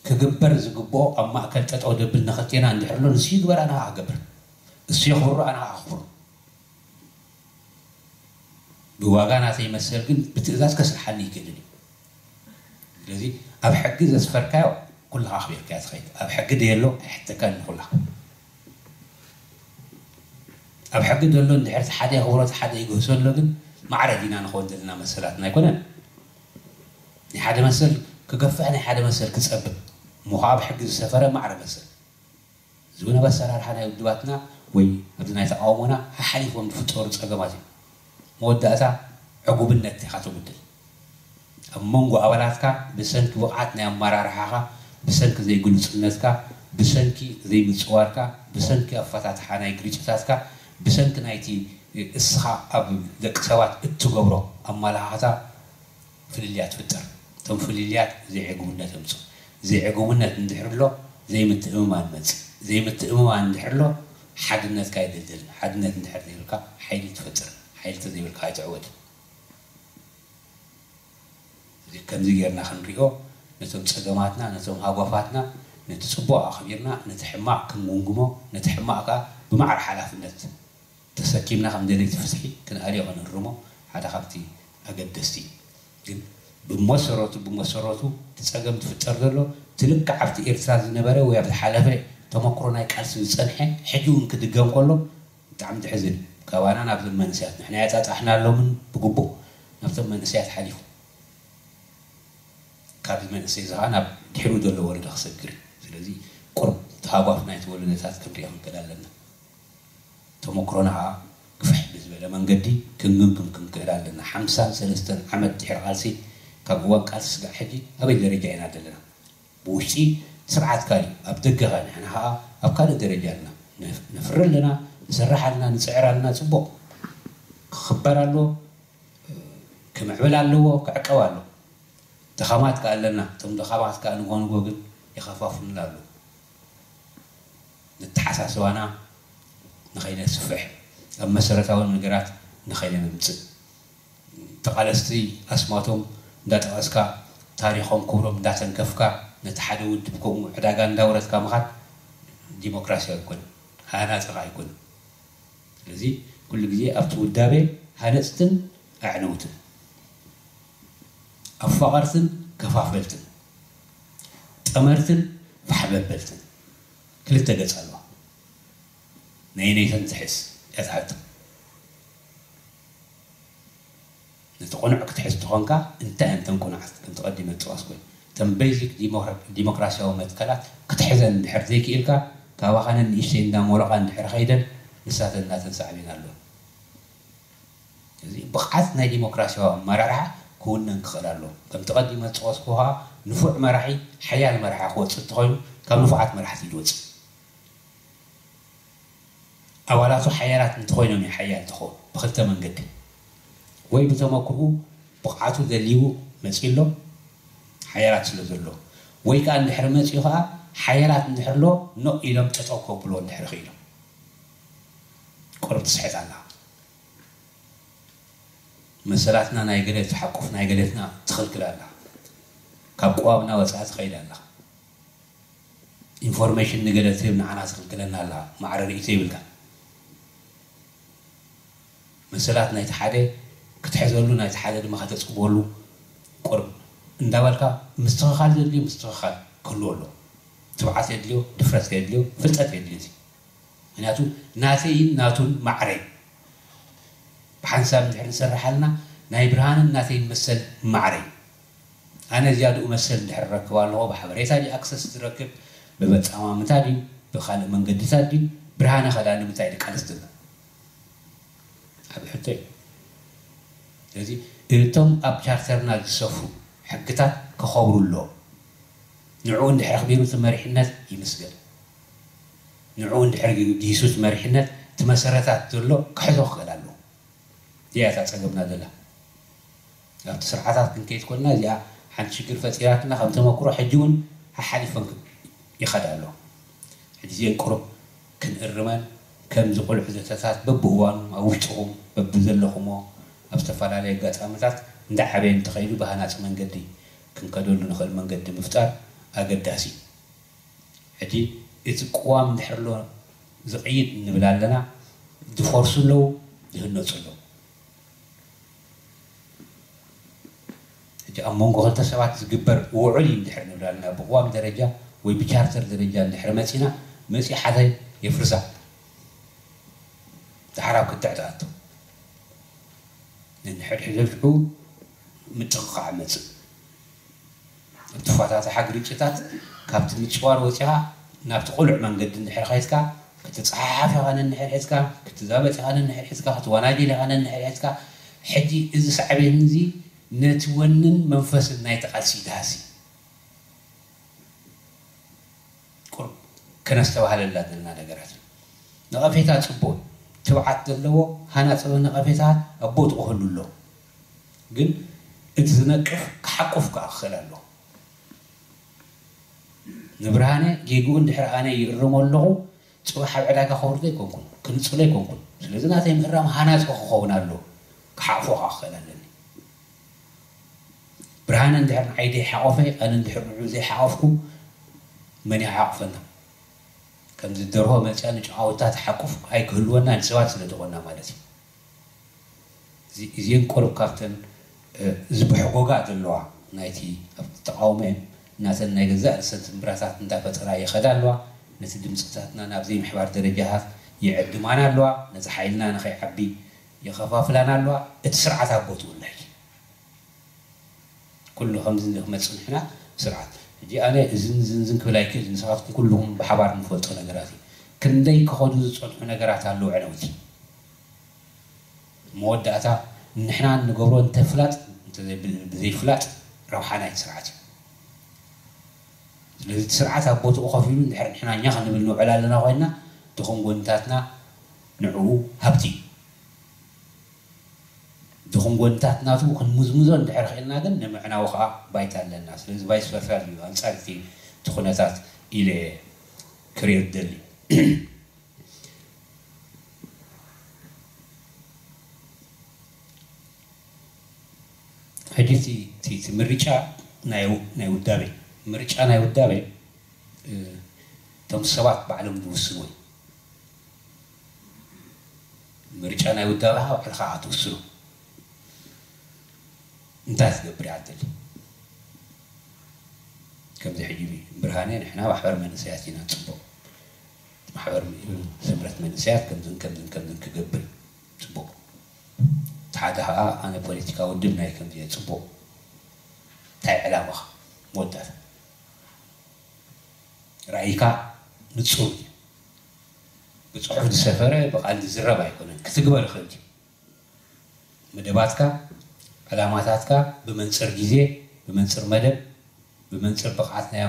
كقبر زقبو أما أكل تتعو دبل نخطينا نحر له نسي قبر أنا أقبر نسي خبر أنا أخبر بواقانا تي مسير قد بتقذاز كسر حالي كدني لذي أبحق إذا سفر كاو كلها أخبر كاس خيط أبحق إذا يلو حتى كان كلها أبحق إذا يلو نحر حدا يغورت حدا يقوسون له ማዕረጊና ንኸውን ዘለና መሰላትና ኣይኮነን ንሓደ መሰል ክገፍዕ ናይ ሓደ መሰል ክፀብብ ምዃብ ሕጊ ዝሰፈረ ማዕረ መሰል ዝውነብ ኣሰራርሓ ናይ ውድባትና ወይ ኣብዚ ናይ ተቃውሞና ሓሓሊፎም ዝፍጠሩ ፀገማት እዩ መወዳእታ ዕጉብነት ኢኻ ትጉድል ኣብ መንጎ ኣባላትካ ብሰንኪ ብቕዓት ናይ ኣመራርሓኻ ብሰንኪ ዘይግልፅነትካ ብሰንኪ ዘይምፅዋርካ ብሰንኪ ኣፈታትሓ ናይ ግርጭታትካ ብሰንኪ ናይቲ እስኻ ኣብ ደቂ ሰባት እትገብሮ ኣመላኻታ ፍልልያት ፍጥር እቶም ፍልልያት ዘይዕጉምነት እምፁ ዘይዕጉምነት እንድሕር ኣሎ ዘይምትእምማን መፅእ ዘይምትእምማን እንድሕር ኣሎ ሓድነትካ ይድልድልን ሓድነት እንድሕር ዘይብልካ ሓይሊ ትፈጥርን ሓይሊ ተዘይብልካ ኣይትዕወትን ከምዚ ጌርና ክንሪኦ ነቶም ፀገማትና ነቶም ሃጓፋትና ነቲ ፅቡቅ ኣኽቢርና ነቲ ሕማቅ ክንጉንጉሞ ነቲ ሕማቅ ከዓ ብማዕር ሓላፍነት تسكيمنا خم دلك تفسحي كن أري عن الرما حتى خبتي أجدستي لكن بمسرات بمسرات تسكيم تفتر دلو تلك عفت إرسال نبرة ويا في الحالة فري تما كورونا كاس سنحة حجون كدقام كلهم تعمد حزن كوانا نبض المنسيات نحن يتات احنا لو من بقبو نبض المنسيات حليفو كاب المنسيات انا بحرود اللي ورد اخسر كري سلزي قرب تهابا فنايت ولو نتات كبري اهم كلا لنا ተመክሮና ከዓ ክፍሕ ብዝበለ መንገዲ ክንግምግም ክንክእል ኣለና ሓምሳን ሰለስተን ዓመት ድሕሪ ቃልሲ ካብ እዋን ቃልሲ ስጋዕ ሕጂ ኣበይ ደረጃ ኢና ዘለና ብውሽጢ ስርዓት ካሊእ ኣብ ደገ ኸ ንሕና ከዓ ኣብ ካልእ ደረጃ ኣለና ነፍሪ ኣለና ንሰርሕ ኣለና ንፅዕር ኣለና ፅቡቅ ክኽበር ኣሎ ክምዕብል ኣለዎ ክዕቀብ ኣሎ ደኻማት ከዓ ኣለና እቶም ደኻማት ከዓ ንኮንጎ ግን ይኸፋፍሉና ኣሎ ንተሓሳስባና نخيل سفح أما سرت أول من جرات نخيل نمتص تقلستي أسماتهم دات أسكا تاريخهم كورم دات نكفكا نتحدود بكم عداقان دورة كامخات ديمقراسية يكون هانا تغا يكون لذي كل جزي أبتو الدابي هانستن أعنوتن أفغرتن كفافلتن تأمرتن فحببلتن كل التقلس الله ናይነይተን ትሕዝ እያ ተሃብቲ ነቲ ቆኑዕ ክትሕዝ እትኾንካ እንታይ እንተን ቁናዓት ክንተቐዲመ ጥዋስ ኮይኑ እተን ቤዚክ ዲሞክራሲያዊ መትከላት ክትሕዘን እንድሕር ዘይክኢልካ ካባኻነ ንእሽተይ እንዳመረቓ እንድሕር ኸይደን ንሳተን እናተንሳዕብን ኣለዎ እዚ ብቕዓት ናይ ዲሞክራሲያዊ ኣመራርሓ ክውነን ክኽእል ኣለዎ ከም ተቐዲመ ዝፅወስኩ ከዓ ንፉዕ መራሒ ሓያል መራሒ ክወፅእ እንተኮይኑ ካብ ንፉዓት መራሕቲ ይድወፅእ ኣባላቱ ሓያላት እንተኮይኖም እዩ ሓያል እንትኸውን ብክልተ መንገዲ ወይ ብተመክርኡ ብቕዓቱ ዘልይዎ መፂኡ ኣሎ ሓያላት ስለ ዘለዎ ወይ ከዓ እንድሕሪ መፂኡ ከዓ ሓያላት እንድሕር ኣሎ ኖ ኢሎም ጠጠው ከብልዎ እንድሕሪ ክኢሎም ቁርብ ትስሕት ኣላ መሰላትና ናይ ገለ ተሓቁፍ ናይ ገለትና ትኽልክል ኣላ ካብ ቆዋብና ወፃኢ ትኸይድ ኣላ ኢንፎርሜሽን ንገለ ትህብ ንዓና ትኽልክለና ኣላ ማዕረ ርእቶ ይብልካ መሰላት ናይቲ ሓደ ክትሕዘሉ ናይቲ ሓደ ድማ ከተፅግበሉ ቁርብ እንዳበልካ ምስትኽኻል ዘድልዮ ምስትኽኻል ክህልዎ ኣሎ ትብዓት የድልዮ ድፍረት የድልዮ ፍልጠት የድልዮ እዚ ምክንያቱ ናተይን ናቱን ማዕረይ ብሓንሳብ ንድሕር ንሰርሓ ኣለና ናይ ብርሃንን ናተይን መሰል ማዕረይ ኣነ ዝያድኡ መሰል ንድሕር ረክብ ኣለኹ ብሓበሬታ ድዩ ኣክሰስ ዝረክብ ብመፃማምታት ድዩ ብካልእ መንገዲታት ድዩ ብርሃነ ከዳ ንምንታይ ደቂ ኣንስትዮ حقتين لذي إنتم أبشرتنا للصفو حقتا كخبر الله نعود حرق بيروت مريحنا يمسجد نعود حرق يسوس مريحنا تمسرتا تلو كحلو خلالو دي أتاس قبلنا دلا أنت سرعتا تنكيت كنا يا حد شكر فتياتنا خمسة مكرو حجون حالي فنك يخدع له حد زين كرو كن الرمان كم زقول حزتات ببهوان أو تقوم ببذل لهم أبتفر على جات أمزات ده حبين تخيلوا بهانات من قدي كن كدول نخل من قدي مفتار أجد داسي عدي إذا قوام دحرلو زعيد نبلا لنا دفرسلو دهنوسلو عدي أمون قلت سبات زقبر وعلي دحر نبلا لنا بقوام درجة ويبشارتر درجة دحر مسينا مسي حدا يفرسه تحرك التعداد لأن حل حلفه متقع مت التفاتة حق ريتشات كابت متشوار وتشا نابت قلع من قد النحر خيسكا كتتصحف عن النحر حيسكا كتذابت عن النحر حيسكا كتواناجي لعن النحر حيسكا حجي إذا صعبين منزي نتونن منفس النايت قاسي داسي كنا استوى هذا اللذ لنا لجرات نقف هيك تصبون ትብዓት ዘለዎ ሃናፀበ ነቐፌታት ኣቦት ክህሉ ኣሎ ግን እቲ ዝነቅፍ ክሓቁፍ ከዓ ክኽእል ኣሎ ንብርሃነ ጌግኡ እንድሕር ኣነ ይእርሞ ኣለኹ ፅባሕ ኣብ ዕዳጋ ከውርዶ ኣይኮንኩን ክንፅሎ ኣይኮንኩን ስለዚ ናተይ ምእራም ሃናፀ ክኸውን ኣሎ ክሓቅፎ ከዓ ክኽእል ኣለኒ ብርሃነ እንድሕር ንዓይደ ሓቆፈ ኣነ እንድሕር ንዑ ዘይሓቆፍኩ መን ይሓቆፈና كم زدره ما كان يجعو تات حكوف هاي كل ونا نسوات سلطة ونا مالتي زي زين كل كارتن زبح قوقا دلوا نايتي تقاومين ناس النايق زاء سنت مراسات ندابت رأي خدالوا ناس دم سكتاتنا نابزين حوار درجات يعدو مانا لوا ناس حايلنا نخي حبي يخفاف لنا لوا اتسرعة تابوتو الله كل خمزين لهم سنحنا سرعة ሕጂ ኣነ እዝን ዝንዝን ክብል ኣይክእል ንስኻትኩም ኩልኩም ብሓባር ንፈልጦ ነገራት እዩ ክንደይ ክኸዱ ዝፀንሑ ነገራት ኣለዉ ዕነውቲ መወዳእታ ንሕና ንገብሮ እንተፍላጥ ብዘይፍላጥ ረብሓ ናይ ስርዓት እዩ ስለዚ እቲ ስርዓት ኣብ ቦትኡ ከፍ ኢሉ ንድሕር ንሕና እኛ ክንብል ንውዕል ኣለና ኮይንና እቶም ጎንታትና ንዕኡ ሃብቲ እዩ ድኹም ጎድታት ናቱ ክንምዝምዞ እንድሕር ክእልና ግን ንምዕናዊ ከዓ ባይታ ኣለና ስለዚ ባይ ዝፈርፋል እዩ ኣንፃር እቲ እቲ ኩነታት ኢለ ክርዮ ደሊ ሕጂ እቲ ምርጫ ናይ ውዳበ ምርጫ ናይ ውዳበ እቶም ሰባት ባዕሎም ዝውስኑ እዩ ምርጫ ናይ ውዳበ ባዕልካ ትውስኑ انتهت قبري عدل كم ذي حجيبي برهانين احنا وحبر من منسياتنا تبو كم ذن كم ذن كم ذن كقبر تبو تحدى انا بوليتيكا ودمنا كم ذي تبو تاي علامة مودات ራእይካ نتصوري بتصوري السفرة ዝሰፈረ ብቃል ዝዝረብ ኣይኮነን ክትግበር ይኽእል እዩ ዕላማታትካ ብመንፅር ግዜ ብመንፅር መደብ ብመንፅር ብቕዓት ናይ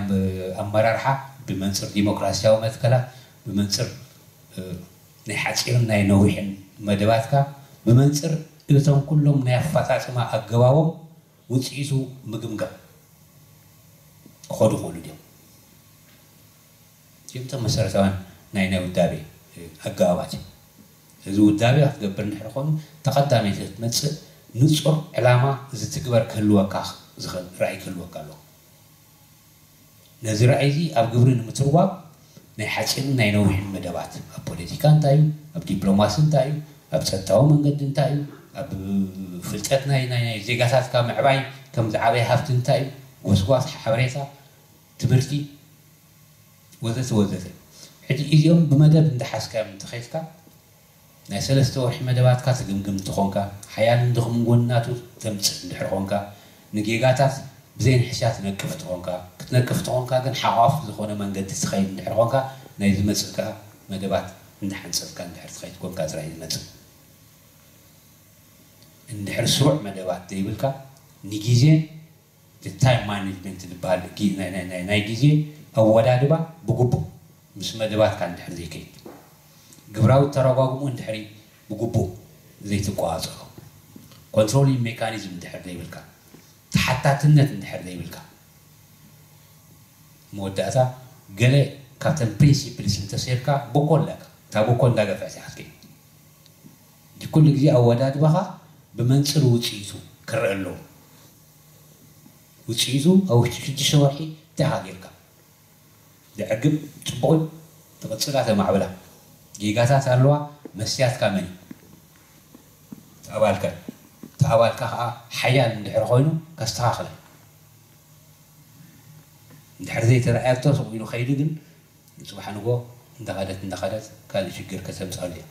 ኣመራርሓ ብመንፅር ዲሞክራሲያዊ መትከላ ብመንፅር ናይ ሓፂርን ናይ ነዊሕን መደባትካ ብመንፅር እቶም ኩሎም ናይ ኣፈፃፅማ ኣገባቦም ውፅኢቱ ምግምጋም ክኸዱ ይኽእሉ ድዮም እዚኦም መሰረታውያን ናይ ናይ ውዳቤ ኣገባባት እዩ እዚ ውዳቤ ክትገብር እንድሕር ኮይኑ ተቐዳሜ ትመፅእ نصر علامة زت كبر كلوا كخ زخل رأي كلوا كلو نزرع أيدي أبجورين متروق نحاسين نينوهم مدابات أبوليتيكان تايو أبديبلوماسين تايو أبستاو من قدن تايو أب فلتات ناي ناي ناي زي قصات كام عباين كم زعابي هافتن تايو وزواس حبريتا تبرتي وزت وزت حتي إذ يوم بمدى بندحس كام تخيف كام ናይ ሰለስተ ወርሒ መደባትካ ትግምግምቲ ኮንካ ሓያል እንድኹም ጎናቱ ተምፅእ እንድሕር ኮንካ ንጌጋታት ብዘይንሕሻ ትነቅፍ ትኾንካ ክትነቅፍ ትኾንካ ግን ሓቋፍ ዝኾነ መንገዲ ትኸይድ እንድሕር ኮንካ ናይ ዝመፅእካ መደባት እንዳሓንፀፍካ እንድሕር ትኸይድ ኮንካ ጥራይ ዝመፅእ እንድሕር ስሩዕ መደባት ዘይብልካ ንግዜ ታይም ማኔጅመንት ዝበሃል ናይ ግዜ ኣወዳድባ ብግቡእ ምስ መደባትካ እንድሕር ዘይከይድ ግብራዊ ተረጓጉሙ እንድሕሪ ብግቡእ ዘይትቆፃፀሮ ኮንትሮሊንግ ሜካኒዝም እንድሕር ዘይብልካ ተሓታትነት እንድሕር ዘይብልካ መወዳእታ ገለ ካብተን ፕሪንሲፕልስ እንተሰይርካ ቦኮ ኣለካ እታ ቦኮ እንዳገፍዕቲ ክትከይ ኩሉ ግዜ ኣወዳድባኻ ብመንፅር ውፅኢቱ ክርአ ኣለዎ ውፅኢቱ ኣብ ውሽጢ ሽዱሽተ ወርሒ እንታይ ሃገርካ ዝዕግብ ፅቡቕን ተቐፅላ ተማዕብላ ጌጋታት ኣለዋ መስያትካ መን እዩ ተኣባልከ ተኣባልካ ከዓ ሓያል እንድሕሪ ኮይኑ ከስተኻኽለ እንድሕር ዘይተረኣያቶ ስቕ ኢሉ ከይዱ ግን ንፅባሕ ንጎ እንዳኸደት እንዳኸደት ካልእ ሽግር ከተምፃሉ እያ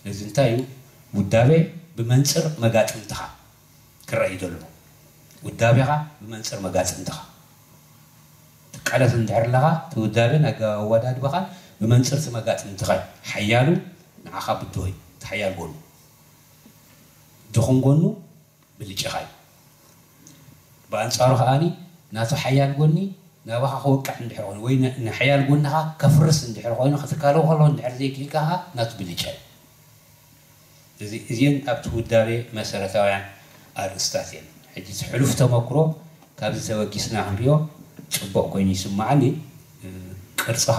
ስለዚ እንታይ እዩ ውዳቤ ብመንፅር መጋፅምትኻ ክረአዩ ዘለዎ ውዳቤኻ ብመንፅር መጋፅምትኻ ትቃለስ እንድሕር ኣለኻ እቲ ውዳቤን ኣገባብ ኣወዳድበኻን ብመንፅር ትመጋጥ እንትኸል ሓያሉ ንዓኻ ብድወይ ትሓያል ጎኑ ድኹም ጎኑ ብልጭኻ እዩ ብኣንፃሩ ከዓኒ ናቱ ሓያል ጎኒ ናባኻ ክወቅዕ እንድሕር ኮይኑ ወይ ንሓያል ጎኒኻ ከፍርስ እንድሕር ኮይኑ ክትካለዎ ከሎ እንድሕር ዘይክልካ ኸ ናቱ ብልጫ እዩ እዚአን ኣብቲ ውዳቤ መሰረታውያን ኣርእስታት እየን ሕጂ ሕሉፍ ተመክሮ ካብዚ ተበጊስና ክንሪኦ ፅቡቅ ኮይኑ ይስማዓኒ ቅርፅኻ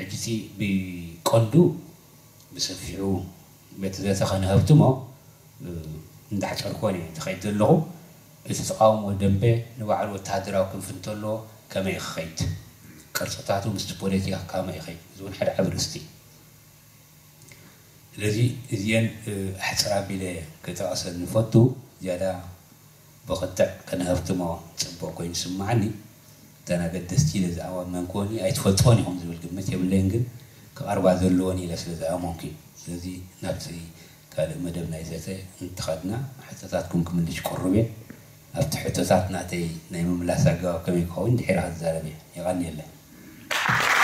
عجزي بقلدو بسفيعو متذات خانهبتو ما آه، ندحت عركواني تخيد له استقام ودمبة نوعر وتهدرا وكم فنتلو كما يخيت كرصتاتو مستبوليتيا كما يخيت زون حد عبرستي الذي زين آه، احترا بلا كتر اصلا نفوتو بقطع كان آه، تبقى كوين سمعني እተን ኣገደስቲ ንዝኣዋም መንኮኒ ኣይትፈልጥዎን ኢኹም ዝብል ግምት የብለይን ግን ካብ ኣርባ ዘለዎን ኢለ ስለ ዝኣመንኩ እዩ ስለዚ ናብቲ ካልእ መደብ ናይ ዘተ እንትኸድና ሕቶታትኩም ክምልሽ ቁርብ እየ ኣብቲ ሕቶታት ናተይ ናይ ምምላስ ኣገባብ ከመይ ክኸውን ድሒራ ክዛረብ እየ ይቐኒ የለን